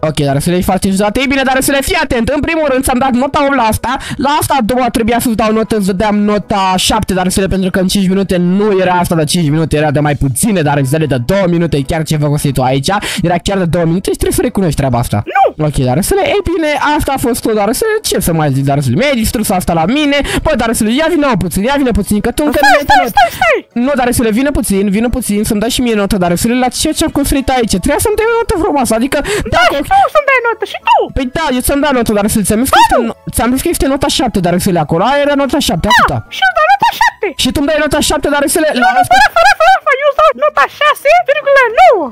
Speaker 1: Ok, dar să le foarte ciudat. Ei bine, dar să le fii atent. În primul rând ți-am dat nota 8 la asta. La asta a doua trebuia să-ți dau notă, îți dădeam nota 7, dar să le pentru că în 5 minute nu era asta de 5 minute, era de mai puține, dar îți de 2 minute, chiar ce făcuse tu aici. Era chiar de 2 minute și trebuie să recunoști treaba asta.
Speaker 2: Nu.
Speaker 1: Ok, dar să le, ei bine, asta a fost tot, dar să le, ce să mai zic, dar să le, mi-ai distrus asta la mine. Bă, dar să le, ia vină puțin, ia vină puțin, că tu încă nu
Speaker 2: Stai,
Speaker 1: ai
Speaker 2: stai, stai, stai.
Speaker 1: nu, dar să le vină puțin, vină puțin, să-mi dai și mie notă, dar să le la ceea ce am construit aici. Trebuia să-mi dai o notă frumoasă, adică
Speaker 2: Da,
Speaker 1: dacă...
Speaker 2: și tu să-mi dai notă și tu.
Speaker 1: Păi da, eu ți-am dat notă, dar să ți-am zis că este, no- ți-am zis că este nota 7, dar să le acolo, aia era nota 7, atâta.
Speaker 2: Și eu dau nota 7.
Speaker 1: Și tu îmi dai nota 7, dar să le... La
Speaker 2: Nu,
Speaker 1: asta...
Speaker 2: Rafa, Rafa, Rafa, eu îți dau nota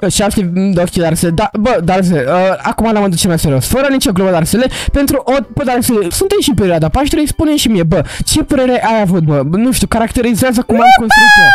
Speaker 2: 6,9.
Speaker 1: 7, mm, ok, dar să da, bă, dar să, uh, acum l-am adus mai serios, fără nicio glumă, dar să le, pentru o, bă, dar să, suntem și în perioada Paștelui, spune și mie, bă, ce părere ai avut, bă, nu știu, caracterizează cum am construit eu.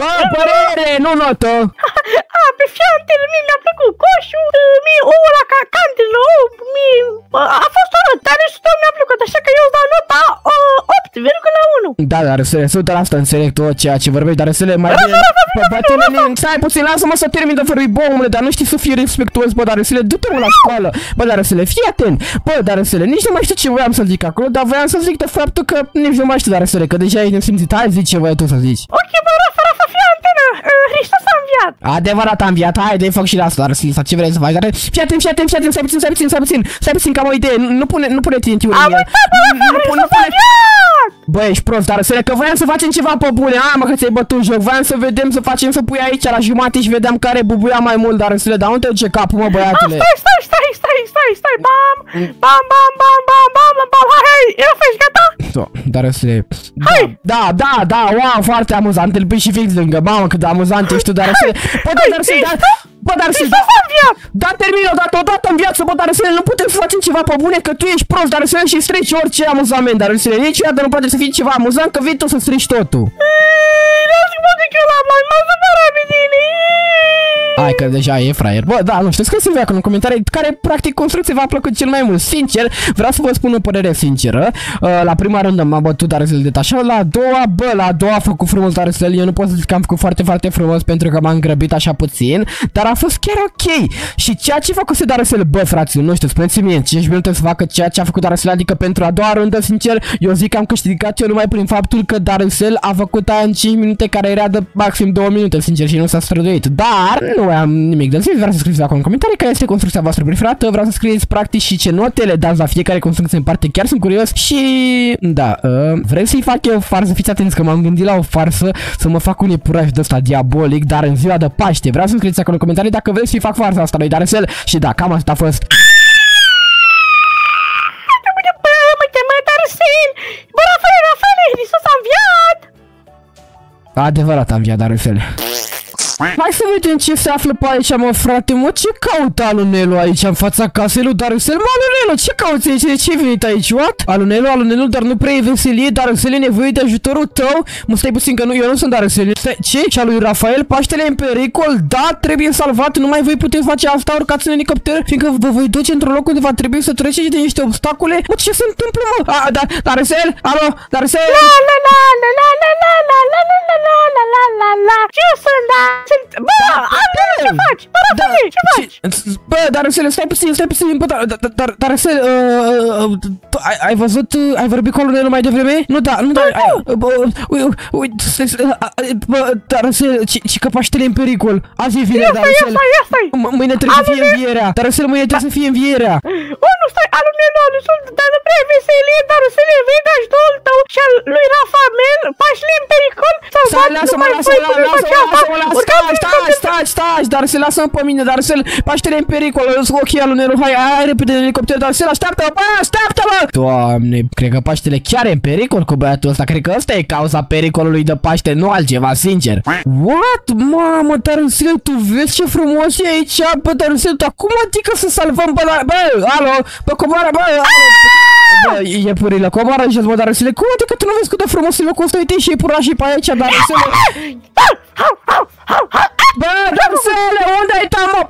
Speaker 1: Bă, părere, nu notă! [laughs]
Speaker 2: A, pe fiantele mie mi-a plăcut coșul, uh, mie ouă la ca cantelă, ou, mie, uh, a fost urât, dar restul tău mi-a plăcut, așa că eu îți dau nota uh, 8,1.
Speaker 1: Da, dar să le sunt asta înțeleg tot ceea ce vorbești, dar să le mai bine... Bă, bă, tine, stai puțin, lasă-mă să termin de vorbi, bă, omule, dar nu știi să fii respectuos, bă, dar să le du-te mă la școală, bă, dar să le fii atent, bă, dar să le, nici nu mai știu ce voiam să zic acolo, dar voiam să zic de faptul că nici nu mai știu, dar să le, că deja ești nesimțit, hai zi ce voiai tu să zici.
Speaker 2: Ok, bă, Rafa, Rafa, fii antenă, uh, [laughs] Hristos a înviat!
Speaker 1: Adevărat a înviat, hai de fac și la asta, dar ce vrei să faci, dar fii atent, fii atent, fii atent, stai puțin, stai puțin, stai puțin, stai puțin, că am o idee, nu pune, nu pune TNT-ul în el. Nu pune, Băi, ești prost, dar să că voiam să facem ceva pe bune, a, mă, că ți-ai bătut joc, voiam să vedem, să facem, să pui aici la jumate și vedeam care bubuia mai mult, dar să dar nu te duce capul, mă,
Speaker 2: ah,
Speaker 1: băiatule.
Speaker 2: Stai, stai, stai, stai, stai, stai, bam, mm. bam, bam, bam, bam, bam, bam, hai, hai, eu faci, gata?
Speaker 1: Da, dar să...
Speaker 2: Hai!
Speaker 1: Da, da, da, wow, foarte amuzant, îl pui și fix lângă, mamă, cât de amuzant ești tu, dar să le... Bă, dar, dar să da... Bă, dar să da...
Speaker 2: Hristos a înviat.
Speaker 1: Da, termin odată, odată în viață, bă, dar să le, nu putem să facem ceva pe bune, că tu ești prost, dar să le și strici orice amuzament, dar să le, niciodată nu poate să fie ceva amuzant, că vii tu să strici totul.
Speaker 2: Lasă mă zic eu la mai, m-am supărat pe tine.
Speaker 1: Hai că deja e fraier. Bă, da, nu știu, scrieți-mi acolo în comentarii care practic construcție v-a plăcut cel mai mult. Sincer, vreau să vă spun o părere sinceră. Uh, la prima rândă m-a bătut dar să-l detașa, la a doua, bă, la a doua a făcut frumos dar să eu nu pot să zic că am făcut foarte, foarte frumos pentru că m-am grăbit așa puțin, dar a fost chiar ok. Și ceea ce făcuse dar să bă, fraților, nu știu, spuneți-mi în 5 minute să facă ceea ce a făcut dar adică pentru a doua rândă, sincer, eu zic că am câștigat eu numai prin faptul că Darusel a făcut aia în 5 minute care era de maxim 2 minute, sincer, și nu s-a străduit. Dar nu mai am nimic de zis, vreau să scrieți acolo în comentarii care este construcția voastră preferată, vreau să scrieți practic și ce note le dați la fiecare construcție în parte, chiar sunt curios și da, uh, vreau să-i fac eu farsă, fiți atenți că m-am gândit la o farsă să mă fac un iepuraș de ăsta diabolic, dar în ziua de Paște, vreau să scrieți acolo în comentarii dacă vreți să-i fac farsa asta lui Darcel și da, cam asta a fost.
Speaker 2: Uite, bă, uite, mă, Darcel! Bă, Rafael, Rafael, Hristos a înviat!
Speaker 1: Adevărat am via Darcel. Hai să vedem ce se află pe aici, mă, frate, mă, ce caută Alunelu aici în fața casei lui Darusel? Mă, Alunelu, ce cauți aici? De ce ai venit aici, what? Alunelu, Alunelu, dar nu prea e veselie, Darusel e nevoie de ajutorul tău? Mă, stai puțin, că nu, eu nu sunt Darusel. Stai, ce? Cea lui Rafael, Paștele în pericol? Da, trebuie salvat, nu mai voi puteți face asta, urcați în elicopter, fiindcă vă voi duce într-un loc unde va trebui să treceți de niște obstacole. Mă, ce se întâmplă, mă? A, da, Darusel, alo, Darusel?
Speaker 2: La la la la la la la la la la la la la la la la Ce sunt, da? Sunt... Bă, da, Andrei, da, ce da. faci? Bă, da, ce faci?
Speaker 1: Bă, dar Arxele, stai puțin, stai puțin, bă, dar, dar, dar Arxele, uh, uh, ai, ai văzut, uh, ai vorbit cu colonelul mai devreme? Nu, da, nu, da, bă, uite, bă, dar Arxele, ci că Paștele în pericol. Azi e
Speaker 2: vine, dar
Speaker 1: Arxele. Mâine trebuie să fie învierea, dar Arxele, mâine trebuie să fie învierea.
Speaker 2: O, nu, stai, alunelul, alusul, dar nu prea veselie, dar Arxele, vei da șdol tău și al lui Rafa Mel, Paștele în pericol, sau
Speaker 1: bani, nu mai pui, nu faci asta lasă-mă, stai, stai, stai, Darusel, lasă-mă pe mine, Darusel, Paștele e în pericol, îți ochii Alunelu, hai, hai, repede în elicopter, Darusel, așteaptă-mă, bă, așteaptă-mă! Doamne, cred că Paștele chiar e în pericol cu băiatul ăsta, cred că ăsta e cauza pericolului de Paște, nu altceva, sincer. What? Mamă, Darusel, tu vezi ce frumos e aici, bă, Darusel, tu acum adică să salvăm, bă, dar- bă, alo, bă, coboară, bă, alo, Bă, iepurile, coboară și bă, Darusele, cum adică tu nu vezi cât de frumos e locul ăsta, uite și iepurașii pe aici, Darusele. Bă, Darusele, unde ai ta, mă?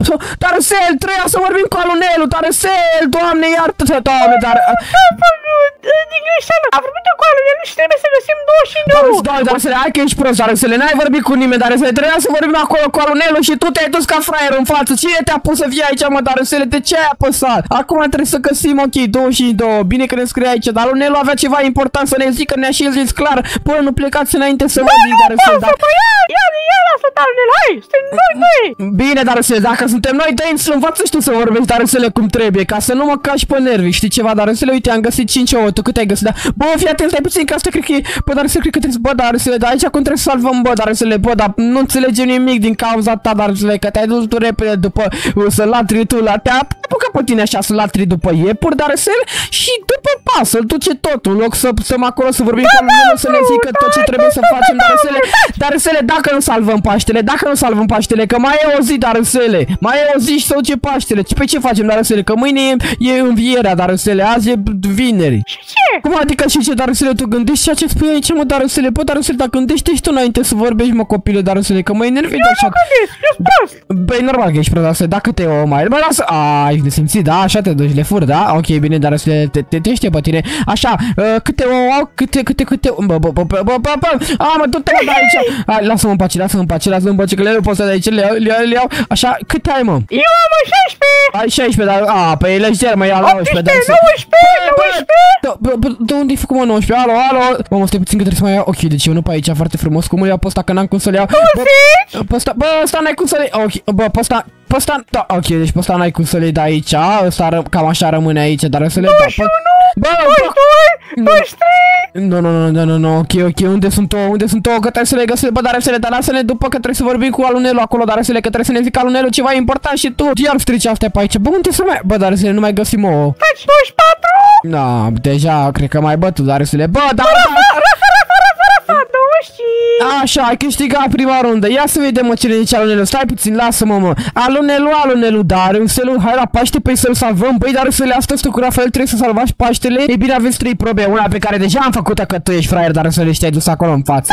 Speaker 1: Darusel, treia să vorbim cu Alunelu, Darusel, doamne, iartă-te, doamne, dar...
Speaker 2: Ce-am făcut? Din greșeală. A vorbit eu cu Alunelu și trebuie să găsim 29.
Speaker 1: Doamne, Darusele, hai că ești prost, Darusele, n-ai vorbit cu nimeni, Darusele, trebuia să vorbim acolo cu Alunelu și tu te-ai dus ca fraier în față. Cine te-a pus să vii aici, mă, Darusele, de ce ai apăsat? Acum trebuie să găsim, ok, 22, bine că ne scrie aici, dar Alunelu avea ceva important să ne zică, ne-a și zis clar, până nu plecați înainte să vorbim, Darusele,
Speaker 2: Bă,
Speaker 1: dar...
Speaker 2: bă, ia, ia, ia, lasă, Alunelu, hai, suntem noi, noi.
Speaker 1: Bine, Darusele, dacă suntem noi doi, să învață și tu să vorbești Darusele cum trebuie, ca să nu mă cași pe nervi, știi ceva, Darusele, uite, am găsit 5 ouă, tu câte ai găsit, da? Bă, fii atent, stai puțin, că asta cred că e, bă, Darusele, cred că trebuie să, bă, Darusele, dar aici cum trebuie să salvăm, bă, Darusele, bă, dar nu înțelegem nimic din cauza ta, Darusele, că te-ai dus tu repede după uh, să latri tu la te-a apucat pe tine așa să latri după iepuri, Darusele, și după pas, să-l duce tot, în loc să stăm acolo să vorbim cu lumea, să ne zică tot ce trebuie să facem, Darusele, Darusele, dacă nu salvăm Paștele, dacă nu salvăm Paștele, că mai e o zi, Darusele, mai e o zi și să duce Paștele, pe ce facem, Darusele, că mâine e, e învierea, Darusele, azi e vineri.
Speaker 2: Și ce?
Speaker 1: Cum adică și ce, Darusele, tu gândești ceea ce spui aici, mă, Darusele, bă, Darusele, dar gândește și tu înainte să vorbești, mă, copile, Darusele, că mă enervezi așa.
Speaker 2: Nu gândesc, eu sunt prost.
Speaker 1: Băi, normal că ești prost, Darusele, dacă te o mai... Bă, lasă... A, ești nesimțit, da? Așa te duci, le fur, da? Ok, bine, Darusele, te, te, te știe pe tine. Așa, uh, câte o au, câte, câte, câte... Bă, bă, bă, bă, bă, bă, bă, a, mă, du-te, mă, de aici. Hai, lasă-mă în pace, lasă-mă în pace, lasă-mă în pace, că le iau pe de aici, le iau, le iau, le iau. Așa, câte ai, mă?
Speaker 2: Eu am 16.
Speaker 1: Ai 16, dar... A, pe e lejer, mă, ia la 19, dar...
Speaker 2: 18, 19, 19.
Speaker 1: Da, bă, bă, de unde-i făcut mă 19? Alo, alo! Mamă, stai puțin că trebuie să mai iau. Ok, deci eu nu pe aici foarte frumos. Cum îl iau pe ăsta că n-am cum să-l iau? Bă, pe ăsta, bă, ăsta n-ai cum să-l iei. Ok, bă, pe ăsta, pe ăsta, da, ok, deci pe ăsta n-ai cum să-l iei de aici. Ăsta ră- cam așa rămâne aici, dar să le dau. Bă, bă, bă,
Speaker 2: 22, 23.
Speaker 1: Nu, nu, nu, nu, nu, nu, ok, ok, unde sunt ouă, unde sunt ouă, că trebuie să le găsesc, bă, dar să le, dar lasă-le după că trebuie să vorbim cu Alunelu acolo, dar să le, că trebuie să ne zică Alunelu ceva important și tu, iar strici astea pe aici, bă, unde să mai, bă, dar să le nu mai găsim ouă.
Speaker 2: Faci 24.
Speaker 1: Da, deja, cred că mai bătut, dar să le, bă, dar,
Speaker 2: Rafa, 25.
Speaker 1: Așa, ai câștigat prima rundă. Ia să vedem mă cine zice Alunelu. Stai puțin, lasă-mă mă. Alunelu, Alunelu, dar Ruselu, hai la Paște pe să-l salvăm. Băi, dar Rusele, astăzi tu cu Rafael trebuie să salvați Paștele. E bine, aveți trei probe. Una pe care deja am făcut-o că tu ești fraier, dar Rusele și te-ai dus acolo în față.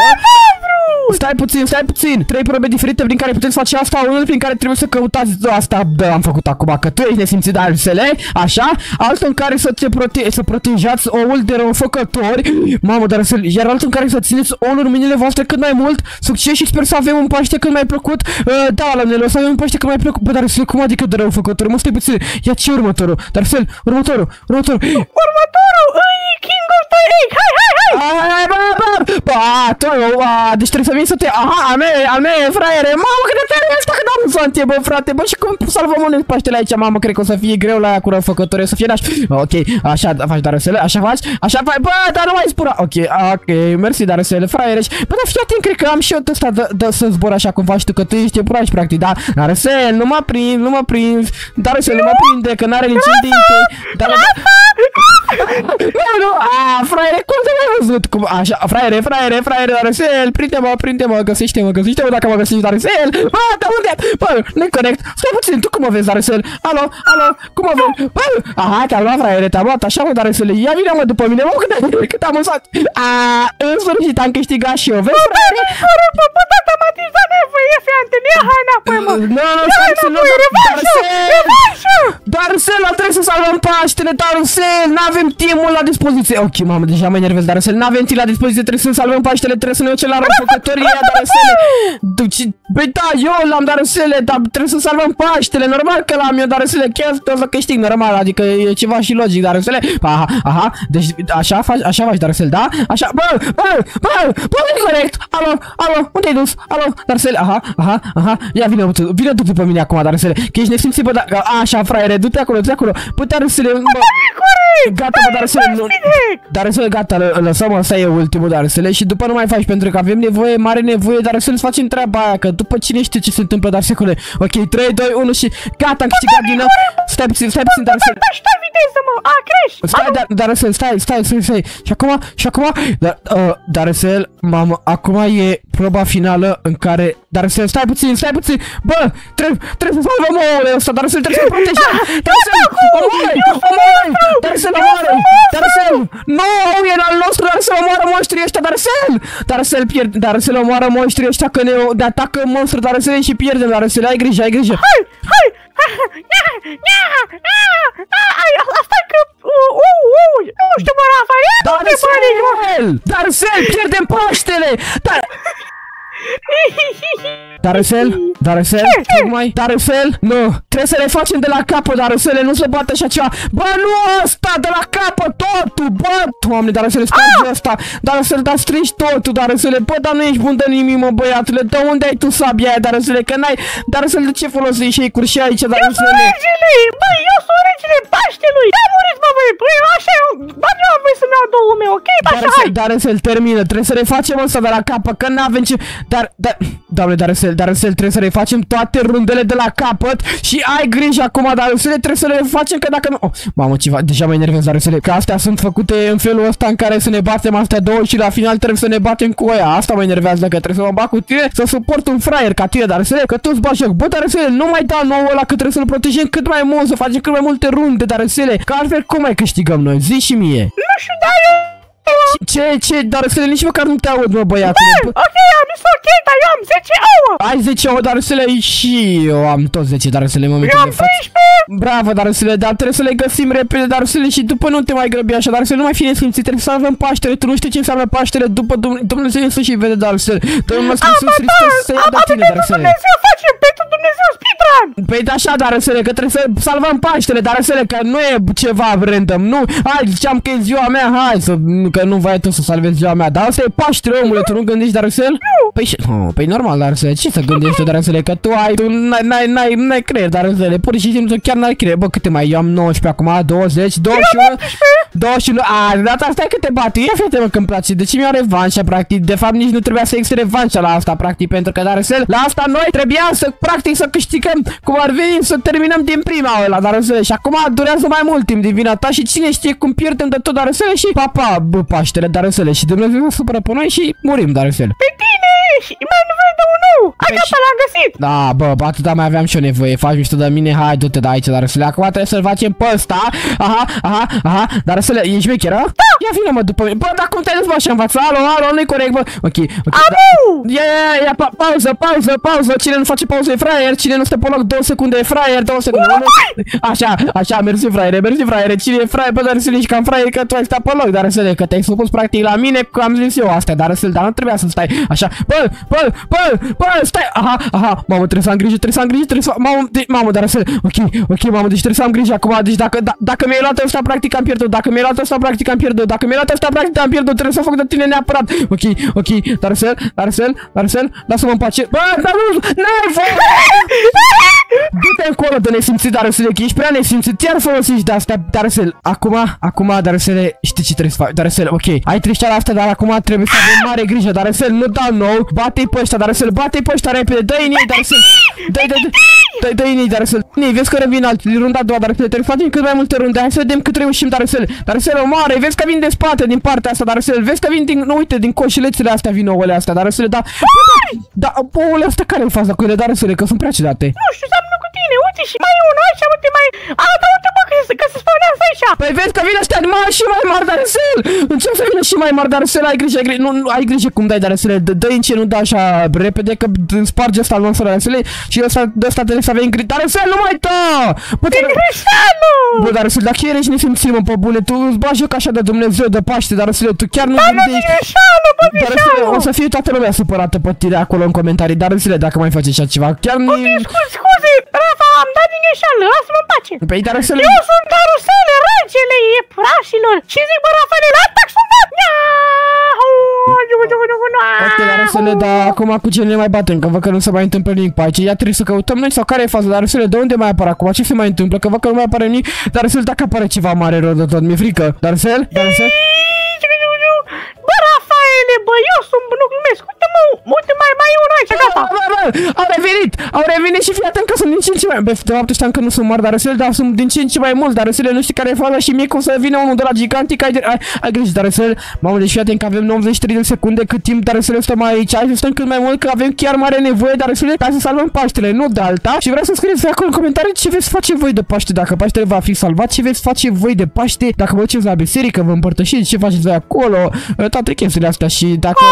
Speaker 1: Stai puțin, stai puțin. Trei probe diferite prin care puteți face asta, unul prin care trebuie să căutați asta. Da, am făcut acum că tu ești nesimțit dar Rusele, așa. Altul în care să te prote să protejați oul de răufăcători. Mamă, dar Rusele, iar altul în care să țineți oul în mâinile voastre cât mai mult. Succes și sper să avem un Paște cât mai plăcut. Uh, da, la mine, o să avem un Paște cât mai plăcut. Bă, dar Rusele, cum adică de răufăcători? Mă, stai puțin. Ia ce următorul? Dar Rusele, următorul, următorul.
Speaker 2: Următorul, îi King of the Egg. Hai, hai, hai.
Speaker 1: Hai, bă, bă, bă, a, tu, a, deci trebuie să vin să te, aha, al meu, al meu, fraiere, mamă, cât de tare e asta, că n-am să interesant e, bă, frate, bă, și cum salvăm unele Paștele aici, mamă, cred că o să fie greu la aia cu răufăcători, o să fie naș. Ok, așa, faci Darusele, așa faci, așa faci, bă, dar nu mai spura. Ok, ok, mersi Darusele, fraiereș. Bă, dar fii atent, cred că am și eu ăsta de, de, să zbor așa cum faci tu, că tu ești iepuraș, practic, da? Darusel, nu mă prind, nu mă prind, Darusel, nu mă prinde, că n-are niciun dinte. Dar, [laughs] nu, nu, a, fraiere, cum te mai văzut? Cum, așa, fraiere, fraiere, fraiere, Darusel, prinde-mă, prinde-mă, găsește-mă, găsește-mă dacă mă găsești, Darusel. Bă, da unde? Bă, nu-i corect. Stai puțin, tu cum mă vezi, Darusel? Alo, alo, cum mă vezi? Bă, aha, te-am luat, fraiere, te-am luat, așa, mă, Darusel, ia vine, mă, după mine, mă, cât, cât am usat. A, în sfârșit am câștigat și eu, vezi, fraiere?
Speaker 2: Fără, bă, bă, da, da, m-a tins, da, nevoie, fii atent, ia hai înapoi, mă.
Speaker 1: Nu, nu,
Speaker 2: Ia
Speaker 1: stai să nu,
Speaker 2: înapoi, revanșă, revanșă.
Speaker 1: Darusel, trebuie să salvăm Paștele, Darusel, n-avem timpul la dispoziție. Ok, mamă, deja mă enervez, Darusel, n-avem timp la dispoziție, trebuie să salvăm Paștele, trebuie să ne ducem la răufăcătoria, Darusel. Duci, băi da, eu l-am Darusele, dar trebuie să salvăm Paștele, normal că l-am eu Darusele, chiar o să câștig, normal, adică e ceva și logic, Darusele. Aha, aha, deci așa faci, așa faci, Darusel, da? Așa, bă, bă, bă, bă, e corect. Alo, alo, unde ai dus? Alo, Darusel, aha, aha, aha, ia vină, vină tu după mine acum, Darusele, că ești nesimțit, bă, da, așa, fraiere, du-te acolo, du-te acolo, bă, Darusele, bă, Gata, bă, Darusele, nu, Darusele, gata, lă- lăsăm, asta e ultimul, Darusele, și după nu mai faci, pentru că avem nevoie, mare nevoie, Darusele, să facem treaba aia, că după cine știe ce se întâmplă, Darusele, ok, 3, 2, 1 și gata, am câștigat din nou, stai puțin, stai puțin, Darusele,
Speaker 2: Da, stai viteză, mă, a, crești.
Speaker 1: Stai, dar, dar stai, stai, stai, stai, stai. Și acum, și acum, dar, uh, Darusel, mamă, acum e proba finală în care, Darusel, stai puțin, stai puțin, bă, trebuie, trebuie să salvăm omul ăsta, Darusel, trebuie să-l protejăm, Darusel, omoare, omoare, Darusel, omoare, Darusel, nu, e al nostru, Darusel, omoară monștrii ăștia, Darusel, Darusel, pierde, Darusel, omoară monștrii ăștia că ne de atacă monstru, Darusel, și pierdem, Darusel, ai grijă, ai grijă.
Speaker 2: Hai, hai, ia, ia, ia, ai, asta e că, uh, uh, uh, nu știu, mă, Rafa, ia, nu te panici, mă.
Speaker 1: Darusel, Darusel, pierdem Paștele, dar... Darusel? Darusel? Tocmai? Darusel? Nu! Trebuie să le facem de la capăt, Darusele, nu se poate așa ceva! Bă, nu ăsta, de la capăt, totul! Bă, doamne, Darusele, sparge ăsta! Darusele, dar strici totul, Darusele! Bă, dar nu ești bun de nimic, mă, băiatule! De unde ai tu sabia aia, Darusele? Că n-ai... Darusele, de ce folosești și curși aici, Darusele?
Speaker 2: Regele, băi, eu sunt regele Paștelui, ok? Așa,
Speaker 1: Darusel,
Speaker 2: hai.
Speaker 1: Darusel, termină, trebuie să refacem ăsta de la capăt, că n-avem ce... Dar, dar... Doamne, Darusel, Darusel, trebuie să refacem toate rundele de la capăt și ai grijă acum, Darusel, trebuie să le facem, că dacă nu... Oh, mamă, ceva, deja mă enervez, Darusel, că astea sunt făcute în felul ăsta în care să ne batem astea două și la final trebuie să ne batem cu ea. Asta mă enervează, că trebuie să mă bat cu tine, să suport un fraier ca tine, Darusel, că tu-ți bagi joc. Bă, Darusel, nu mai da nouă ăla că trebuie să-l protejăm cât mai mult, să facem cât mai multe runde, Darusel, că altfel cum mai câștigăm noi? Zi și mie.
Speaker 2: Nu știu, dar eu...
Speaker 1: Ce, ce, Darusele, nici măcar nu te aud, mă, băiatule. Bă,
Speaker 2: Ok, am zis ok, dar eu am 10 ouă.
Speaker 1: Ai 10 ouă, Darusele, și eu am tot 10 Darusele în
Speaker 2: Eu
Speaker 1: momentul
Speaker 2: am
Speaker 1: de față.
Speaker 2: 12.
Speaker 1: Bravo, Darusele, dar trebuie să le găsim repede, Darusele, și după nu te mai grăbi așa, Darusele, nu mai fi nesimțit, trebuie să salvăm Paștele, tu nu știi ce înseamnă Paștele, după Dum- Dumnezeu Iisus și vede, Darusele, Domnul Iisus Hristos să ia de
Speaker 2: Am
Speaker 1: tine,
Speaker 2: pentru
Speaker 1: Darusele.
Speaker 2: Dumnezeu facem, pentru Dumnezeu speedrun.
Speaker 1: Păi da, așa, Darusele, că trebuie să salvăm Paștele, Darusele, că nu e ceva random, nu, hai, ziceam că e ziua mea, hai, să, că nu vrei tu să salvezi ziua mea, dar asta e Paștele, omule, tu nu gândești, Darusel? Nu. Păi, și- oh, păi normal, Darusele, ce să gândești tu, Darusele, că tu ai, tu n-ai, n-ai, n-ai, n-ai creier, Darusele, pur și simplu chiar n-ai creier, bă, câte mai, eu am 19 acum, 20, 21, 21, a, de data asta e câte bate, ia fete mă când place, deci mi-au revanșa, practic, de fapt nici nu trebuia să existe revanșa la asta, practic, pentru că, Darusel, la asta noi trebuia să, practic, să câștigăm, cum ar veni, să terminăm din prima ăla, Darusele, și acum durează mai mult timp din vina ta și cine știe cum pierdem de tot, Darusele, și papa, bă, Paștele, Darusele, și Dumnezeu se supără pe noi și murim, Darusele.
Speaker 2: Pe tine și mai nu vrei de un nou. A,
Speaker 1: Păi
Speaker 2: gata, l-am găsit.
Speaker 1: Da, bă, bă, atâta mai aveam și eu nevoie. Faci mișto de mine, hai, du-te de aici, dar să le acum trebuie să-l facem pe ăsta. Aha, aha, aha, dar să le... Ești șmecheră? Da! Ia vină mă după mine. Bă, dar cum te-ai dus, bă, așa învață? Alo, alo, nu-i corect, bă. Ok, ok. da.
Speaker 2: Amu!
Speaker 1: Ia, ia, ia, pa pauză, pauză, pauză. Cine nu face pauză e fraier, cine nu stă pe loc două secunde e fraier, două secunde. Unu. Așa, așa, mersi fraiere, mersi fraiere. Cine e fraier, bă, dar să le cam fraier că tu ai stat pe loc, dar să le că te-ai supus practic la mine, că am zis eu asta, dar să dar nu trebuia să stai. Așa, bă, bă, bă, bă, stai. Aha, aha, mamă, trebuie să am grijă, trebuie să am grijă, trebuie să mamă, de, mamă, dar să Ok, ok, mamă, deci trebuie să am grijă acum, deci dacă da, dacă mi-ai luat ăsta practic am pierdut, dacă mi-ai luat ăsta practic am pierdut, dacă mi-ai luat ăsta practic am pierdut, trebuie să fac de tine neapărat. Ok, ok, dar să, dar să, dar să, lasă-mă în pace. Bă, dar nu, n-ai [laughs] voie. aolă de nesimțit, dar să le ești prea nesimțit, iar folosești de astea, dar să acum, acum, dar să le, știi ce trebuie să faci, dar să ok, ai trișteala asta, dar acum trebuie să avem mare grijă, dar să nu da nou, bate-i pe ăștia, dar să bate-i pe ăștia repede, dă-i în ei, dar să dă-i, dă-i, dă-i, dă-i în ei, dar să ne vezi că revin alt, runda a doua, dar să trebuie să facem cât mai multe runde, hai să vedem cât reușim, dar să dar să omoare, vezi că vin de spate din partea asta, dar să vezi că vin din, nu uite, din coșilețele astea vin ouăle astea, dar să le da, da, ouăle astea care e faza cu ele, dar să le că sunt prea ciudate.
Speaker 2: Nu știu, seamănă cu tine, uite și mai e unul aici, uite mai... A, da, uite bă, că, se- că se spawnează aici.
Speaker 1: Păi vezi că vine ăștia mai și mai mari, dar să Încep să vină și mai mari, dar să ai grijă, ai grijă, nu, nu, ai grijă cum dai, dar să le dă în ce nu da așa repede, că sparge ăsta al nostru, dar să le și ăsta, de ăsta trebuie să avem grijă, dar să nu mai da! Bă, te,
Speaker 2: Greșeală!
Speaker 1: bă, dar să dacă ești nesimțit, mă, pe bune, tu îți bagi joc așa de Dumnezeu de Paște, dar să le, tu chiar nu
Speaker 2: Nu,
Speaker 1: gândești.
Speaker 2: greșeală, bă,
Speaker 1: Dar să
Speaker 2: greșeală!
Speaker 1: o să fie toată lumea supărată pe tine acolo în comentarii, dar să le dacă mai faci așa ceva, chiar nu...
Speaker 2: Scuze, scuze, Rafa, am dat din greșeală, lasă-mă în pace.
Speaker 1: Păi dar să le...
Speaker 2: Eu sunt Darusele, regele iepurașilor. Și zic, bă, Rafael, atac sunt dat!
Speaker 1: Ok, dar să le da acum cu ce ne mai batem, că văd că nu se mai întâmplă nimic pe aici. Ia trebuie să căutăm noi sau care e faza, dar să le de unde mai apare acum? Ce se mai întâmplă? Că văd că nu mai apare nimic, dar să dacă apare ceva mare rău de tot, mi-e frică. Dar să dar să
Speaker 2: Bă, Rafaele, bă, eu sunt, nu glumesc. Uite, mă, uite, mai, mai e unul aici, gata.
Speaker 1: Bă, bă, au revenit! Au revenit și fii atent că sunt din ce în ce mai... Bă, de fapt știam că nu sunt mari, dar răsele, dar sunt din ce în ce mai mulți, dar răsele nu știu care e faza și mie cum să vină unul de la gigantic, ai, ai, ai grijă, dar răsele, mamă, deci fii atent că avem 93 de secunde cât timp, dar răsele stăm aici, hai să stăm cât mai mult, că avem chiar mare nevoie, dar răsele, ca să salvăm Paștele, nu de alta. Și vreau să scrieți acolo în comentarii ce veți face voi de Paște, dacă Paștele va fi salvat, ce veți face voi de Paște, dacă vă duceți la biserică, vă împărtășiți, ce faceți voi acolo, toate chestiile astea și dacă...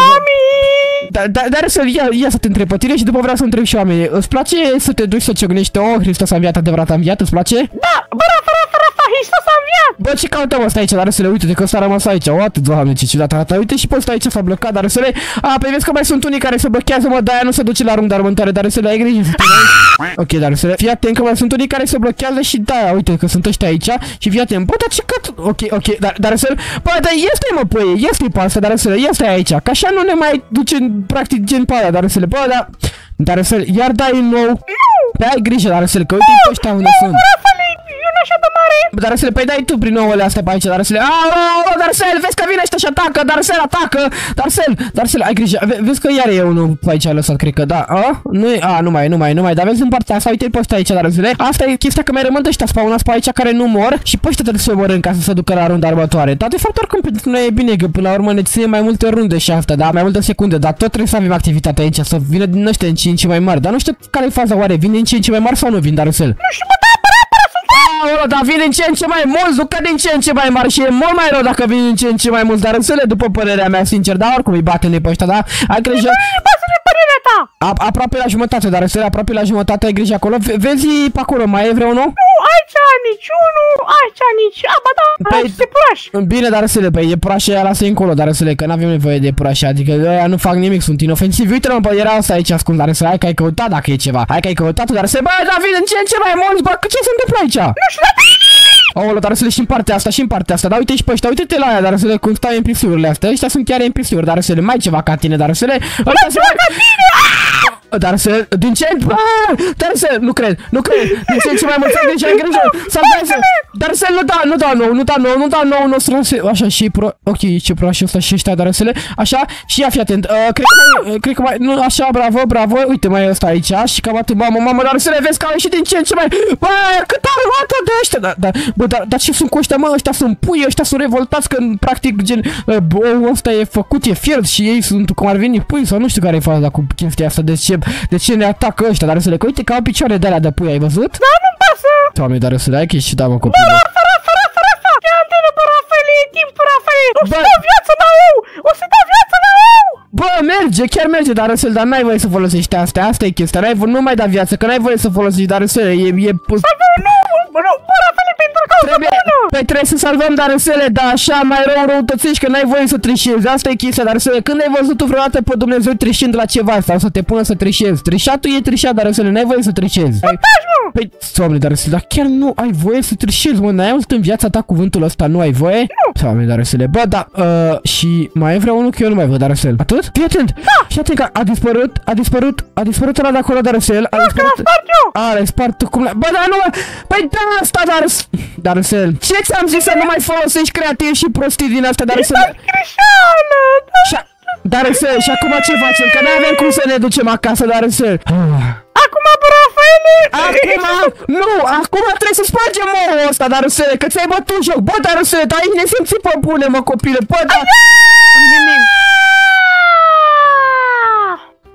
Speaker 1: Da, da, dar să ia, ia să te întreb pe tine și după vreau să întreb și oamenii. Îți place să te duci să ciocnești, oh, Hristos a înviat, adevărat a înviat, îți place?
Speaker 2: Da, bă, Rafa, Rafa, Rafa, Hristos a înviat.
Speaker 1: Bă, ce căutăm ăsta aici, dar să le uite de că ăsta a rămas aici. O, atât, doamne, ce ciudat arată. Uite și pe ăsta aici s-a blocat, dar să le... A, pe vezi că mai sunt unii care se blochează, mă, de-aia nu se duce la rând de armântare, dar să le ai grijă să te mai... Ok, dar să le... Fii atent că mai sunt unii care se blochează și da, uite că sunt ăștia aici și fii atent. Bă, dar ce cat... Ok, ok, dar, dar să Bă, dar este mă, păi, este pe asta, dar să le... Este aici, că așa nu ne mai duce practic gen pe aia, dar să le... Bă, dar... Dar să iar dai în nou. Pe ai grijă, dar să le că uite pe ăștia unde sunt.
Speaker 2: Rafaele, e un așa de mare.
Speaker 1: Dar să le păi dai tu prin ouăle astea pe aici, dar să le Aoleu, dar să vezi că vine ăștia și atacă, dar să atacă, dar să dar să ai grijă, Ve- vezi că iar e unul pe aici lăsat, cred că, da, a? Nu e, a, nu mai, nu mai, nu mai, dar vezi în partea asta, uite pe ăsta aici, dar să le Asta e chestia că mai rămân ăștia spawnați pe aici care nu mor și pe ăștia trebuie să mor în ca să se ducă la runda următoare. Dar de fapt oricum pentru noi e bine că până la urmă ne ține mai multe runde și asta, da, mai multe secunde, dar tot trebuie să avem activitate aici, să vină din ăștia în ce în ce mai mari. Dar nu știu care e faza, oare vin din ce în ce mai mari sau nu vin, dar să
Speaker 2: Nu știu, bă, da, apără, apără, sunt
Speaker 1: Aoleu, dar vin din ce în ce mai mulți, nu că din ce în ce mai mari și e mult mai rău dacă vin din ce în ce mai mulți, dar înțeleg după părerea mea, sincer, dar oricum îi bate pe ăștia, da? Ai grijă,
Speaker 2: Bă, să ne părerea ta.
Speaker 1: a, aproape la jumătate, dar înțeleg, aproape la jumătate ai grijă acolo, Ve- vezi pe acolo, mai e vreunul?
Speaker 2: Nu, aici niciunul, aici nici... A, ba da,
Speaker 1: Păi-
Speaker 2: aici se puraș.
Speaker 1: Bine, dar înțeleg, pe iepurașe aia lasă încolo, dar înțeleg că n-avem nevoie de iepurașe, adică ăia nu fac nimic, sunt inofensivi, uite mă, bă, era asta aici ascuns, dar înțeleg, hai că ai căutat dacă e ceva, hai că ai căutat, dar înțeleg, bă, dar vin în ce în ce mai mulți, bă, ce se întâmplă aici?
Speaker 2: Nu știu, da,
Speaker 1: Aoleu, dar să le și în partea asta și în partea asta. Dar uite și pe ăștia, uite-te la aia, dar să le cum stau NPC-urile astea. Ăștia sunt chiar NPC-uri, dar să le mai ceva ca tine, dar să le... Ăștia să le... Dar să... Din ce... Bă, Dar să... Nu cred, nu cred. Din ce în ce mai mult să grijă, ai grijă. Salvează. Dar să nu da, nu da nou, nu da nou, nu da nou, nu să se... Așa și pro... Ok, ce pro și ăsta și ăștia, dar să le... Așa și ia fi atent. Uh, cred că mai... uh, Cred că mai... Nu, așa, bravo, bravo. Uite, mai e ăsta aici și cam atât. Mamă, mamă, dar să le vezi că au ieșit din ce în ce mai... Bă, cât are luată de ăștia? Dar, dar, bă, dar, dar ce sunt cu ăștia, mă? Ăștia sunt pui, ăștia sunt revoltați că, practic, gen... uh, Bă, ăsta e făcut, e fiert și ei sunt cum ar veni pui sau nu știu care e faza cu chestia asta. De ce, de ce ne atacă ăștia? Dar să le... Că uite că au picioare de alea de pui, ai văzut?
Speaker 2: da, nu-mi pasă.
Speaker 1: Doamne, dar să le ai și da, mă, copii.
Speaker 2: Rafa, Rafa, Rafa, Rafa. Ia antene, bă, Rafael, e timpul, Rafael. O să
Speaker 1: Bă.
Speaker 2: dau viață la ou. O să dau viață la ou.
Speaker 1: Bă, merge, chiar merge, dar Răsel, dar n-ai voie să folosești astea, asta e chestia, n-ai, vo- nu mai da viață, că n-ai voie să folosești, dar Răsel, e, e,
Speaker 2: Salvă, nu, bă, nu, bă, Rafael, pentru că
Speaker 1: Trebuie, păi trebuie să salvăm Darusele, dar așa mai rău răutățești că n-ai voie să trișezi. Asta e chestia, Darusele. Când ai văzut tu vreodată pe Dumnezeu trișind la ceva sau să te pună să trișezi? Trișatul e trișat, Darusele, n-ai voie să trișezi. Ai... Păi, doamne, Darusele, dar chiar nu ai voie să trișezi, mă, n-ai auzit în viața ta cuvântul ăsta, nu ai voie? Nu. Doamne, Darusele, bă, da, uh, și mai e vreunul că eu nu mai văd Darusel. Atât? Fii atent. Da. Și atent că a dispărut, a dispărut, a dispărut ăla de acolo Darusel. A dispărut. A, l-ai spart tu cum la... Bă, dar nu, mă, păi da, asta, Darus... Darusel. Ce ți-am zis să nu mai folosești creativ și prostii din asta, Darusel?
Speaker 2: Greșeală, da.
Speaker 1: Și, Darusel, și acum ce facem? Că nu avem cum să ne ducem acasă, Darusel.
Speaker 2: Acum, bă, Rafaele,
Speaker 1: Acum, nu, acum trebuie să spargem morul ăsta, Darusele, că ți-ai bătut joc. Bă, Darusele, dar ai nesimțit pe bune, mă, copile. Bă, dar... Nimic.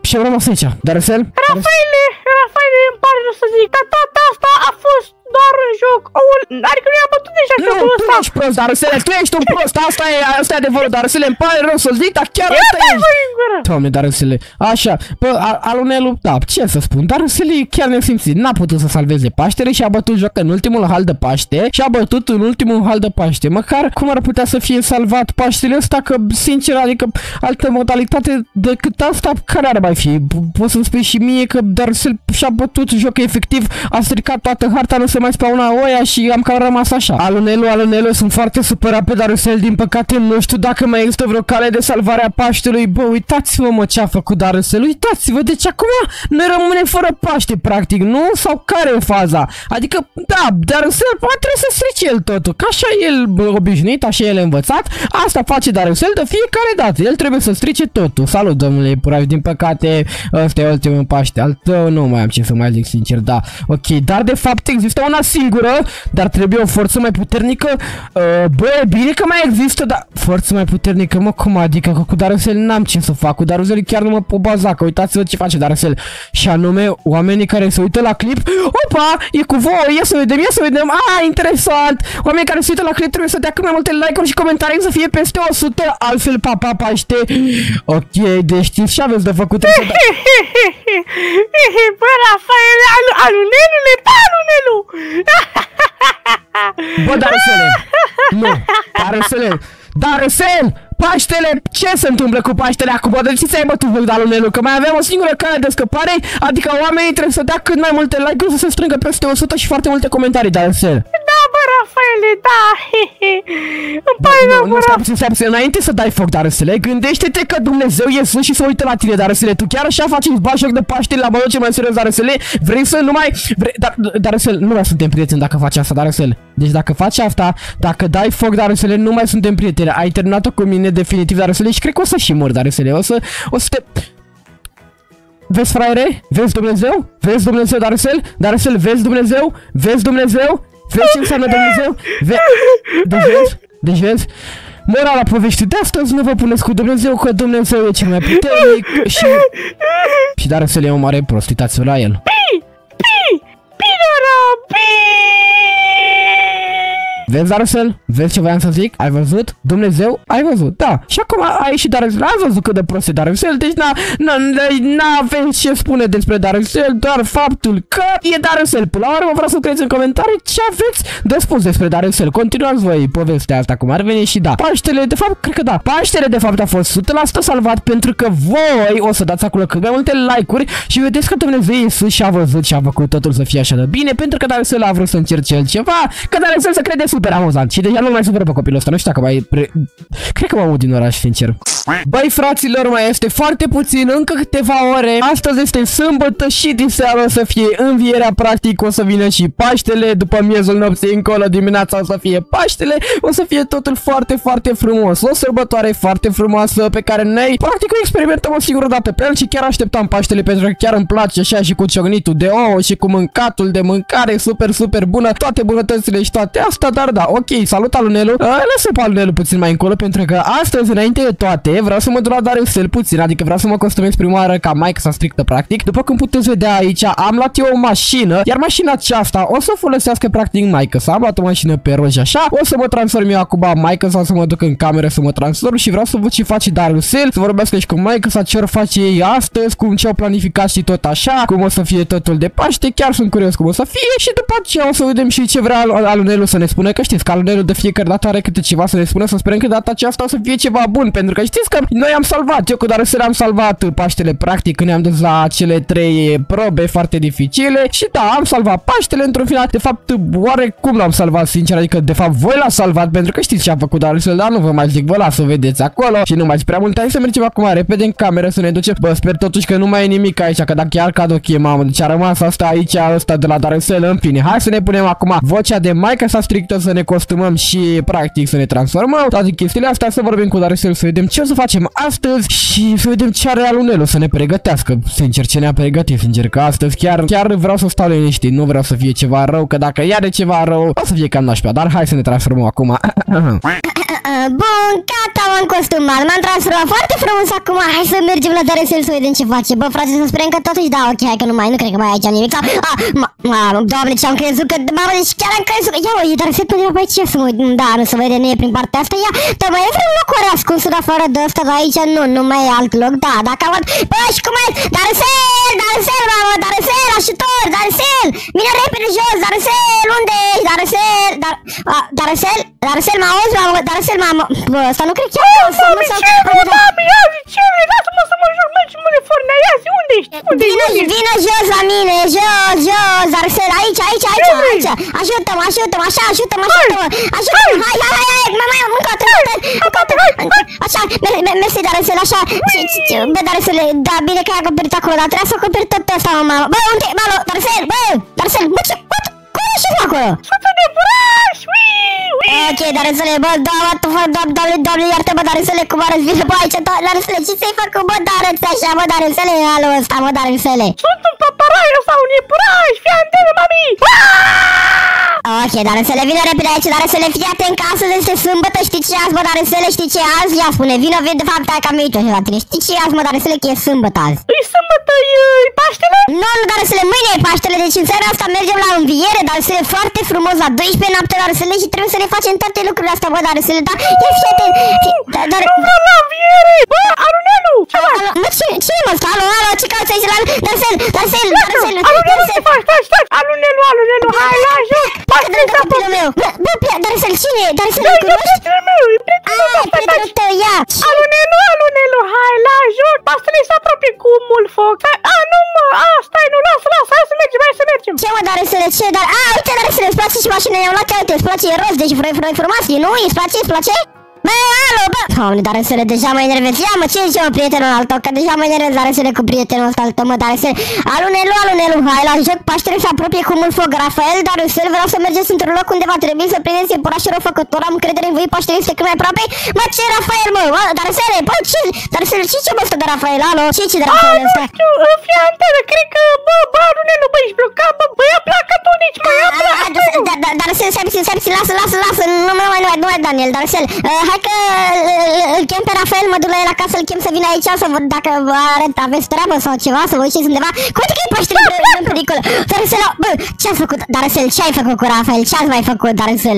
Speaker 1: Și am rămas aici, Darusel?
Speaker 2: Rafaele, Rafaele, îmi pare rău să zic, dar toată asta a fost doar un joc. Aul, adică nu i-am bătut deja
Speaker 1: Nu,
Speaker 2: jocul
Speaker 1: tu
Speaker 2: ăsta.
Speaker 1: ești prost, Darusele, tu ești un prost, asta e, asta e adevărul, Darusele, îmi pare rău să zic, dar chiar asta
Speaker 2: Ia-te,
Speaker 1: ești.
Speaker 2: bă, în gură.
Speaker 1: Doamne, Darusele, așa, bă, a- Alunelu, da, ce să spun, Darusele e chiar nesimțit, n-a putut să salveze Paștele și a bătut joc în ultimul hal de Paște și a bătut în ultimul hal de Paște, măcar cum ar putea să fie salvat Paștele ăsta, că, sincer, adică, altă modalitate decât asta, care ar mai fi? P- Poți să-mi spui și mie că Darusel și-a bătut joc efectiv, a stricat toată harta, nu se mai spauna oia și am cam rămas așa. Alunelu, Alunelu, sunt foarte supărat pe Darusel, din păcate nu știu dacă mai există vreo cale de salvare a Paștelui. Bă, uitați-vă mă ce a făcut Darusel, uitați-vă, deci acum noi rămânem fără Paște, practic, nu? Sau care e faza? Adică, da, Darusel poate trebuie să strice el totul, că așa e el bă, obișnuit, așa e el învățat, asta face Darusel de fiecare dată, el trebuie să strice totul. Salut, domnule Puraș, din păcate, ăsta e ultimul Paște, al tău nu mai am ce să mai zic sincer, da, ok, dar de fapt există una singură, dar trebuie o forță mai puternică, uh, bă, e bine că mai există, dar forță mai puternică, mă, cum adică, că cu Darusel n-am ce să fac, cu Darusel chiar nu mă pot baza, că uitați-vă ce face Darusel, și anume, oamenii care se uită la clip, opa, e cu voi, ia să vedem, ia să vedem, a, interesant, oamenii care se uită la clip trebuie să dea cât mai multe like-uri și comentarii să fie peste 100, altfel, papa, paște, ok, deci știți ce aveți de făcut, [laughs] trebuie să da-
Speaker 2: Bă, Rafaele, alu, alunelule, bă, alunelu!
Speaker 1: Bă, Darusele! Nu! Darusele! Darusel! Paștele! Ce se întâmplă cu Paștele acum? De ce ți-ai bătut Bogdanul Că mai avem o singură cale de scăpare, adică oamenii trebuie să dea cât mai multe like-uri să se strângă peste 100 și foarte multe comentarii, Darusel.
Speaker 2: Da, bă, Rafaele, da, he, [laughs] he. Îmi pare rău,
Speaker 1: Nu,
Speaker 2: bă,
Speaker 1: nu, stai puțin, stai puțin, înainte să dai foc, Darusele, gândește-te că Dumnezeu e sus și se uită la tine, Darusele. Tu chiar așa faci îți bagi joc de Paște la modul cel mai serios, Darusele? Vrei să nu mai... Vrei... Dar, Darusel, nu mai suntem prieteni dacă faci asta, Darusel. Deci dacă faci asta, dacă dai foc, Darusele, nu mai suntem prieteni. Ai terminat-o cu mine definitiv, Darusele, și cred că o să și mor, Darusele. O să... O să te... Vezi, fraiere? Vezi Dumnezeu? Vezi Dumnezeu, Darusel? Darusel, vezi Dumnezeu? Vezi Dumnezeu? Vezi ce înseamnă Dumnezeu? Ve deci vezi? Deci vezi? Morala poveștii de astăzi nu vă puneți cu Dumnezeu, că Dumnezeu e cel mai puternic și... Și Darusel e un mare prost, uitați-vă la el.
Speaker 2: Pi, pi, pinora, pi!
Speaker 1: Vezi, Darusel? Vezi ce voiam să zic? Ai văzut? Dumnezeu? Ai văzut, da. Și acum a ieșit Darusel. Ați văzut cât de prost e Darusel, deci n-a, n-a, n-aveți ce spune despre Darusel, doar faptul că e Darusel. Până la urmă vreau să scrieți în comentarii ce aveți de spus despre Darusel. Continuați voi povestea asta cum ar veni și da. Paștele, de fapt, cred că da. Paștele, de fapt, a fost 100% salvat pentru că voi o să dați acolo cât mai multe like-uri și vedeți că Dumnezeu e sus și a văzut și a făcut totul să fie așa de bine pentru că Darusel a vrut să încerce el ceva, că Darusel se crede super amuzant și deja nu mai supără pe copilul ăsta, nu știu dacă mai... Pre... Cred că mă aud din oraș, sincer. Băi, fraților, mai este foarte puțin, încă câteva ore. Astăzi este sâmbătă și din seară o să fie învierea, practic, o să vină și Paștele, după miezul nopții încolo, dimineața o să fie Paștele, o să fie totul foarte, foarte frumos. O sărbătoare foarte frumoasă pe care noi, practic, o experimentăm o singură dată pe el și chiar așteptam Paștele pentru că chiar îmi place așa și cu ciognitul de ouă și cu mâncatul de mâncare super, super bună, toate bunătățile și toate astea, dar da, ok, salut Alunelu. Uh, Lăsă pe Alunelu puțin mai încolo pentru că astăzi, înainte de toate, vreau să mă duc la Dariusel puțin, adică vreau să mă costumez prima oară ca Mike să strictă practic. După cum puteți vedea aici, am luat eu o mașină, iar mașina aceasta o să o folosească practic Mike, să am luat o mașină pe roșie așa, o să mă transform eu acum Mike sau să mă duc în cameră să mă transform și vreau să văd ce face Dariusel, să vorbesc și cu Mike, să ce face ei astăzi, cum ce au planificat și tot așa, cum o să fie totul de Paște, chiar sunt curios cum o să fie și după aceea o să vedem și ce vrea Al- Alunelu să ne spună, că știți că Alunelu de fiecare dată are câte ceva să ne spună, să sperăm că data aceasta o să fie ceva bun, pentru că știți că noi am salvat, eu cu Dariusel am salvat Paștele practic când ne-am dus la cele trei probe foarte dificile și da, am salvat Paștele într-un final, de fapt, oare cum l-am salvat sincer, adică de fapt voi l-ați salvat? Pentru că știți ce a făcut Dariusel, dar nu vă mai zic, vă las să vedeți acolo și nu mai zic prea mult, hai să mergem acum repede în cameră să ne ducem, bă, sper totuși că nu mai e nimic aici, că dacă chiar cad ok, mamă, deci a rămas asta aici, asta de la Dariusel, în fine, hai să ne punem acum. Vocea de Maica sa strictă să ne costumăm și practic să ne transformăm, toate chestiile astea, să vorbim cu Dariusel, să vedem ce o să facem astăzi și să vedem ce are Alunelu, să ne pregătească, sincer, ce ne-a pregătit, sincer, că astăzi chiar, chiar vreau să stau liniștit, nu vreau să fie ceva rău, că dacă ia de ceva rău, o să fie cam nașpea, dar hai să ne transformăm acum. [coughs]
Speaker 3: Bun, gata, m-am costumat, m-am transformat foarte frumos acum, hai să mergem la Daresel să vedem ce face. Bă, frate, să sperăm că totuși, da, ok, hai că nu mai, nu cred că mai ai aici nimic. Sau, a, ma, ma, doamne, ce-am crezut că, mamă, deci chiar am crezut că, ia, e Daresel pe pe ce să mă uit, da, nu se vede, nu e prin partea asta, ia, dar mai e vreun loc oare ascuns în afară de ăsta, dar aici? Nu, nu mai e alt loc, da, dacă am, bă, și cum e, Daresel, Daresel, mamă, Daresel, ajutor, Daresel, vine repede jos, Daresel, unde ești, Daresel, Dar, a, Daresel, Daresel, mă auzi, mamă, Daresel, mamă, bă, ăsta nu cred chiar că o să mă
Speaker 2: Mami,
Speaker 3: sau...
Speaker 2: ce vrei, mami, ia zi, ce vrei, lasă-mă să mă joc, mergi mă de fornea, ia zi, unde ești? Unde
Speaker 3: Vino,
Speaker 2: ești?
Speaker 3: vino jos la mine, jos, jos, Daresel, aici, aici, aici,
Speaker 2: Ce vrei?
Speaker 3: aici, ajută-mă, ajută-mă, așa, ajută-mă, ajută-mă, ajută-mă, hai, hai, hai, hai, mai, mai, încă o dată, încă o dată, așa, mer- mer- mersi, Daresel, așa, Ce- ce- ce- bă, Daresel, da, bine că ai acoperit acolo, dar trebuie să acoperi tot ăsta, mă, mamă, bă, unde, bă, alo, Daresel, bă, Daresel, bă, ce, what, cum ești tu acolo?
Speaker 2: Sunt de buraș, ui, ui.
Speaker 3: Ok, Daresele, bă, da, what the fuck, doamne, doamne, doamne, iartă, bă, Daresele, cum arăți bine, bă, aici, da, Daresele, ce ți-ai făcut, bă, Daresele, așa, bă, Daresele, alo, ăsta, bă, Daresele.
Speaker 2: Sunt un paparai sau un iepuraș, fii antenă, mami.
Speaker 3: Ok, dar să le vină repede aici, dar să le fie atent că astăzi este sâmbătă, știi ce azi, mă, dar să le știi ce azi? Ia spune, vină, vin, de fapt, hai că am venit eu la tine, știi ce azi, mă, dar să le că e sâmbătă azi?
Speaker 2: Îi sâmbătă, e Paștele?
Speaker 3: Nu, nu, dar să le mâine e Paștele, deci în seara asta mergem la înviere, dar să le foarte frumos la 12 noapte, dar să le și trebuie să le facem toate lucrurile astea, bă, dar să le da, ia fii atent, fii, dar, dar,
Speaker 2: Nu vreau la înviere. Bă, Arunelu, ce faci?
Speaker 3: alo, mă, cine, cine mă stă, alo, alo, ce cauți aici, la, dar să dar să dar să
Speaker 2: Alunelu, ce faci? Stai, stai. Alunelu, Alunelu, hai la joc.
Speaker 3: Dacă
Speaker 2: Paștele
Speaker 3: dragă
Speaker 2: s-a
Speaker 3: copilul meu, bă, bă, bă, dar să cine, dar să
Speaker 2: Da,
Speaker 3: le
Speaker 2: e
Speaker 3: cunoști?
Speaker 2: prietenul meu, e prietenul meu.
Speaker 3: Ah,
Speaker 2: Stai,
Speaker 3: prietenul
Speaker 2: stai.
Speaker 3: tău, ia,
Speaker 2: Alunelu, Alunelu, hai la joc. Paștele se apropie cu mult foc. Stai, a, nu mă, a, stai, nu, lasă, lasă, hai să mergem, hai să mergem.
Speaker 3: Ce mă, dar să le ce, dar... A, uite, dar să le îți place și mașina, i-am luat, uite, îți place, e roz, deci vrei, vrei informații, nu? Îți place, îți place? Bă, alo, bă! Doamne, dar să le deja mă enervez. Ia mă, ce zice mă, prietenul al tău? Că deja mă enervez, dar să le cu prietenul ăsta al tău, mă, dar să le... Alunelu, alunelu, hai la joc, Paștele se apropie cu mult foc. Rafael, dar să vreau să mergeți într-un loc undeva, trebuie să prindeți iepurașul răufăcător, am încredere în voi, Paștele este cât mai aproape. Mă, ce Rafael, mă, mă, dar să le, bă, ce, dar să le, ce, ce mă stă de Rafael, alo, ce, ce de
Speaker 2: A,
Speaker 3: Rafael
Speaker 2: nu
Speaker 3: ăsta?
Speaker 2: știu, ă, fii antenă, cred că, bă, bă, Alunelu, bă, ești blocat, bă, bă, ia pleacă tu de aici, mă, ia pleacă tu.
Speaker 3: Dar, dar, dar să să să să lasă, lasă, lasă, nu mai, nu mai, nu mai, Daniel, dar să hai că uh, îl chem pe Rafael, mă duc la el acasă, îl chem să vină aici să văd dacă are, aveți treabă sau ceva, să vă uiți undeva. Uite că e Paștele în- în pericol. Dar să bă, ce a făcut, dar să ce ai făcut cu Rafael, ce ați mai făcut, dar să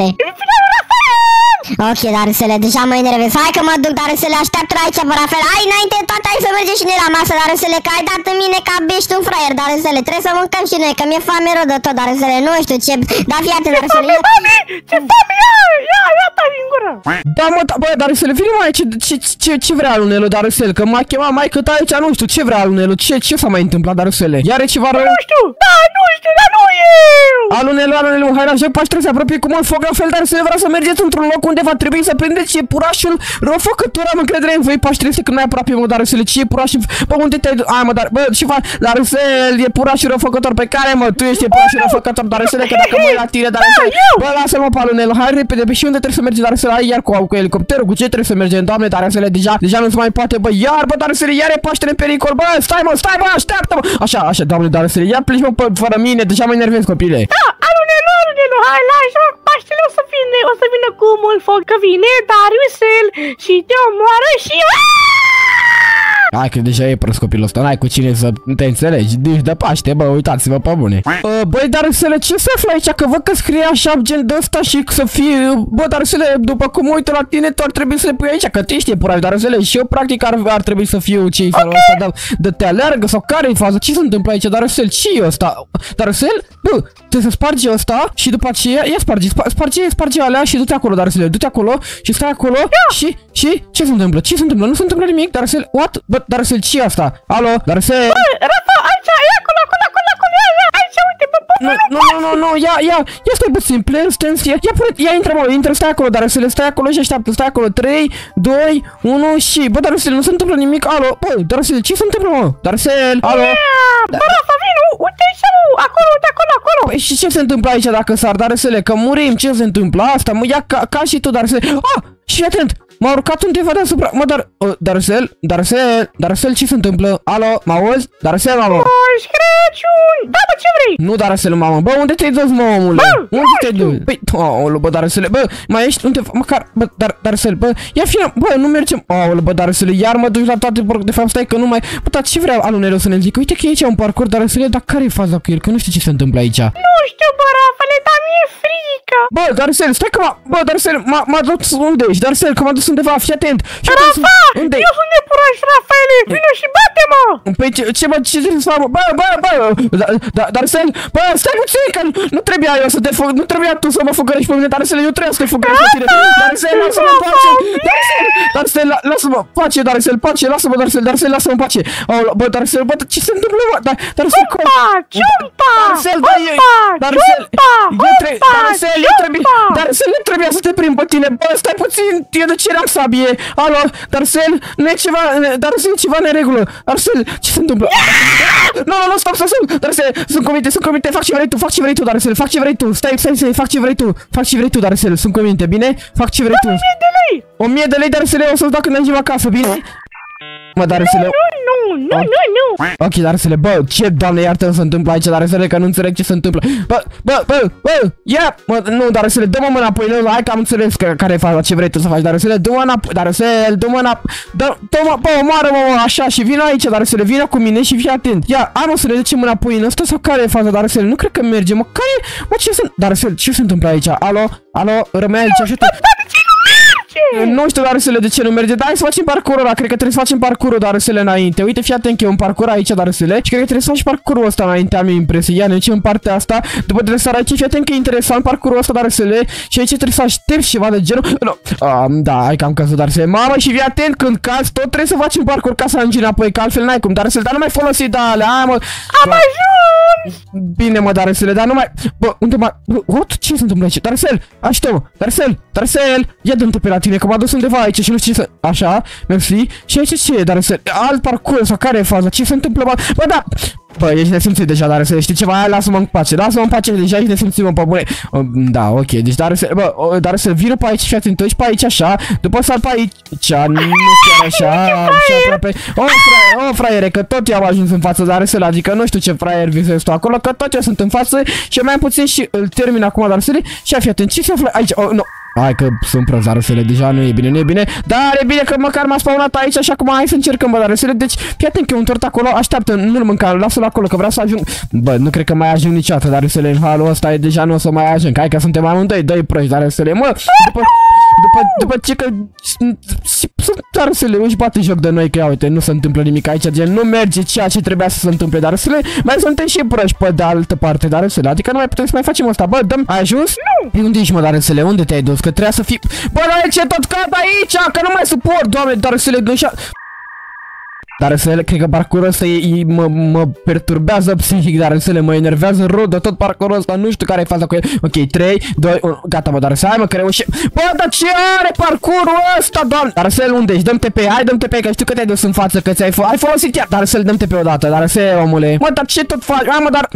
Speaker 3: Ok, dar să le deja mă enervez. Hai că mă duc, dar să le așteaptă la aici pe Rafael. Hai înainte de toate, hai să mergem și noi la masă, dar să le că ai dat în mine ca ești un fraier, dar să le trebuie să mâncăm și noi, că mi-e foame rău de tot, dar să le nu știu ce. Da, fii atent, dar să le.
Speaker 2: Mami, mami, ce foame, ia, ia, ia, tai din gură.
Speaker 1: Da, mă, da, bă, dar să le vină mai ce, ce, ce, ce vrea Alunelu, Darusel, că m-a chemat mai că aici, nu știu, ce vrea Alunelu, ce, ce s-a mai întâmplat, Darusele? Iar e ceva rău?
Speaker 2: Nu știu, da, nu știu, dar nu eu.
Speaker 1: Alunelu, Alunelu, hai la joc, Paștele se apropie cu mult foc, la fel, Darusele, vreau să mergeți într-un loc unde va trebui să prindeți iepurașul răufăcător, am încredere în voi, Paștele este cât mai aproape, mă, Darusele, ce iepurașul, bă, unde te-ai dus? Ai, mă, dar, bă, ce faci, Darusel, iepurașul răufăcător pe care, mă, tu ești iepurașul răufăcător, Darusele, că dacă mă uit la tine, Darusele, bă, lasă-mă pe Alunelu, hai repede, pe și unde trebuie să mergi, Darusele, hai iar cu, cu elicopterul, cu ce trebuie să mergem, doamne, Darusele, deja, deja nu se mai poate, bă, iar, bă, Darusele, iar e Paștele în pericol, bă, stai, mă, stai, bă, așteaptă-mă, așa, așa, doamne, Darusele, ia pleci, mă, pe- fără mine, deja mă enervez, copile.
Speaker 2: Da, alunelu, alunelu, hai la joc, Paștele o să fie, ne, o să vină cu mult foc, că vine Dariusel și te omoară și...
Speaker 1: Hai că deja e prost copilul ăsta, n-ai cu cine să te înțelegi, nici de Paște, bă, uitați-vă pe bune. Uh, băi, dar să le ce se află aici, că văd că scrie așa gen de ăsta și să fie, bă, dar să le, după cum mă uit la tine, tu ar trebui să le pui aici, că tu ești puraj, dar să le, și eu practic ar, ar trebui să fiu ce-i felul ăsta, de, de te aleargă sau care e faza, ce se întâmplă aici, dar să ce e ăsta? Dar să bă, trebuie să spargi ăsta și după aceea, ia spargi, spa- sparge, sparge alea și du-te acolo, dar să le, du-te acolo și stai acolo și, și, ce se întâmplă, ce se întâmplă, nu se întâmplă nimic, dar să what? Bă, dar să ce e asta? Alo, dar să
Speaker 2: Rafa, aici, e acolo, acolo, acolo, acolo, ia, ia, aici, uite, pe
Speaker 1: Nu, nu, nu, nu, nu, ia, ia, ia stai puțin, player stance, ia, ia, pune, ia intră, mă, intră, stai acolo, dar să le stai acolo și așteaptă, stai acolo, 3, 2, 1 și, bă, dar să nu se întâmplă nimic, alo, bă, dar să ce se întâmplă, mă, dar să alo,
Speaker 2: Bă, Rafa, vin, u- uite aici, mă, acolo, uite, acolo, acolo.
Speaker 1: Păi și ce se întâmplă aici dacă sar, dar să le, că murim, ce se întâmplă, asta, mă, ia ca, ca și tu, dar să ah, și fii atent, M-a urcat undeva deasupra, mă, dar, uh, Darcel, Darcel, Darcel, ce se întâmplă? Alo, mă auzi? Darcel, mamă.
Speaker 2: Moș Crăciun! Da, bă, ce vrei?
Speaker 1: Nu, Darcel, mamă, bă, unde te-ai dus, mă, omule?
Speaker 2: Bă,
Speaker 1: unde
Speaker 2: nu
Speaker 1: te-ai
Speaker 2: știu.
Speaker 1: dus? Păi, aoleu, bă, Darcel, bă, mai ești unde, măcar, bă, dar, Darcel, bă, ia fine, bă, nu mergem, aoleu, bă, Darcel, iar mă duci la toate, por- de fapt, stai că nu mai, bă, dar ce vrea alunelul să ne zică? Uite că e aici un parcurs, Darcel, dar care e faza cu el? Că nu știu ce se întâmplă aici.
Speaker 2: Nu știu, bă, Rafale, dar mi-e frică.
Speaker 1: Bă, Darcel, stai că m-a, bă, Darcel, m-a, m-a dus unde ești? Darcel, că m-a dus undeva, fii atent. Fii atent,
Speaker 2: Rafa,
Speaker 1: unde
Speaker 2: eu sunt nepuraș, Rafaele, vină și bate-mă!
Speaker 1: Păi ce, ce, bă, ce trebuie să fac, mă? Bă, bă, bă, da, da, Darcel, bă, stai puțin, că nu trebuia eu să te fug, nu trebuia tu să mă fugărești pe mine, Darcel, eu trebuia să te fugărești pe tine. Darcel, lasă-mă în pace, Darcel, Darcel, la- lasă-mă, pace, Darcel, pace, lasă-mă, Darcel, Darcel, lasă-mă în pace. Aoleu, bă, Darcel, bă, ce se întâmplă, mă? Da, Darcel, cum?
Speaker 2: Ciumpa, ciumpa,
Speaker 1: Darcel, da, eu,
Speaker 2: ciumpa,
Speaker 1: Darcel,
Speaker 2: ciumpa,
Speaker 1: eu tre-
Speaker 2: ciumpa,
Speaker 1: Darcel, eu trebuie,
Speaker 2: ciumpa.
Speaker 1: Darcel, nu trebuia să te prind pe tine, bă, stai puțin, eu de ce eram sabie? Alo, Darcel, nu e ceva, Darcel, e ceva neregulă, Darcel, ce se întâmplă? [laughs] Nu, nu, nu, stop, stop, stop, Darcel, sunt cuminte, sunt cuminte, fac ce vrei tu, fac ce vrei tu, Darcel, fac ce vrei tu, stai, stai, stai, fac ce vrei tu, fac ce vrei tu, Darcel, sunt cuminte, bine? Fac ce vrei tu.
Speaker 2: Mie de lei.
Speaker 1: O mie de lei, Darcel, o să-ți dau când ajungem acasă, bine? Mă, Darcel,
Speaker 2: Nu, nu, nu, nu, nu.
Speaker 1: Ok, dar să le, bă, ce doamne iartă se întâmplă aici, dar să le, că nu înțeleg ce se întâmplă. Bă, bă, bă, bă, ia, mă, nu, dar să le, dă-mă mâna înapoi, nu, hai că am înțeles că, care e faza, ce vrei tu să faci, dar să le, dă-mă înapoi, dar să le, dă-mă înapoi, dă, dă-mă, bă, omoară-mă, mă, așa, și vină aici, dar să le, vină cu mine și fii atent. Ia, hai mă să le ducem înapoi în ăsta sau care e faza, dar să le, nu cred că merge, mă, care, mă, ce se, dar să ce se întâmplă aici, alo, alo, rămâi aici, așa, tu,
Speaker 2: Ce?
Speaker 1: nu știu, dar să le de ce nu merge. Dar hai să facem parcurul ăla. Cred că trebuie să facem parcurul, dar să le înainte. Uite, fii atent că e un parcur aici, dar să le. Și cred că trebuie să faci parcurul ăsta înainte, am impresia. Ia, ne ducem în partea asta. După trebuie să aici, fii atent că e interesant parcurul ăsta, dar să le. Și aici trebuie să aștepți ceva de genul. Nu. Um, da, hai că am căzut, dar să le. Mamă, și fii atent când cazi, tot trebuie să facem parcur ca să ajungi înapoi, că altfel n-ai cum. Dar să le, dar nu mai folosi de alea. Hai, mă.
Speaker 2: Am ajuns!
Speaker 1: Bine, mă, Darcel, dar nu mai... Bă, unde mai... Bă, what? Ce se întâmplă aici? Darcel, aștept-mă! Darcel, Darcel! Ia dă-te pe la tine, că m-a dus undeva aici și nu știu ce să... Așa, mersi. Și aici ce e, Darcel? Alt parcurs sau care e faza? Ce se întâmplă, bă? Bă, da! Bă, ești nesimțit deja, Darcel, știi ceva? Hai, lasă-mă în pace, lasă-mă în pace, deja ești nesimțit, mă, pe bune. Uh, Da, ok, deci Darcel, bă, uh, Darcel, vină pe aici, fii atent, tu ești pe aici, așa, după sar pe aici, nu chiar așa, așa, aproape. O, fraiere, o, fraiere, că tot eu am ajuns în față, Darcel, adică nu știu ce fraier visezi tu acolo, că tot eu sunt în față și mai puțin și îl termin acum, Darcel, și fii atent, ce se află aici? Oh, nu. Hai că sunt prost, Darcele, deja nu e bine, nu e bine. Dar e bine că măcar m-a spawnat aici Așa cum hai să încercăm, bă, Darcele Deci, fii atent că e un tort acolo, așteaptă, nu-l mânca Lasă-l acolo, că vreau să ajung Bă, nu cred că mai ajung niciodată, Darcele În halul ăsta e deja nu o să mai ajung. Hai că suntem amândoi, doi proști, Darcele Mă, după, după, după ce că Sunt Darcele, își bate joc de noi Că ia uite, nu se întâmplă nimic aici Gen, nu merge ceea ce trebuia să se întâmple Darcele, mai suntem și proști pe de altă parte Darcele, adică nu mai putem să mai facem asta Bă, dăm, ai ajuns? Nu Pe unde ești, mă, Darcele, unde te-ai dus? Că trebuia să fii Bă, dar ce tot cad aici, că nu mai suport, doamne, Darcele, gânșa dar să cred că parcurul ăsta e, e, mă, mă perturbează psihic, dar să le mă enervează rău de tot parcurul ăsta, nu știu care e faza cu el. Ok, 3, 2, 1, gata mă, dar să hai mă, că reușim. Bă, dar ce are parcurul ăsta, doamne? Dar să unde ești? Dăm TP, hai dăm TP, că știu că te-ai dus în față, că ți-ai ai folosit iar, dar să-l dăm TP odată, dar să omule. Mă, dar ce tot faci? Hai mă, dar...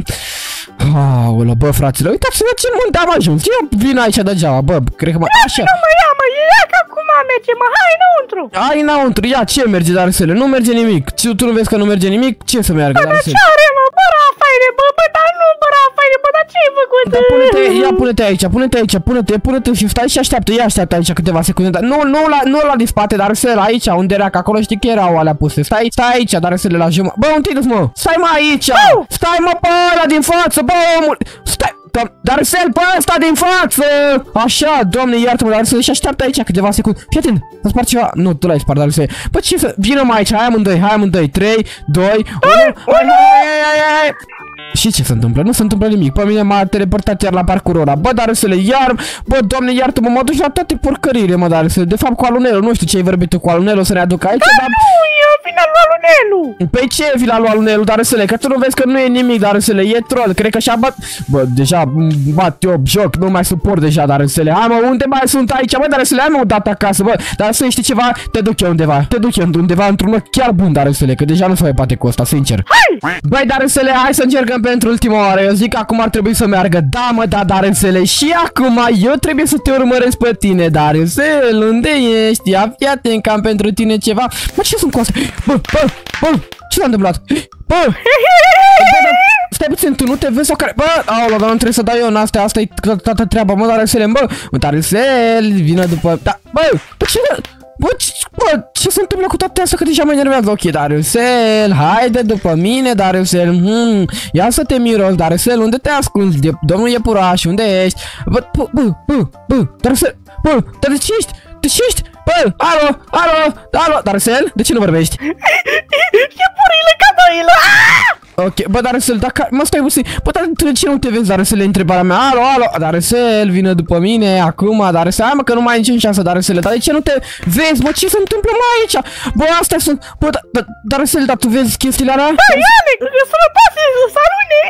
Speaker 1: Aolă, bă, fraților, uitați-vă ce munte am ajuns. Eu vin aici degeaba, bă, cred că mă... Așa.
Speaker 2: Nu mă ia, mă, ia că acum merge, mă, hai înăuntru.
Speaker 1: Hai înăuntru, ia, ce merge, dar să Nu merge nimic. Ce, tu nu vezi că nu merge nimic? Ce să meargă, dar
Speaker 2: Dar ce are, mă, bă, Rafaele, bă, bă, dar nu, bă, Rafaele, bă, dar ce ai făcut?
Speaker 1: Da, pune-te, ia pune-te aici, pune-te aici, pune-te, pune-te și stai și așteaptă, ia așteaptă aici câteva secunde. Dar nu, nu la, nu la din spate, dar să la aici, unde era, că acolo știi că erau alea puse. Stai, stai aici, dar să le la jumătate. Bă, un tinus, mă, stai mă aici. Stai mă pe ăla din față, bă, omul. Stai, Dom dar să pe ăsta din față! Așa, domne, iartă-mă, dar să și așteaptă aici câteva secunde. Fii atent, să spart ceva. Nu, tu l-ai spart, dar să Bă, ce să... Vină mai aici, hai amândoi, hai amândoi. 3, 2, 1... Hai, hai, hai, hai, hai. Și ce se întâmplă? Nu se întâmplă nimic. Pe mine m-a teleportat iar la parcurul ăla. Bă, dar să le iar... Bă, doamne, iartă-mă, mă duci la toate porcările, mă, dar să De fapt, cu alunelul. Nu știu ce ai vorbit tu cu alunelul să ne aduc aici, dar...
Speaker 2: Nu, eu vin al lui Alunelu.
Speaker 1: Păi ce e vila lui alunelul, dar să le Că tu nu vezi că nu e nimic, dar să le E troll. Cred că și-a bat... Bă, deja m, bat eu joc. Nu mai suport deja, dar să le Hai, mă, unde mai sunt aici? Bă, dar să le am o dată acasă, bă. Dar să știi ceva? Te duc eu undeva. Te duc eu undeva într-un loc chiar bun, dar să le Că deja nu se mai poate cu asta, sincer.
Speaker 2: Hai!
Speaker 1: Băi, dar să le hai să încercăm pentru ultima oară. Eu zic că acum ar trebui să meargă. Da, mă, da, dar înțeleg. Și acum eu trebuie să te urmăresc pe tine, dar înțeleg. Unde ești? Ia fii atent că am pentru tine ceva. Mă, ce sunt cu asta? Bă, bă, bă, ce s-a întâmplat? Bă, bă, [laughs] dar, stai puțin, tu nu te vezi sau care? Bă, aolo, dar nu trebuie să dau eu în astea, asta e toată treaba, mă, dar înțeleg, bă, mă, dar înțeleg, vină după, da, bă, bă, ce, Bă, ce, bă, ce se întâmplă cu toate astea că deja mă enervează? Ok, Dariusel, haide după mine, Dariusel, hmm, ia să te miros, Dariusel, unde te ascunzi? De, domnul Iepuraș, unde ești? Bă, bă, bă, bă, bă, Dariusel, bă, dar de ce ești? De ce ești? Bă, alo, alo, alo, Dariusel, de ce nu vorbești? [laughs]
Speaker 2: E purile cadoile. Ah!
Speaker 1: Ok, bă, dar să dacă... Mă, stai puțin. Bă, dar tu de ce nu te vezi, dar să le întrebarea mea? Alo, alo, dar să vină după mine acum, dar să hai mă că nu mai ai nicio șansă, dar să le dar de ce nu te vezi, mă, ce se întâmplă mai aici? Bă, astea sunt, bă, da, da, dar să le dar tu vezi chestiile alea?
Speaker 2: Da, Iane, sănătate, să arune.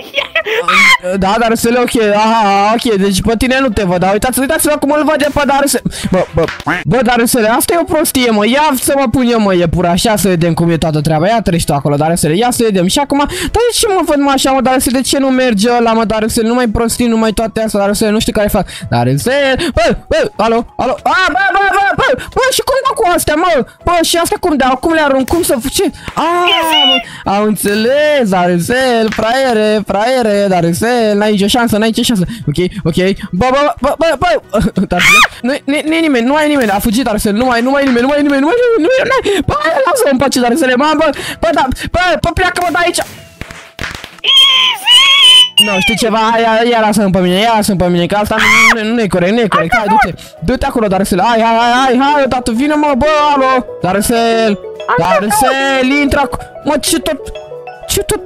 Speaker 2: [laughs]
Speaker 1: Da, dar să le ok, aha, ok, deci pe tine nu te văd, dar uitați, uitați-vă cum îl văd de pe dar să... Bă, bă, bă, dar să le, asta e o prostie, mă, ia să mă pun eu, mă, e pur așa să vedem cum e toată treaba, ia treci tu acolo, dar să le, ia să vedem și acum, dar de ce mă văd mă așa, mă, dar să de ce nu merge ăla, mă, dar să nu mai prostii, nu mai toate astea, dar să nu știu care fac, dar să bă, bă, alo, alo, a, bă, bă, bă, bă, bă, și cum dau cu astea, mă, bă, și astea cum dau, cum le arunc, cum să, ce, a, mă, au înțeles, dar să fraiere, fraiere, dar să n-ai nicio șansă, n-ai nicio șansă, ok, ok, bă, bă, bă, bă, bă, dar nu, nu, nu e nimeni, nu mai e nimeni, a fugit, dar să nu mai, nu mai e nimeni, nu mai e nimeni, nu mai e nimeni, nu mai e nimeni, bă, lasă-mă în pace, dar să le, mă, bă, bă, da, bă, bă, pleacă-mă de aici. Nu, știi ceva, ia, ia lasă-mi pe mine, ia lasă pe mine, că asta nu, nu, nu e corect, nu e corect, hai, du-te, du-te acolo, Darcel, hai, hai, hai, hai, hai, odată, vină mă, bă, alo, Darcel, Darcel, intră acolo, mă, ce tot, ce tot,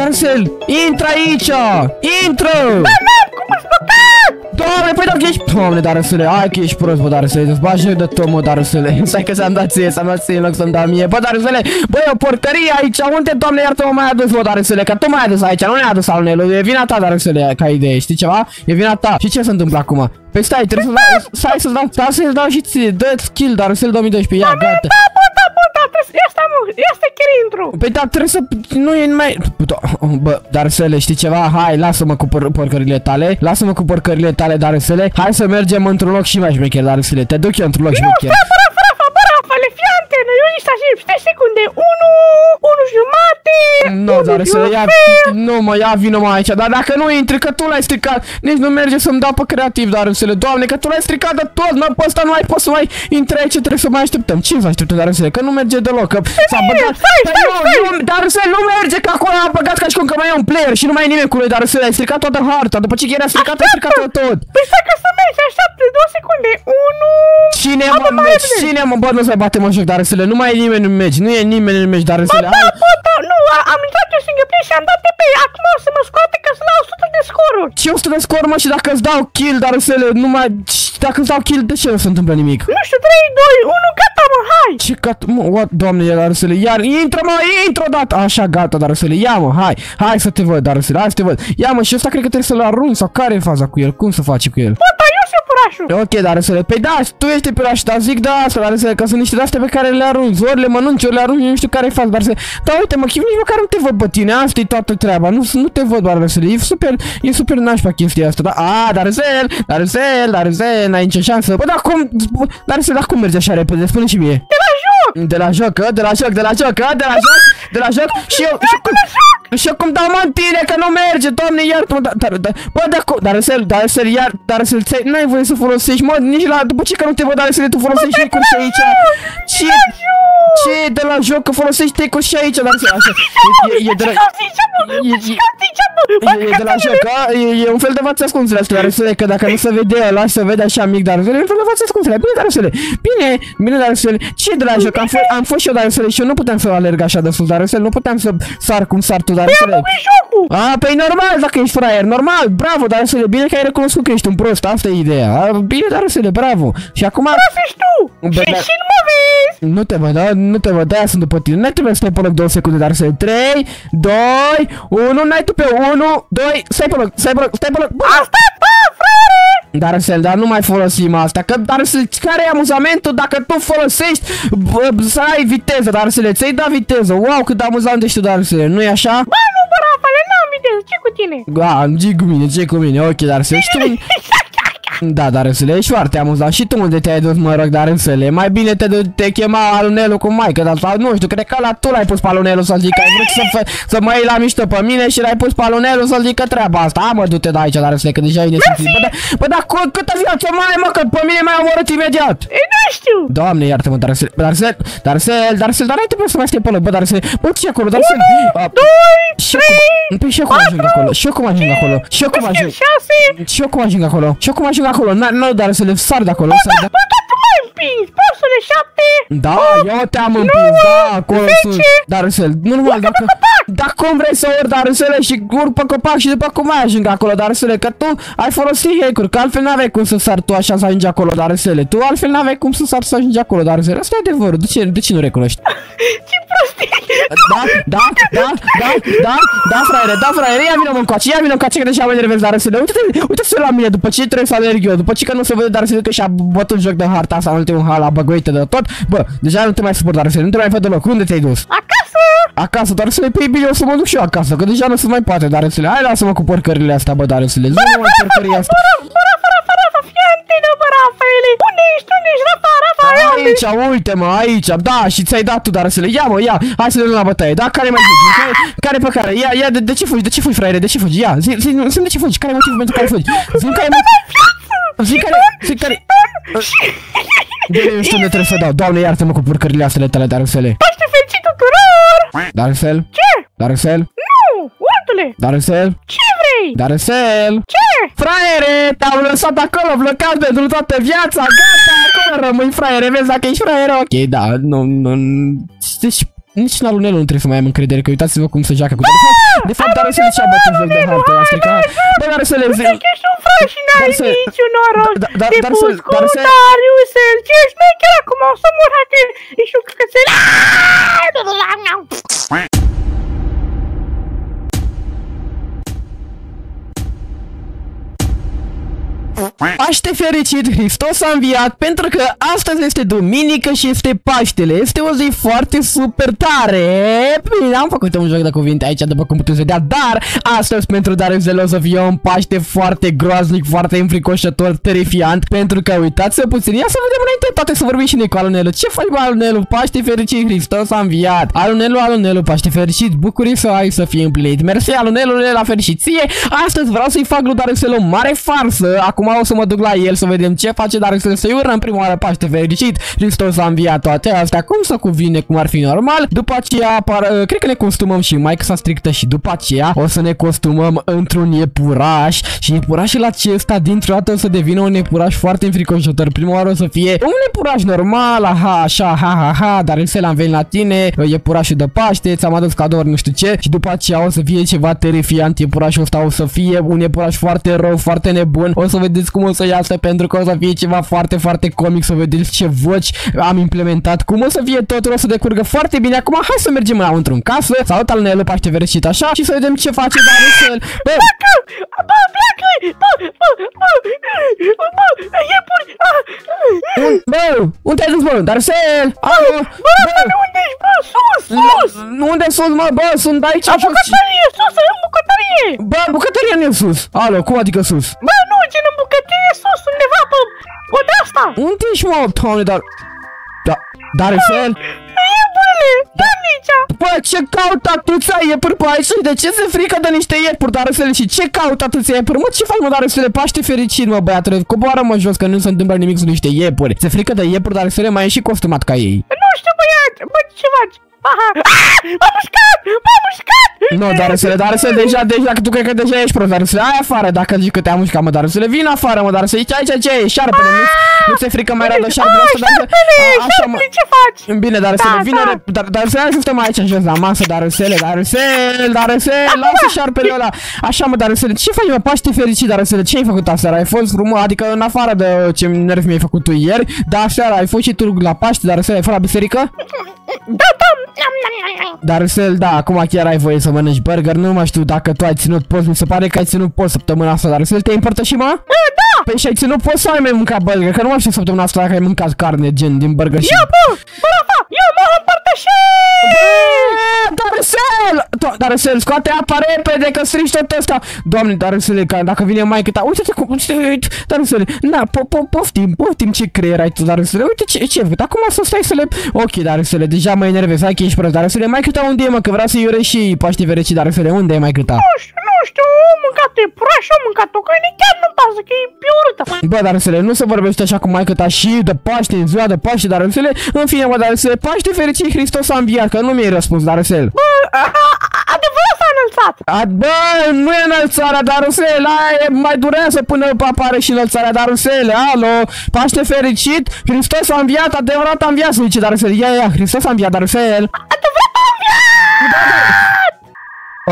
Speaker 1: Darcel, intră aici, intră! Doamne, păi dacă ești... Doamne, Darusele, hai că ești prost, bă, Darusele, îți bagi de tot, mă, Darusele. Stai că s-am dat ție, s-am dat ție în loc să-mi dau mie. Bă, Darusele, bă, e o porcărie aici, unde, doamne, iartă-mă, mai adus, bă, Darusele, că tu mai adus aici, nu ne-a adus al Nelu, e vina ta, Darusele, ca idee, știi ceva? E vina ta. Și ce se întâmplă acum? Păi stai, trebuie să dau, stai să dau, stai să-ți dau și ție, dă-ți kill, Darusele 2012, ia, gata.
Speaker 2: Da, bă, da, bă, da, trebuie- ia stai, mă, ia stai chiar intru.
Speaker 1: Păi da, trebuie să... Nu e mai... Bă, dar să le știi ceva? Hai, lasă-mă cu por porcările tale. Lasă-mă cu porcările tale, dar să le... Hai să mergem într-un loc și mai șmecher, dar să le... Te duc eu într-un loc șmecher.
Speaker 2: Rafa, Rafa, Rafa, bă, Rafa, le fii antenă, eu nici așa, stai secunde, unu, unu jumate,
Speaker 1: Nu,
Speaker 2: unu
Speaker 1: dar să le ia...
Speaker 2: jumate.
Speaker 1: Nu, mă, ia vină mă aici. Dar dacă nu intri, că tu l-ai stricat. Nici nu merge să-mi dau pe creativ, dar să le... Doamne, că tu l-ai stricat de tot, mă, pe ăsta nu mai poți să mai intri aici, trebuie să mai așteptăm. Ce să așteptăm, dar să le... Că nu merge deloc, că s-a băgat...
Speaker 2: stai, stai,
Speaker 1: Nu,
Speaker 2: stai.
Speaker 1: nu, Dar să nu merge, că acolo a băgat ca și cum că mai e un player și nu mai e nimeni cu lui, dar să le... Ai stricat toată harta, după ce era stricat, ai stricat tot.
Speaker 2: Păi stai că să mergi, așteaptă, două secunde, unu...
Speaker 1: Cine
Speaker 2: Bă,
Speaker 1: mă
Speaker 2: mai
Speaker 1: meci?
Speaker 2: bine.
Speaker 1: Cine mă bă, nu se bate mă joc dar să le nu mai e nimeni în meci, nu e nimeni în meci dar să le.
Speaker 2: Da, bă, da, nu, a- am intrat eu single play și am dat TP, acum o să mă scoate că sunt la 100 de scoruri.
Speaker 1: Ce 100 de scor mă și dacă îți dau kill dar să le nu mai dacă îți dau kill de ce nu se întâmplă nimic?
Speaker 2: Nu știu, 3, 2, 1, gata, mă, hai!
Speaker 1: Ce cat, mă, what, doamne, ia dar să le, iar intră mă, intră odată, așa, gata, dar să le, ia mă, hai, hai să te văd, dar să le, hai să te văd, ia mă, și ăsta cred că trebuie să-l arunci, sau care e faza cu el, cum să faci cu el?
Speaker 2: Bă, dar eu sunt purașul.
Speaker 1: Ok, dar să le, păi da, tu ești pe dar zic da asta, dar să le, că sunt niște de-astea pe care le arunci, ori le mănânci, ori le arunci, nu știu care e faza, dar să da, uite mă, Chim, nici măcar nu te văd pe tine, asta e toată treaba, nu, nu te văd, dar să le, e super, e super nașpa chestia asta, da, a, dar să dar să dar să n-ai nicio șansă, bă, dar cum, dar să dar cum merge așa repede, spune și mie.
Speaker 2: De la joc!
Speaker 1: De la joc, ă? de la joc, de la joc, ă? de la joc, de la joc și eu... Și,
Speaker 2: De la joc!
Speaker 1: Și acum dau mă în tine că nu merge, doamne, iartă-mă, dar, dar, dar, bă, dar, co- dar să dar să iar, dar să ți n-ai voie să folosești, mă, nici la, după ce că nu te văd, dar să tu folosești tecul și aici. Ce, ce e de la joc că folosești tecul și aici, dar să, așa, e, e, e de la, e, e, E, e de la joc, a? E, e un fel de vață ascunsele astea, Darusele, că dacă nu se vede ăla și se vede așa mic Darusele, e un fel de vață ascunsele. Bine, Darusele, bine, bine, Darusele. Ce e de la joc? Am, f- am fost și eu Darusele și eu nu puteam să alerg așa de sus, Darusele, nu puteam să sar cum sar tu, Darusele.
Speaker 2: jocul!
Speaker 1: A, păi normal dacă ești fraier, normal, bravo, Darusele, bine că ai recunoscut că ești un prost, asta e ideea. A, bine, Darusele, bravo. Și acum...
Speaker 2: Ești tu!
Speaker 1: Bă,
Speaker 2: Și,
Speaker 1: da.
Speaker 2: și nu mă vezi!
Speaker 1: Nu te văd, da? Nu te văd, de-aia sunt după tine. Nu trebuie să stai pe loc 2 secunde, dar să 3, 2, 1, n-ai tu pe 1, 2, stai pe loc, stai pe loc, stai pe loc. Bă,
Speaker 2: Asta, da, frere!
Speaker 1: Dar să dar nu mai folosim asta, că dar să care e amuzamentul dacă tu folosești bă, să ai viteză, dar să le ți-ai dat viteză. Wow, cât de amuzant ești tu, dar să nu-i așa?
Speaker 2: Ba, nu, bă, Rafale, n-am viteză, ce cu tine?
Speaker 1: Da, ce cu mine, ce cu mine, ok, dar să ești un... Da, dar să le ești foarte amuzant. Și tu unde te-ai dus, mă rog, dar să le Mai bine te, du- te chema alunelul cu maică, dar sau nu știu, cred că la tu l-ai pus pe alunelul să zic că ai vrut să, fă, să mă iei la mișto pe mine și l-ai pus pe alunelul să zic că treaba asta. A, mă, du-te de aici, dar să că deja e nesimțit. Bă, da, bă, da, cu- câtă viață mai ai, mă, că pe mine m-ai omorât imediat.
Speaker 2: E, nu știu!
Speaker 1: Doamne, iartă-mă, dar să, dar să, dar să, dar să, dar ai trebuie să mai stai pe loc, bă, dar să, bă, ce acolo, dar să, a, și eu cum, păi și eu cum ajung acolo, și eu cum ajung acolo, și eu cum ajung,
Speaker 2: Șase!
Speaker 1: și eu cum ajung acolo, și eu cum ajung acolo, n- nu, dar să le sar de acolo, sar de
Speaker 2: Bă, dar tu m-ai împins! Bossule, șapte!
Speaker 1: Da, eu te-am împins, da, acolo sus.
Speaker 2: zece.
Speaker 1: Dar să nu numai dacă... Dar cum vrei să ori dar să și urc pe copac și după cum mai ajung acolo, dar să că tu ai folosit hack că altfel n-aveai cum să sar tu așa să ajungi acolo, dar să tu altfel n-aveai cum să sar să ajungi acolo, dar să Asta e adevărul, de ce, de ce nu recunoști? [laughs]
Speaker 2: Ce prostie!
Speaker 1: Da, da, da, da, da, da, fraiere, da, fraiere, ia vină mă încoace, ia vină încoace că deja mă enervez, dar să uite-te, uite-te la mine, după ce trebuie să alerg eu, după ce că nu se vede, dar să că și-a bătut joc de harta asta în ultimul hal, la băgăuite de tot, bă, deja nu te mai suport, dar să nu te mai văd deloc, unde te-ai dus?
Speaker 2: Acasă!
Speaker 1: Acasă, dar să le pui bine, o să mă duc și eu acasă, că deja nu se mai poate, dar să le hai lasă-mă cu porcările astea, bă, dar să le zi mă porcările astea.
Speaker 2: Bă, Rafa, Rafa, Rafa, fii antenă, bă, Rafaele! Unde ești, unde ești, Rafa, Rafa, ia unde
Speaker 1: Aici, uite-mă, aici, da, și ți-ai dat tu, dar să le ia, mă, ia, hai să le luăm la bătaie, da, care mai fugi, care, care pe care, ia, ia, de, de ce fugi, de ce fugi, fraiere, de ce fugi, ia, zi, zi, zi de ce fugi, care e motivul pentru care fugi, zi care e motivul, zi care, zi care, de nu știu unde trebuie să dau, doamne, iartă-mă cu porcările astea tale, dar să le,
Speaker 2: Paște fericit tuturor!
Speaker 1: dar să
Speaker 2: Ce?
Speaker 1: dar să
Speaker 2: Nu, urtule!
Speaker 1: dar să
Speaker 2: Ce vrei?
Speaker 1: dar să
Speaker 2: Ce?
Speaker 1: Fraiere, te-am lăsat acolo blocat pentru toată viața, gata, acolo rămâi fraiere, vezi dacă ești fraiere, ok, da, nu, nu, deci nici în alunelul nu trebuie să mai am încredere, că uitați-vă cum se joacă cu De fapt, de fapt, dar să le ce-a bătut joc de hartă, a stricat, bă, dar să le
Speaker 2: Zic că ești un frate și
Speaker 1: Dar
Speaker 2: n-ai
Speaker 1: să-
Speaker 2: niciun noroc
Speaker 1: da- da-
Speaker 2: de
Speaker 1: dar
Speaker 2: pus
Speaker 1: să-
Speaker 2: cu
Speaker 1: dar să-
Speaker 2: Dariusel. Ce șmecher acum o să mor hacker. Ești un căcățel.
Speaker 1: Paște fericit, Hristos a înviat pentru că astăzi este duminică și este Paștele. Este o zi foarte super tare. Bine, am făcut un joc de cuvinte aici, după cum puteți vedea, dar astăzi pentru Darius o să fie un Paște foarte groaznic, foarte înfricoșător, terifiant, pentru că uitați-vă puțin, ia să vedem înainte de toate să vorbim și noi cu Alunelu. Ce faci, bă, Alunelu? Paște fericit, Hristos a înviat. Alunelu, Alunelu, Paște fericit, bucurii să ai să fie împlinit. Mersi, Alunelu, la fericiție. Astăzi vreau să-i fac lui Darius o mare farsă. Acum o să mă duc la el să vedem ce face, dar să se ură în prima oară Paște fericit. Hristos a înviat toate astea, cum să cuvine, cum ar fi normal. După aceea apar, uh, cred că ne costumăm și mai s-a strictă și după aceea o să ne costumăm într-un iepuraș și iepurașul acesta dintr-o dată o să devină un iepuraș foarte înfricoșător. Prima oară o să fie un iepuraș normal, aha, așa, ha, ha, ha, dar în am venit la tine, uh, iepurașul de Paște, ți-am adus cadouri, nu știu ce, și după aceea o să fie ceva terifiant, iepurașul ăsta o să fie un iepuraș foarte rău, foarte nebun, o să vedeți cum o să iasă pentru că o să fie ceva foarte, foarte comic, să vedeți ce voci am implementat, cum o să fie totul, o să decurgă foarte bine. Acum hai să mergem la într-un casă, salut al Nelu, Paște fericit așa și să vedem ce face Darusel. Bă,
Speaker 2: Bă, pleacă! Bă, bă, bă, bă, iepuri! ah,
Speaker 1: un, bă, unde ai dus, bă? Darusel! Alo!
Speaker 2: Bă, Rafaele, unde ești? Bă, sus, sus!
Speaker 1: Nu, unde sunt, mă, bă, sunt aici
Speaker 2: La
Speaker 1: jos.
Speaker 2: bucătărie, sus, în bucătărie!
Speaker 1: Bă, bucătăria nu e sus. Alo, cum adică sus?
Speaker 2: Bă, nu, gen în bucătărie, sus, undeva pe... Pe de asta!
Speaker 1: Unde ești, mă, doamne, dar... Da, Darusel?
Speaker 2: Iepurele! aici!
Speaker 1: Bă, ce caută atâția iepuri pe aici? De ce se frică de niște iepuri, Darusele? Și ce caută atâția iepuri? Mă, ce faci, mă, Darusele? Paște fericit, mă, băiatule. Coboară, mă, jos, că nu se întâmplă nimic cu niște iepuri. Se frică de iepuri, Darusele, mai e și costumat ca ei.
Speaker 2: Nu știu, băiat! Bă, ce faci? Aha! Ah! M-a mușcat! M-a mușcat!
Speaker 1: Nu, Darusele, Darusele, deja, deja, că tu cred că deja ești prost, Darusele, ai afară, dacă zici că te-am mușcat, mă, Darusele, vin afară, mă, Darusele, ce aici, ce e, șarpele, nu, nu ți-e frică mai rău de șarpele ăsta, Darusele?
Speaker 2: Șarpele,
Speaker 1: A, așa, mă.
Speaker 2: șarpele, ce faci?
Speaker 1: Bine, Darusele,
Speaker 2: Da,
Speaker 1: vină,
Speaker 2: da.
Speaker 1: re- dar, Darusele, hai să stăm aici jos la masă, Darusele, Darusele, Darusele, lasă șarpele ăla. Așa, mă, Darusele, ce faci, mă, Paște fericit, Darusele, ce ai făcut aseară? Ai fost frumos, adică în afară de ce nervi mi-ai făcut tu ieri, dar aseară ai fost și tu la Paște, Darusele, ai fost la biserică?
Speaker 2: Da, da! Nam, nam, nam, nam.
Speaker 1: Darusel, da, acum chiar ai voie să mănânci burger, nu mai știu dacă tu ai ținut post, mi se pare că ai ținut post săptămâna asta, Darusel, te-ai împărtășit, mă?
Speaker 2: Da!
Speaker 1: Păi și ai ținut post sau ai mai mâncat burger, că nu mai știu săptămâna asta dacă ai mâncat carne, gen, din burger și...
Speaker 2: Ia, bă! Bă, Rafa! Eu mă împărtășesc!
Speaker 1: Darusel! Do- Darusel, scoate apa repede că strici tot ăsta! Doamne, Darusel, că dacă vine mai ta, uite-te cum, uite, Darusel, na, po, po, poftim, poftim ce creier ai tu, Darusel, uite ce, ce văd, acum să stai să le... Ok, Darusel, deja mă enervez, hai că ești prost, Darusel, mai ta unde e, mă, că vreau să-i urez și Paște fericit, Darusel, unde e mai ta?
Speaker 2: Nu știu, nu știu, am mâncat e praș, am mâncat o câine, chiar nu pasă că e pe urâtă.
Speaker 1: Bă, Darusele, nu se vorbește așa cu maică ta și de Paște, în ziua de Paște, Darusele, în fine, bă, Darusele, Paște fericit, Hristos a înviat, că nu mi-ai răspuns, Darusel.
Speaker 2: Bă, a- a- adevărat s-a înălțat.
Speaker 1: A, bă, nu e înălțarea, Darusele, aia e- mai durează până apare și înălțarea, Darusele, alo, Paște fericit, Hristos a înviat, adevărat a înviat, se zice Darusele, ia, ia, Hristos a înviat, Darusel.
Speaker 2: Adevărat a înviat!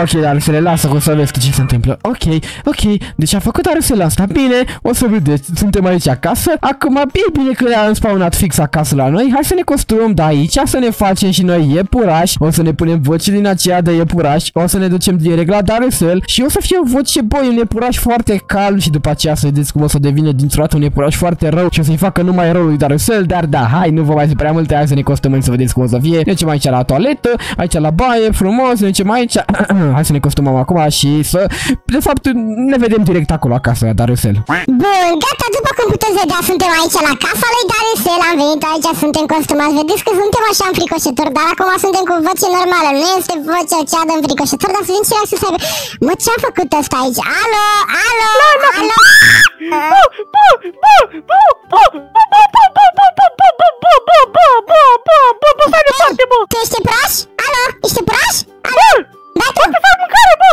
Speaker 1: Ok, Darusele, lasă că o să vezi ce se întâmplă. Ok, ok, deci a făcut Darusele asta. Bine, o să vedeți, suntem aici acasă. Acum, bine, bine că ne-am spawnat fix acasă la noi. Hai să ne costumăm de aici, să ne facem și noi iepuraș. O să ne punem voci din aceea de iepuraș. O să ne ducem direct la Darusel. Și o să fie o voce, băi, un iepuraș foarte calm și după aceea să vedeți cum o să devină dintr-o dată un iepuraș foarte rău și o să-i facă numai rău lui Darusel. Dar da, hai, nu vă mai zic prea multe, hai să ne costumăm să vedeți cum o să fie. Ne ducem aici la toaletă, aici la baie, frumos, ne ducem aici. [clears throat] hai să ne costumăm acum și să... De fapt, ne vedem direct acolo acasă, la Darusel.
Speaker 3: Bun, gata, după cum puteți vedea, suntem aici la casa lui Darusel, am venit aici, suntem costumați, vedeți că suntem așa înfricoșători, dar acum suntem cu voce normală, nu este vocea cea de înfricoșător, dar să vedem ce reacție să aibă. Mă, ce-a făcut ăsta aici? Alo, alo, alo?
Speaker 2: Bă, bă, bă, bă, bă, bă, bă, bă, bă, bă, bă, bă, bă, bă, bă, bă, bă, bă, bă, stai departe, bă!
Speaker 3: Tu ești praș? Alo, ești praș?
Speaker 2: Bă,
Speaker 3: Da, tu?
Speaker 2: poate fac mâncare, bă!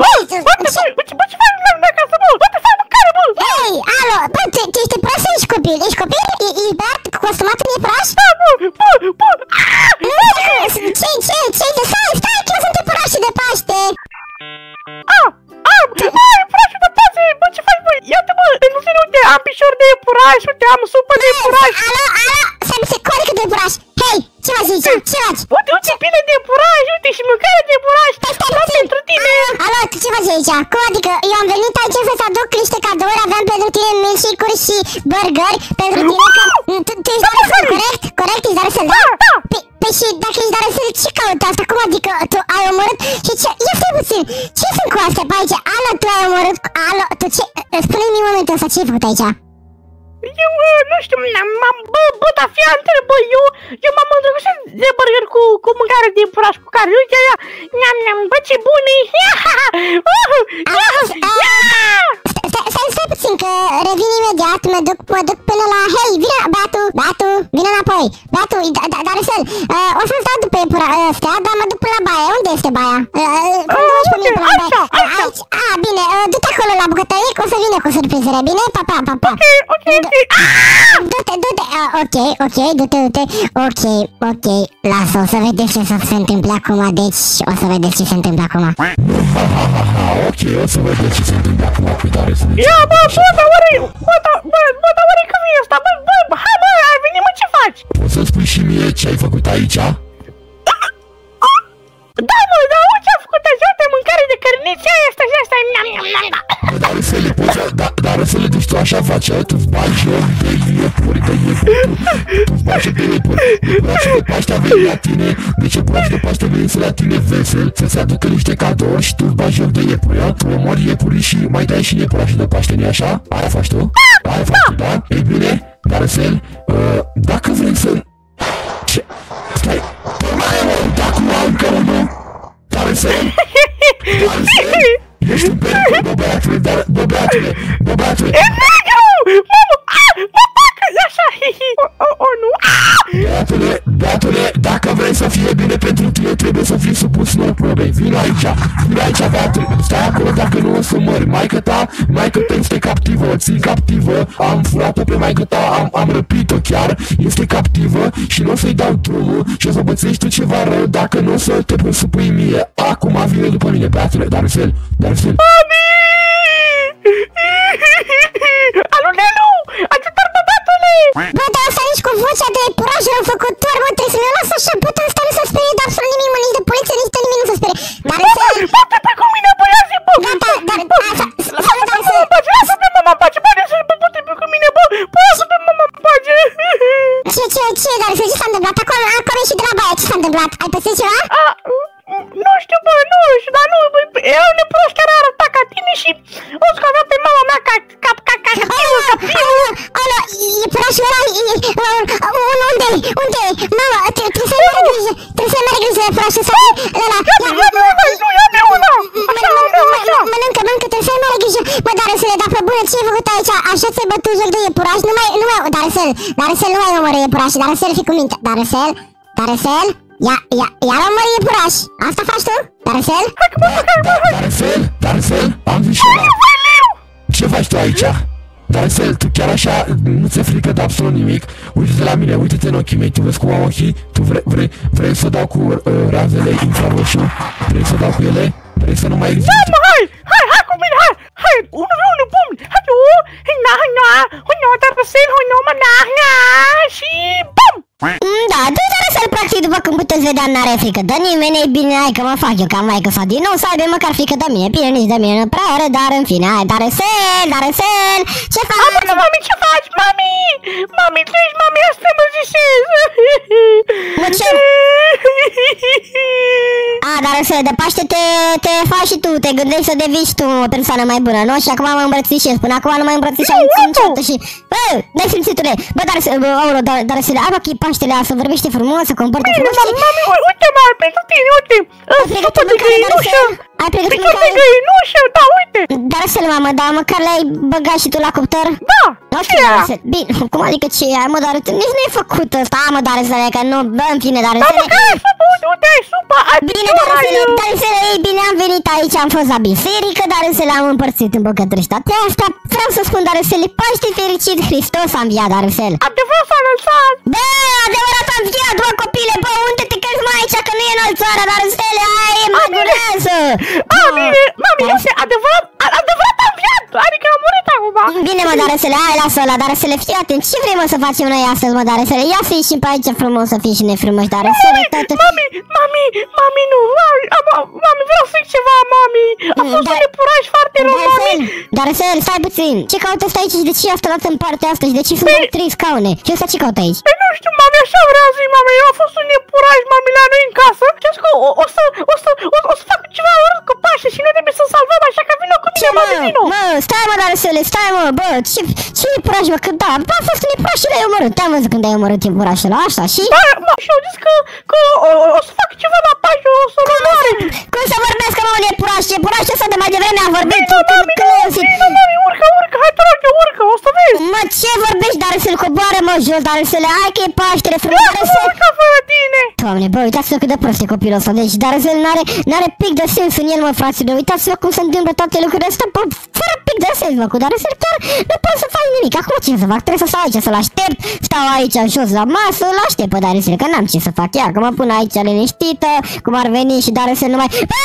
Speaker 2: Bă,
Speaker 3: Bă,
Speaker 2: bă, bă,
Speaker 3: ce-
Speaker 2: bă, ce- bă, ce faci la mine acasă, bă? Poate fac mâncare, bă!
Speaker 3: Hei, alo, bă, tu, tu ești praș sau ești copil? Ești copil? E, e băiat costumat în e praș?
Speaker 2: Da, bă, bă, bă, aaa!
Speaker 3: Nu, ce, ce, ce, ce, stai, stai, că sunt prașii de Paște!
Speaker 2: A, a, bă, iepurașul de paze, bă, ce faci, bă? Iată, bă, nu vine, uite, am pișor de iepuraș, uite, am supă de iepuraș.
Speaker 3: Alo, alo, să-mi se coare de praș! Hei, ce faci aici? Ce faci?
Speaker 2: Uite, uite, pile de iepuraș, uite, și mâncare de iepuraș.
Speaker 3: Stai, stai,
Speaker 2: Da,
Speaker 3: puțin.
Speaker 2: pentru tine.
Speaker 3: Alo, tu ce faci aici? Cum adică? Eu am venit aici să-ți aduc niște cadouri, aveam pentru tine milkshake-uri și burgeri, pentru tine că... Tu, tu ești Darusel, corect? Corect, ești Darusel, da?
Speaker 2: Da, da.
Speaker 3: Păi, păi și dacă ești Darusel, ce caută asta? Cum adică tu ai omorât? Și ce... Ia stai puțin, ce sunt cu astea pe aici? Alo, tu ai omorât... Alo, tu ce... Spune-mi în momentul ăsta, ce ai făcut aici?
Speaker 2: Eu, uh, nu știu, m-am, bă, bă, dar fii atent, bă, eu, eu m-am îndrăgostit de burger cu, cu mâncare de iepuraș, cu care, uite, ia, neam, neam, bă, ce bun e, [laughs] ia, ha, ha, uhu, ia, ia,
Speaker 3: Stai, stai, stai puțin că revin imediat, mă duc, mă duc până la... Hei, vine, Beatu, Beatu, vine înapoi. Beatu, da, da, Darusel, uh, o să-mi stau după iepura ăstea, dar mă duc până la baie. Unde este baia? Uh, cum mă duci pe mine
Speaker 2: uite,
Speaker 3: până la baie?
Speaker 2: aici,
Speaker 3: Uh,
Speaker 2: aici.
Speaker 3: aici. Ah, bine, uh, du-te acolo la bucătărie, că o să vină cu surprizele, bine? Pa, pa, pa, pa.
Speaker 2: ok, ok, ok, aaa,
Speaker 3: Du-te, du-te, uh, ok, ok, du-te, du-te, ok, ok, lasă, o să vedeți ce să se întâmple acum, deci o să vedeți ce se întâmplă acum.
Speaker 4: Ok, o să vedeți ce se întâmplă acum cu Darusel.
Speaker 2: Ia, bă, bă, dar oare, bă, dar, bă, bă, dar oare când e asta, bă, bă, bă, hai, bă, ai venit, mă, ce faci?
Speaker 4: Poți să spui și mie ce ai făcut aici?
Speaker 2: Da, mă, dar uite, am făcut azi, uite, mâncare de cărniță, aia, asta și asta, neam, neam, neam, da.
Speaker 4: Bă, Darusel, poți să... Da, Darusel, deci tu așa faci, tu-ți bagi joc de iepuri, de iepuri, tu- tu-ți bagi joc de iepuri. Iepurașul de Paște a venit la tine, deci iepurașul de Paște a venit să la tine vesel, să-ți aducă niște cadouri și tu-ți bagi joc de iepuri, a? Tu omori iepurii și mai dai și iepurașul de Paște, nu așa? Aia faci tu? Aia faci tu, da? Ei bine, Darusel, uh, dacă vrei să... Darcel? Darcel? Ești un pericol, bă băiatule, dar, bă băiatule, bă băiatule.
Speaker 2: E negru! Mamă! Ah! Mă facă! Așa, hihi! O, o, o, nu! Ah!
Speaker 4: Băiatule, băiatule, dacă vrei să fie bine pentru tine, trebuie să fii supus unor probe. Vino aici, vino aici, băiatule. Stai acolo dacă nu o să mori. Maică ta, maică ta este captivă, o țin captivă. Am furat-o pe maică ta, am, am răpit-o chiar. Este captivă și nu o să-i dau drumul și o să bățești tu ceva rău dacă nu o să te presupui mie. Acum vine după mine, băiatule, Darcel, Darcel.
Speaker 2: Mami! Alu, Nelu! Ajutor, băbatule!
Speaker 3: Bă, dar asta nici cu vocea de puraj răufăcător, bă, trebuie să ne lasă așa, bă, dar asta nu se sperie de absolut nimic, mă, nici de poliție, nici de nimic nu se sperie. Dar să...
Speaker 2: Bate pe cu mine, băiați, bă!
Speaker 3: Gata, dar, așa,
Speaker 2: Lasă-te mama în pace, lasă-te mama în pace, bă, să bă, bate pe cu mine, bă! Bă, lasă-te mama în pace!
Speaker 3: ce, ce, ce, dar ce s-a întâmplat? Acolo, acolo și de la baie, ce s-a întâmplat? Ai pățit ceva?
Speaker 2: A, nu știu, bă, nu știu, dar nu, bă, era un neprost care arăta ca tine și o să avea pe mama mea ca, ca, ca, ca, captivă, captivă!
Speaker 3: Alo, e purașul ăla, unde, unde, mama, trebuie să-i mare grijă, trebuie să-i mare grijă de purașul ăsta, ăla,
Speaker 2: Ia-mi, ia-mi una, nu, ia-mi una! Așa, așa, așa!
Speaker 3: Mănâncă, mănâncă, trebuie să-i mare grijă, bă, dar să le da pe bună, ce ai făcut aici, așa ți-ai bătut joc de iepuraș, nu mai, nu mai, dar să dar să nu mai omoră iepuraș, dar să fi cu minte, dar să dar să Ia, ia, iar omoră iepuraș, asta faci tu, dar să
Speaker 4: Darcel, Darcel, am zis ceva. Ce faci tu aici? Darcel, tu chiar așa nu ți-e frică de absolut nimic? Uite-te la mine, uite-te în ochii mei, tu vezi cum am ochii? Tu vrei, vrei, vrei să dau cu uh, razele infraroșu? Vrei să dau cu ele? Vrei să nu mai există?
Speaker 2: Mă, hai, hai, hai cu mine, hai, hai, unul pe unul, bum, hai, o, hai, na, hai, na, hai, na, dar pe sen, hai, na, mă, na, na, și bum!
Speaker 3: Mm, Da, tu trebuie să-l practic după cum puteți vedea, n-are frică de nimeni, e bine, hai că mă fac eu ca maică sa din nou să aibă măcar frică de mine, bine, nici de mine nu prea are, dar în fine, hai, dar sel, dar sel, ce faci?
Speaker 2: Aoleu, mami, ce faci, mami? Mami, tu ești, mami, asta mă zisez.
Speaker 3: Mă, ce? A, dar să de Paște te, te faci și tu, te gândești să devii și tu o persoană mai bună, nu? Și acum mă îmbrățișez, până acum nu mă îmbrățișam niciodată și... Bă, nesimțitule, bă, dar să, bă, aolo, dar, dar să le ai ochii Paștele să vorbește frumos, să comporte
Speaker 2: Bine,
Speaker 3: frumos
Speaker 2: mami,
Speaker 3: și...
Speaker 2: mami, ui- uite, mami, pentru tine, uite.
Speaker 3: Ai pregătit
Speaker 2: Supă de
Speaker 3: mâncare, dar să...
Speaker 2: găinușă.
Speaker 3: Ai pregătit
Speaker 2: Picior de
Speaker 3: mâncare?
Speaker 2: găinușă, da, uite.
Speaker 3: Dar să mamă, dar măcar le-ai băgat și tu la cuptor?
Speaker 2: Da,
Speaker 3: Ok,
Speaker 2: ce era?
Speaker 3: dar să... Bine, [laughs] cum adică ce e? Mă, dar nici nu e făcut ăsta, mă, dar să că nu, bă, în fine, dar
Speaker 2: Da,
Speaker 3: să
Speaker 2: măcar ai supă, uite, uite, ai supă, ai
Speaker 3: Bine,
Speaker 2: picior,
Speaker 3: dar
Speaker 2: ai...
Speaker 3: să dar să ei bine, am venit aici, am fost la biserică, dar să le-am împărțit în bucături și toate astea. Vreau să spun, dar să le Paște fericit, Hristos a înviat, dar să
Speaker 2: Adevărat s-a înălțat.
Speaker 3: Bă, adevărat a înviat, bă, copile, bă, unde te crezi mai aici, că nu e înălțarea, dar stele, aia e magulează.
Speaker 2: A, bine, mami, uite, adevărat, a- adevărat a înviat, adică a murit acum.
Speaker 3: Bine, mă, dar să le ai, lasă ăla, dar să le fii atent. Ce vrei, mă, să facem noi astăzi, mă, dar să le ia fii și pe aici frumos, să fii și nefrumos, dar să le tot...
Speaker 2: Mami, mami, mami, nu, mami, am- mami, vreau să zic ceva, mami. A
Speaker 3: Mm,
Speaker 2: fost
Speaker 3: dar-
Speaker 2: un epuraj foarte rău,
Speaker 3: Dar să,
Speaker 2: mami.
Speaker 3: dar să, stai puțin. Ce caută ăsta aici și de ce a stat în partea asta și de ce sunt doar trei scaune? Ce ăsta ce caută aici?
Speaker 2: Păi nu știu, mami, așa vreau să zic, mami, a fost un epuraj, mami, la noi în casă. Și am zis că o, o să, o să, o, o să fac ceva urât cu pașe și noi trebuie să salvăm, așa că vină cu mine,
Speaker 3: Ce, mă,
Speaker 2: mami, vină.
Speaker 3: mă, stai mă, dar să le stai mă, bă, ce, ce iepuraș, mă, că da, bă, a fost un iepuraș și l-ai omorât, te-am văzut când ai omorât iepurașul ăla, așa, și?
Speaker 2: Da, mă, și au zis că, că o, o să fac ceva la pașe, o să mă moare.
Speaker 3: Cum să vorbească, mă, un iepuraș, iepurașul ăsta de mai devreme a vorbit,
Speaker 2: Vină,
Speaker 3: tu, când,
Speaker 2: mami,
Speaker 3: când
Speaker 2: nu,
Speaker 3: ai auzit?
Speaker 2: vină, mami, urcă, urcă, hai, te rog, eu, urcă, o să vezi.
Speaker 3: Mă, ce vorbești, dar să-l coboare, mă, jos, dar să le ai că e Paștele,
Speaker 2: Ia
Speaker 3: frumos,
Speaker 2: să
Speaker 3: dar
Speaker 2: mă
Speaker 3: să...
Speaker 2: urcă fără tine.
Speaker 3: Doamne, bă, uitați-vă cât de prost e copilul ăsta, deci, dar să n-are, n-are pic de sens în el, mă, fraților, uitați-vă cum se întâmplă toate lucrurile astea, bă, fără pic de sens, mă, cu dar să chiar nu pot să fac nimic, acum ce să fac, trebuie să stau aici, să-l aștept, stau aici jos la masă, îl aștept. Pe Darisel, că n-am ce să fac, ia, că mă pun aici liniștită, cum ar veni și Darisel numai... Bă!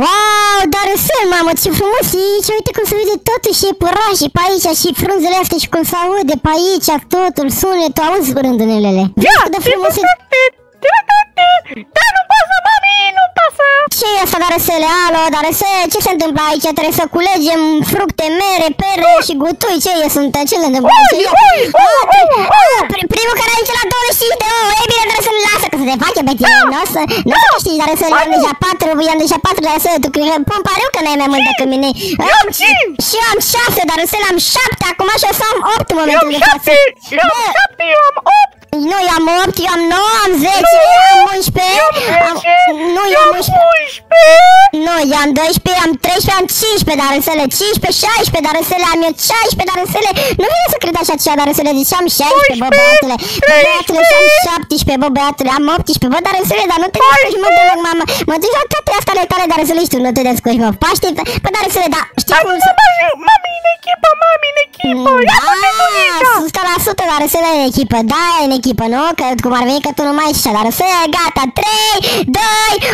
Speaker 3: Wow, Darisel, mamă, ce frumos e aici, uite cum se vede totul și e părașii pe aici și frunzele astea și cum se aude pe aici totul, sunetul, auzi rândunelele.
Speaker 2: Ia,
Speaker 3: Cât de frumos e...
Speaker 2: Da, nu pasă, mami, nu pasă.
Speaker 3: Ce e asta, Daresele? Alo, Daresele, ce se întâmplă aici? Trebuie să culegem fructe, mere, pere și gutui. Ce e? Sunt, ce se întâmplă aici? Ia.
Speaker 2: ui, ui,
Speaker 3: Ah, pri-
Speaker 2: ui,
Speaker 3: ah, pri- Primul care aici la 25 de ouă. Ei bine, trebuie să-l lasă, că să te face pe tine. Nu o să, nu o să câștigi, Daresele. I-am deja 4, i-am deja 4 Daresele. Tu cred că pun pariu că n-ai mai mult decât mine.
Speaker 2: Eu am cinci.
Speaker 3: Și eu am 6, Daresele, am 7. Acum și o să am 8 în
Speaker 2: Eu
Speaker 3: momentul
Speaker 2: am
Speaker 3: de față.
Speaker 2: șapte, eu am
Speaker 3: Bă,
Speaker 2: șapte, eu am opt.
Speaker 3: Nu, eu am 8, eu am 9, am 10, eu am 11, am, nu, eu am 11,
Speaker 2: 11!
Speaker 3: nu, eu am 12, am 13, am 15, dar însele 15, 16, dar însele am eu 16, dar însele, nu vine să cred așa ceva, dar însele, deci am 16, bă, băiatule, bă, băiatule, și am 17, bă, băiatule, am 18, bă, dar însele, dar nu te descurci, mă, deloc, mamă, mă duci la toate astea ale tale, dar însele, știu, nu te descurci, mă, Paște, bă, dar însele, da, știi cum să...
Speaker 2: Mami în echipă, mami în echipă! Ia
Speaker 3: Da,
Speaker 2: puteți
Speaker 3: 100% dar să în echipă, da, e în echipă, nu? Că cum ar veni că tu nu mai ești așa, dar să gata, 3, 2,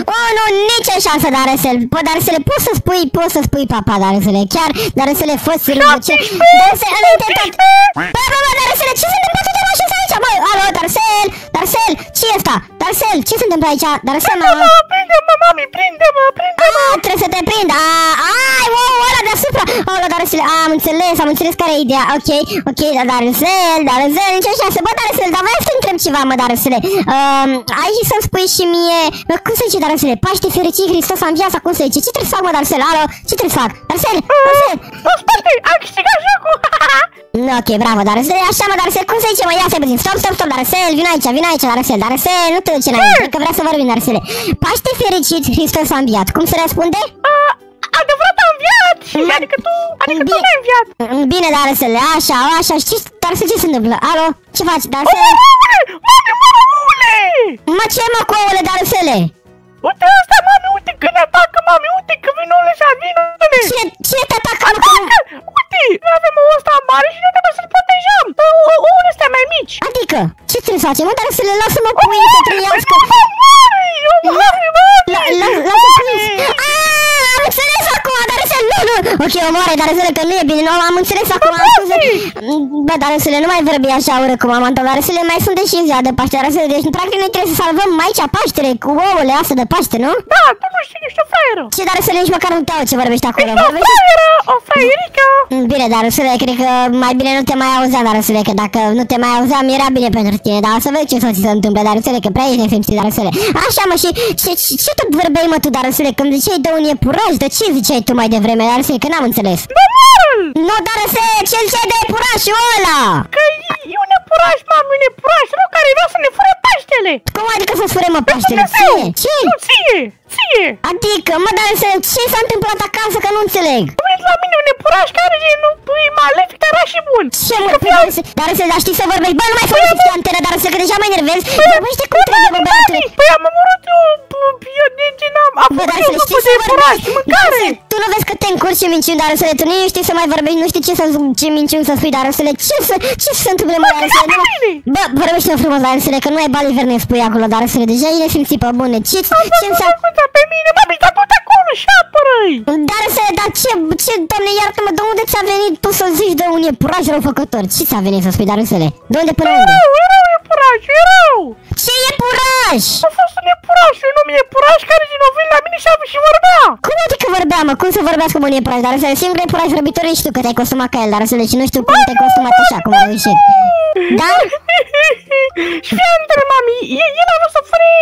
Speaker 3: 1, nicio șansă, dar să Bă, dar să le poți să spui, poți să spui papa, dar să le chiar, dar să le fost rândă, ce, dar să înainte tot, bă, bă, bă, dar să le, ce se întâmplă tot așa aici, bă, alo, Darcel, Darcel, ce e asta? Darcel, ce se întâmplă aici? Darcel, mă,
Speaker 2: Prinde-mă, mami, prinde-mă, prinde-mă!
Speaker 3: a, trebuie să te prind, a, ai, wow, ăla deasupra, ăla, Darcel, a, am înțeles, am înțeles care e ideea, ok, ok, dar Darcel, Darcel, nicio șansă, bă, Darcel, dar vreau să te întreb ceva, mă, Darcel, um, ai și să-mi spui și mie, bă, cum se zice, Darcel, Paște fericit, Hristos a înviat, sau cum se zice, ce trebuie să fac, mă, Darcel, alo, ce trebuie să fac, Darcel, Darcel,
Speaker 2: Nu spate, am câștigat jocul!
Speaker 3: nu, ok, bravo, Darcel, așa, mă, Darcel, cum se zice, mă, ia să puțin, stop, stop, stop, Darcel, vin aici, vin aici, Darcel, Darcel, nu te duce înainte, că vrea să vorbim, Darcel, Paște fericit, Hristos a înviat, cum se răspunde?
Speaker 2: A, Adevărat a înviat! Și adică tu, adică tu
Speaker 3: Bine.
Speaker 2: n-ai înviat!
Speaker 3: Mm, Bine, Darcel, așa, așa, știți, Darcel, ce se întâmplă? Alo, ce faci, Darcel?
Speaker 2: Mămule! Mami, mămule!
Speaker 3: Mă, ce mă cu ouăle, Darcele?
Speaker 2: Uite asta, mami, uite că ne atacă, mami, uite că vin ouăle ăștia, vin ouăle!
Speaker 3: Cine, cine te atacă, mă, că nu-
Speaker 2: Atacă! Uite, noi avem ouă ăsta mare și noi trebuie să-l protejăm! Ou- Ouăle astea mai mici!
Speaker 3: Adică, ce trebuie să facem, mă, Darcele, lasă-mă cu ei să trăiască.
Speaker 2: Mari! Eu mari, mami!
Speaker 3: La- la- Lasă cu ei. Aaa, am înțeles acum, Darcele, nu, nu. Ok, omoare, Darcele, că nu e bine, nu, am înțeles acum, am scuze. Bă, Darcele, nu mai vorbi așa urât cu mama ta, Darcele, mai sunt și în ziua de Paște, Darcele, deci practic noi trebuie să salvăm aici Paștere cu ouăle astea de Paște, nu?
Speaker 2: Da, tu nu știi, ești o fraieră!
Speaker 3: Ce, Darcele, nici măcar nu te aud ce vorbești acolo,
Speaker 2: Ești o
Speaker 3: vorbești
Speaker 2: fraieră! O fraierică!
Speaker 3: Bine, dar Rusule, cred că mai bine nu te mai auzeam, dar Rusule, că dacă nu te mai auzeam era bine pentru tine, dar o să vezi ce o să ți se întâmple, dar Rusule, că prea ești nesimțit, dar Rusule. Așa mă, și ce, ce, ce tot vorbeai mă tu, dar Rusule, când ziceai de un iepuraș, de ce ziceai tu mai devreme, dar Rusule, că n-am înțeles.
Speaker 2: Normal!
Speaker 3: Nu, dar Rusule, ce ziceai de iepurașul ăla?
Speaker 2: Că e- e un nepuraș, mami, un nepuraș rău care vrea să ne fure Paștele!
Speaker 3: Cum adică să-ți fure mă Paștele?
Speaker 2: Dumnezeu!
Speaker 3: Ție? Ce?
Speaker 2: Nu, ție! Ție!
Speaker 3: Adică, mă, dar Rusule, ce s-a întâmplat acasă, că nu înțeleg?
Speaker 2: A venit la mine un nepuraș care e nu e malefic, dar era și bun!
Speaker 3: Ce mă, păi, dar Rusule, dar Rusule, dar știi să vorbești, bă, nu mai folosești antenă, dar Rusule, că deja mă enervezi, vorbește cum trebuie, bă, băiatule.
Speaker 2: Păi am omorât eu, p- eu de ce n-am, am
Speaker 3: Bă,
Speaker 2: făcut
Speaker 3: dar
Speaker 2: eu
Speaker 3: să
Speaker 2: grupul
Speaker 3: știi
Speaker 2: de
Speaker 3: să
Speaker 2: nepuraș,
Speaker 3: vorbești.
Speaker 2: mâncare!
Speaker 3: Dar să- Tu nu vezi că te încurci și minciuni, dar să le tu nu știi să mai vorbești, nu știi ce să ce minciuni să spui, dar să le ce să ce să se întâmple mă, dar să le nu
Speaker 2: bine.
Speaker 3: Bă, vorbește frumos, dar să le că nu ai bali verneț spui acolo, dar să le deja e nesimțit pe bune. Ce ce înseamnă?
Speaker 2: Ascultă pe mine, mami, dar tu te acolo și apără-i!
Speaker 3: Dar să dar ce ce doamne iartă-mă, de unde ți-a venit tu să zici de un iepuraș răufăcător? Ce ți-a venit să spui, dar să le? De unde până unde?
Speaker 2: Erau, erau iepuraș, erau!
Speaker 3: Ce iepuraș?
Speaker 2: A fost un iepuraș, un om iepuraș care din nou vine la mine și a și vorbea!
Speaker 3: Cum adică vorbea, mă? Cum să vorbească cu un iepuraș? Dar să le singurul iepuraș vorbitor ești tu, că te-ai costumat ca el, dar să le și nu știu cum te-ai costumat așa, cum ai reușit. Dar? [laughs]
Speaker 2: și fii între mami, e- el a vrut să fure,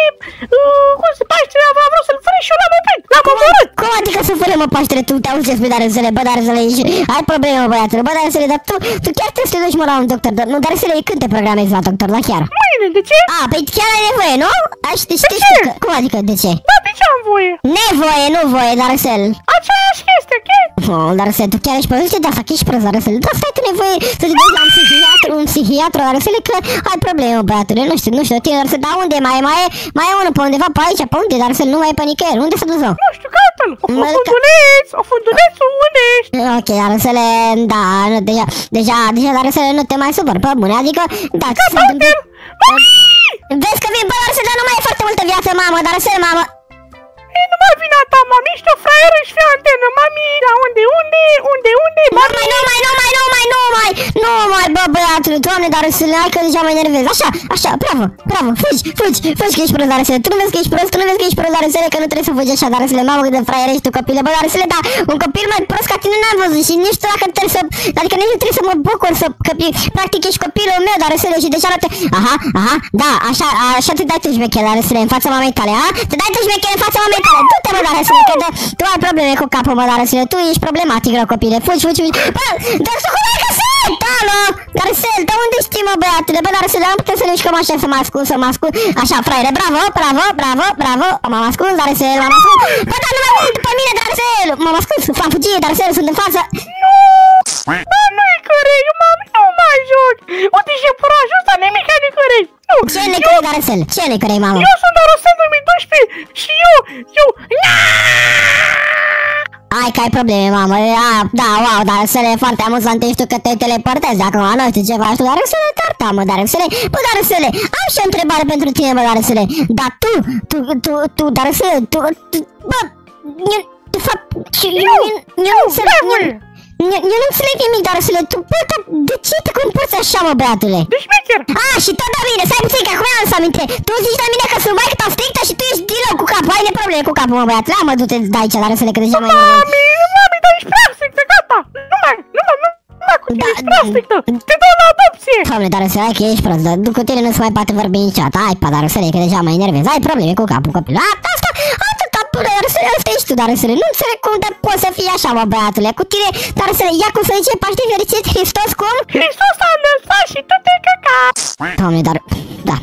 Speaker 2: uh, cum se Paștele, a vrut să-l fure și eu l-am oprit, l-am omorât!
Speaker 3: Cum adică să fără mă Paștere, tu te auzi ce spui, dar să le, bă, dar să le ești, ai probleme, mă, băiatule, bă, dar să le, dar tu, tu chiar trebuie să te duci, mă, la un doctor, dar, nu, dar să le, când te programezi la doctor, da, chiar?
Speaker 2: Mâine, de ce?
Speaker 3: A, păi chiar ai nevoie, nu? Aș, deci,
Speaker 2: De
Speaker 3: știi,
Speaker 2: ce?
Speaker 3: că, cum adică, de ce?
Speaker 2: Da, de ce am voie?
Speaker 3: Nevoie, nu voie, dar să
Speaker 2: Aceeași chestie, ok?
Speaker 3: Oh, dar să tu chiar ești prost, de asta că ești prost, dar să da, stai tu nevoie să te duci la un psihiatru, un psihiatru, dar să că ai probleme, băiatule, nu știu, nu știu, tine, dar să da unde mai e, mai e, mai e unul pe undeva pe aici, pe unde, dar să nu mai e pe nicăieri, unde să duci, mă?
Speaker 2: Nu știu, caută-l! O
Speaker 3: Mă, ca-
Speaker 2: funduleț, o funduleț, unde ești?
Speaker 3: Ok, dar să le, da, nu, deja, deja, deja, dar să le nu te mai supăr, pe bune, adică, da, ce se întâmplă?
Speaker 2: Mami!
Speaker 3: Vezi că vin, bă, dar să dar nu mai e foarte multă viață, mamă, dar să mamă,
Speaker 2: E numai vina ta, mami, ești o fraieră și fii antenă, mami, la unde, unde, unde, unde,
Speaker 3: Nu
Speaker 2: mami?
Speaker 3: mai, nu mai, nu mai, nu mai, nu mai, nu mai, bă, băiatule, doamne, dar să le ai că deja mă enervez. Așa, așa, bravo, bravo, fugi, fugi, fugi că ești prost, dar să Tu nu vezi că ești prost, tu nu vezi că ești prost, dar să că nu trebuie să fugi așa, dar să le mamă cât de fraier ești tu, copile, bă, dar să le da, un copil mai prost ca tine n-am văzut și nici tu dacă trebuie să, adică nici nu trebuie să mă bucur să, că practic ești copilul meu, dar să le și deja nu te, aha, aha, da, așa, așa te dai tu șmecher, dar să le în fața mamei tale, a? Te dai tu șmecher în fața mamei tale, tu te mă, dar să le, că de- tu ai probleme cu capul, mă, dar să le, tu ești problematic, rău, copile, fugi, fugi, fugi, bă, dar să cum ai găsit? Da, Alo, Darcel, de unde știi, mă, băiatule? Bă, Darcel, nu putem să ne mișcăm așa, să mă ascund, să mă ascund. Așa, fraiere, bravo, bravo, bravo, bravo. M-am ascuns, Darcel, m-am ascuns. Bă, dar nu mai uit după mine, Darcel. M-am ascuns, am fugit, Darcel, sunt în față.
Speaker 2: Bă, nu e corect, mami, nu mai joc! Uite și purajul ăsta, nimic nu e corect! Nu!
Speaker 3: Ce ne corect, Darcel? Ce ne corect, mamă?
Speaker 2: Eu sunt Darosel 2012 și eu, eu...
Speaker 3: Ai că ai probleme, mamă. A, da, wow, dar să le foarte amuzant știu că te teleportezi. Acum, nu știu ce faci tu, dar să le carta, mă, dar să le... Bă, dar să le... Am și o întrebare pentru tine, mă, dar să le... Dar tu, tu, tu, tu, dar să le... Tu, tu, bă, eu, de fapt, eu, eu, eu nu înțeleg... eu- Eu, eu nu înțeleg nimic, dar să le... Tu, bă, dar de ce te comporți așa, mă, băiatule?
Speaker 2: De șmecher!
Speaker 3: A, și tot da bine, stai puțin, că acum am să aminte. Tu zici la mine că sunt mai ta strictă și tu ești din nou cu capul. Ai de probleme cu capul, mă, băiatule. Ia, mă, du-te de aici, dar să le că deja mai...
Speaker 2: Mami, mami, dar ești prea strictă, gata! Nu mai, nu mai, nu mai cu tine,
Speaker 3: Da,
Speaker 2: ești prea
Speaker 3: da.
Speaker 2: strictă! Te dau la adopție!
Speaker 3: Doamne, dar să ai că ești prost, dar cu tine nu se mai poate vorbi niciodată. Ai, pa, dar să că deja mă enervez. Ai probleme cu capul copilul. A, asta, atâta, până, dar să asta ești tu, dar să nu înțeleg cum de poți să fii așa, mă, băiatule. Cu tine, dar să ia cum să zice Paște fericit Hristos, cum?
Speaker 2: Hristos a înălțat și tu te căca!
Speaker 3: Doamne, dar, da.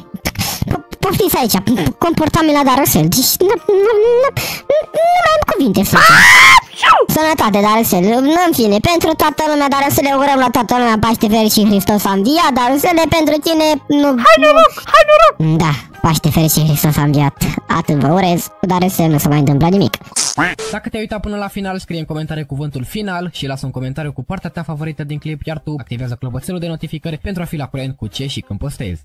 Speaker 3: P- Poftiți aici, p- comportament la Darusel. Deci, nu, nu, nu, nu mai am cuvinte să zic. Sănătate, Darusel. În fine, pentru toată lumea, Darusel, urăm la toată lumea Paște fericit Hristos a înviat, Darusel, pentru tine, nu...
Speaker 2: Hai noroc, hai noroc!
Speaker 3: Da, Paște fericit Hristos a înviat. Atât vă urez, cu Darusel nu se mai întâmplă nimic.
Speaker 1: Dacă te-ai uitat până la final, scrie în comentarii cuvântul final și lasă un comentariu cu partea ta favorită din clip, iar tu activează clopoțelul de notificări pentru a fi la curent cu ce și când postezi.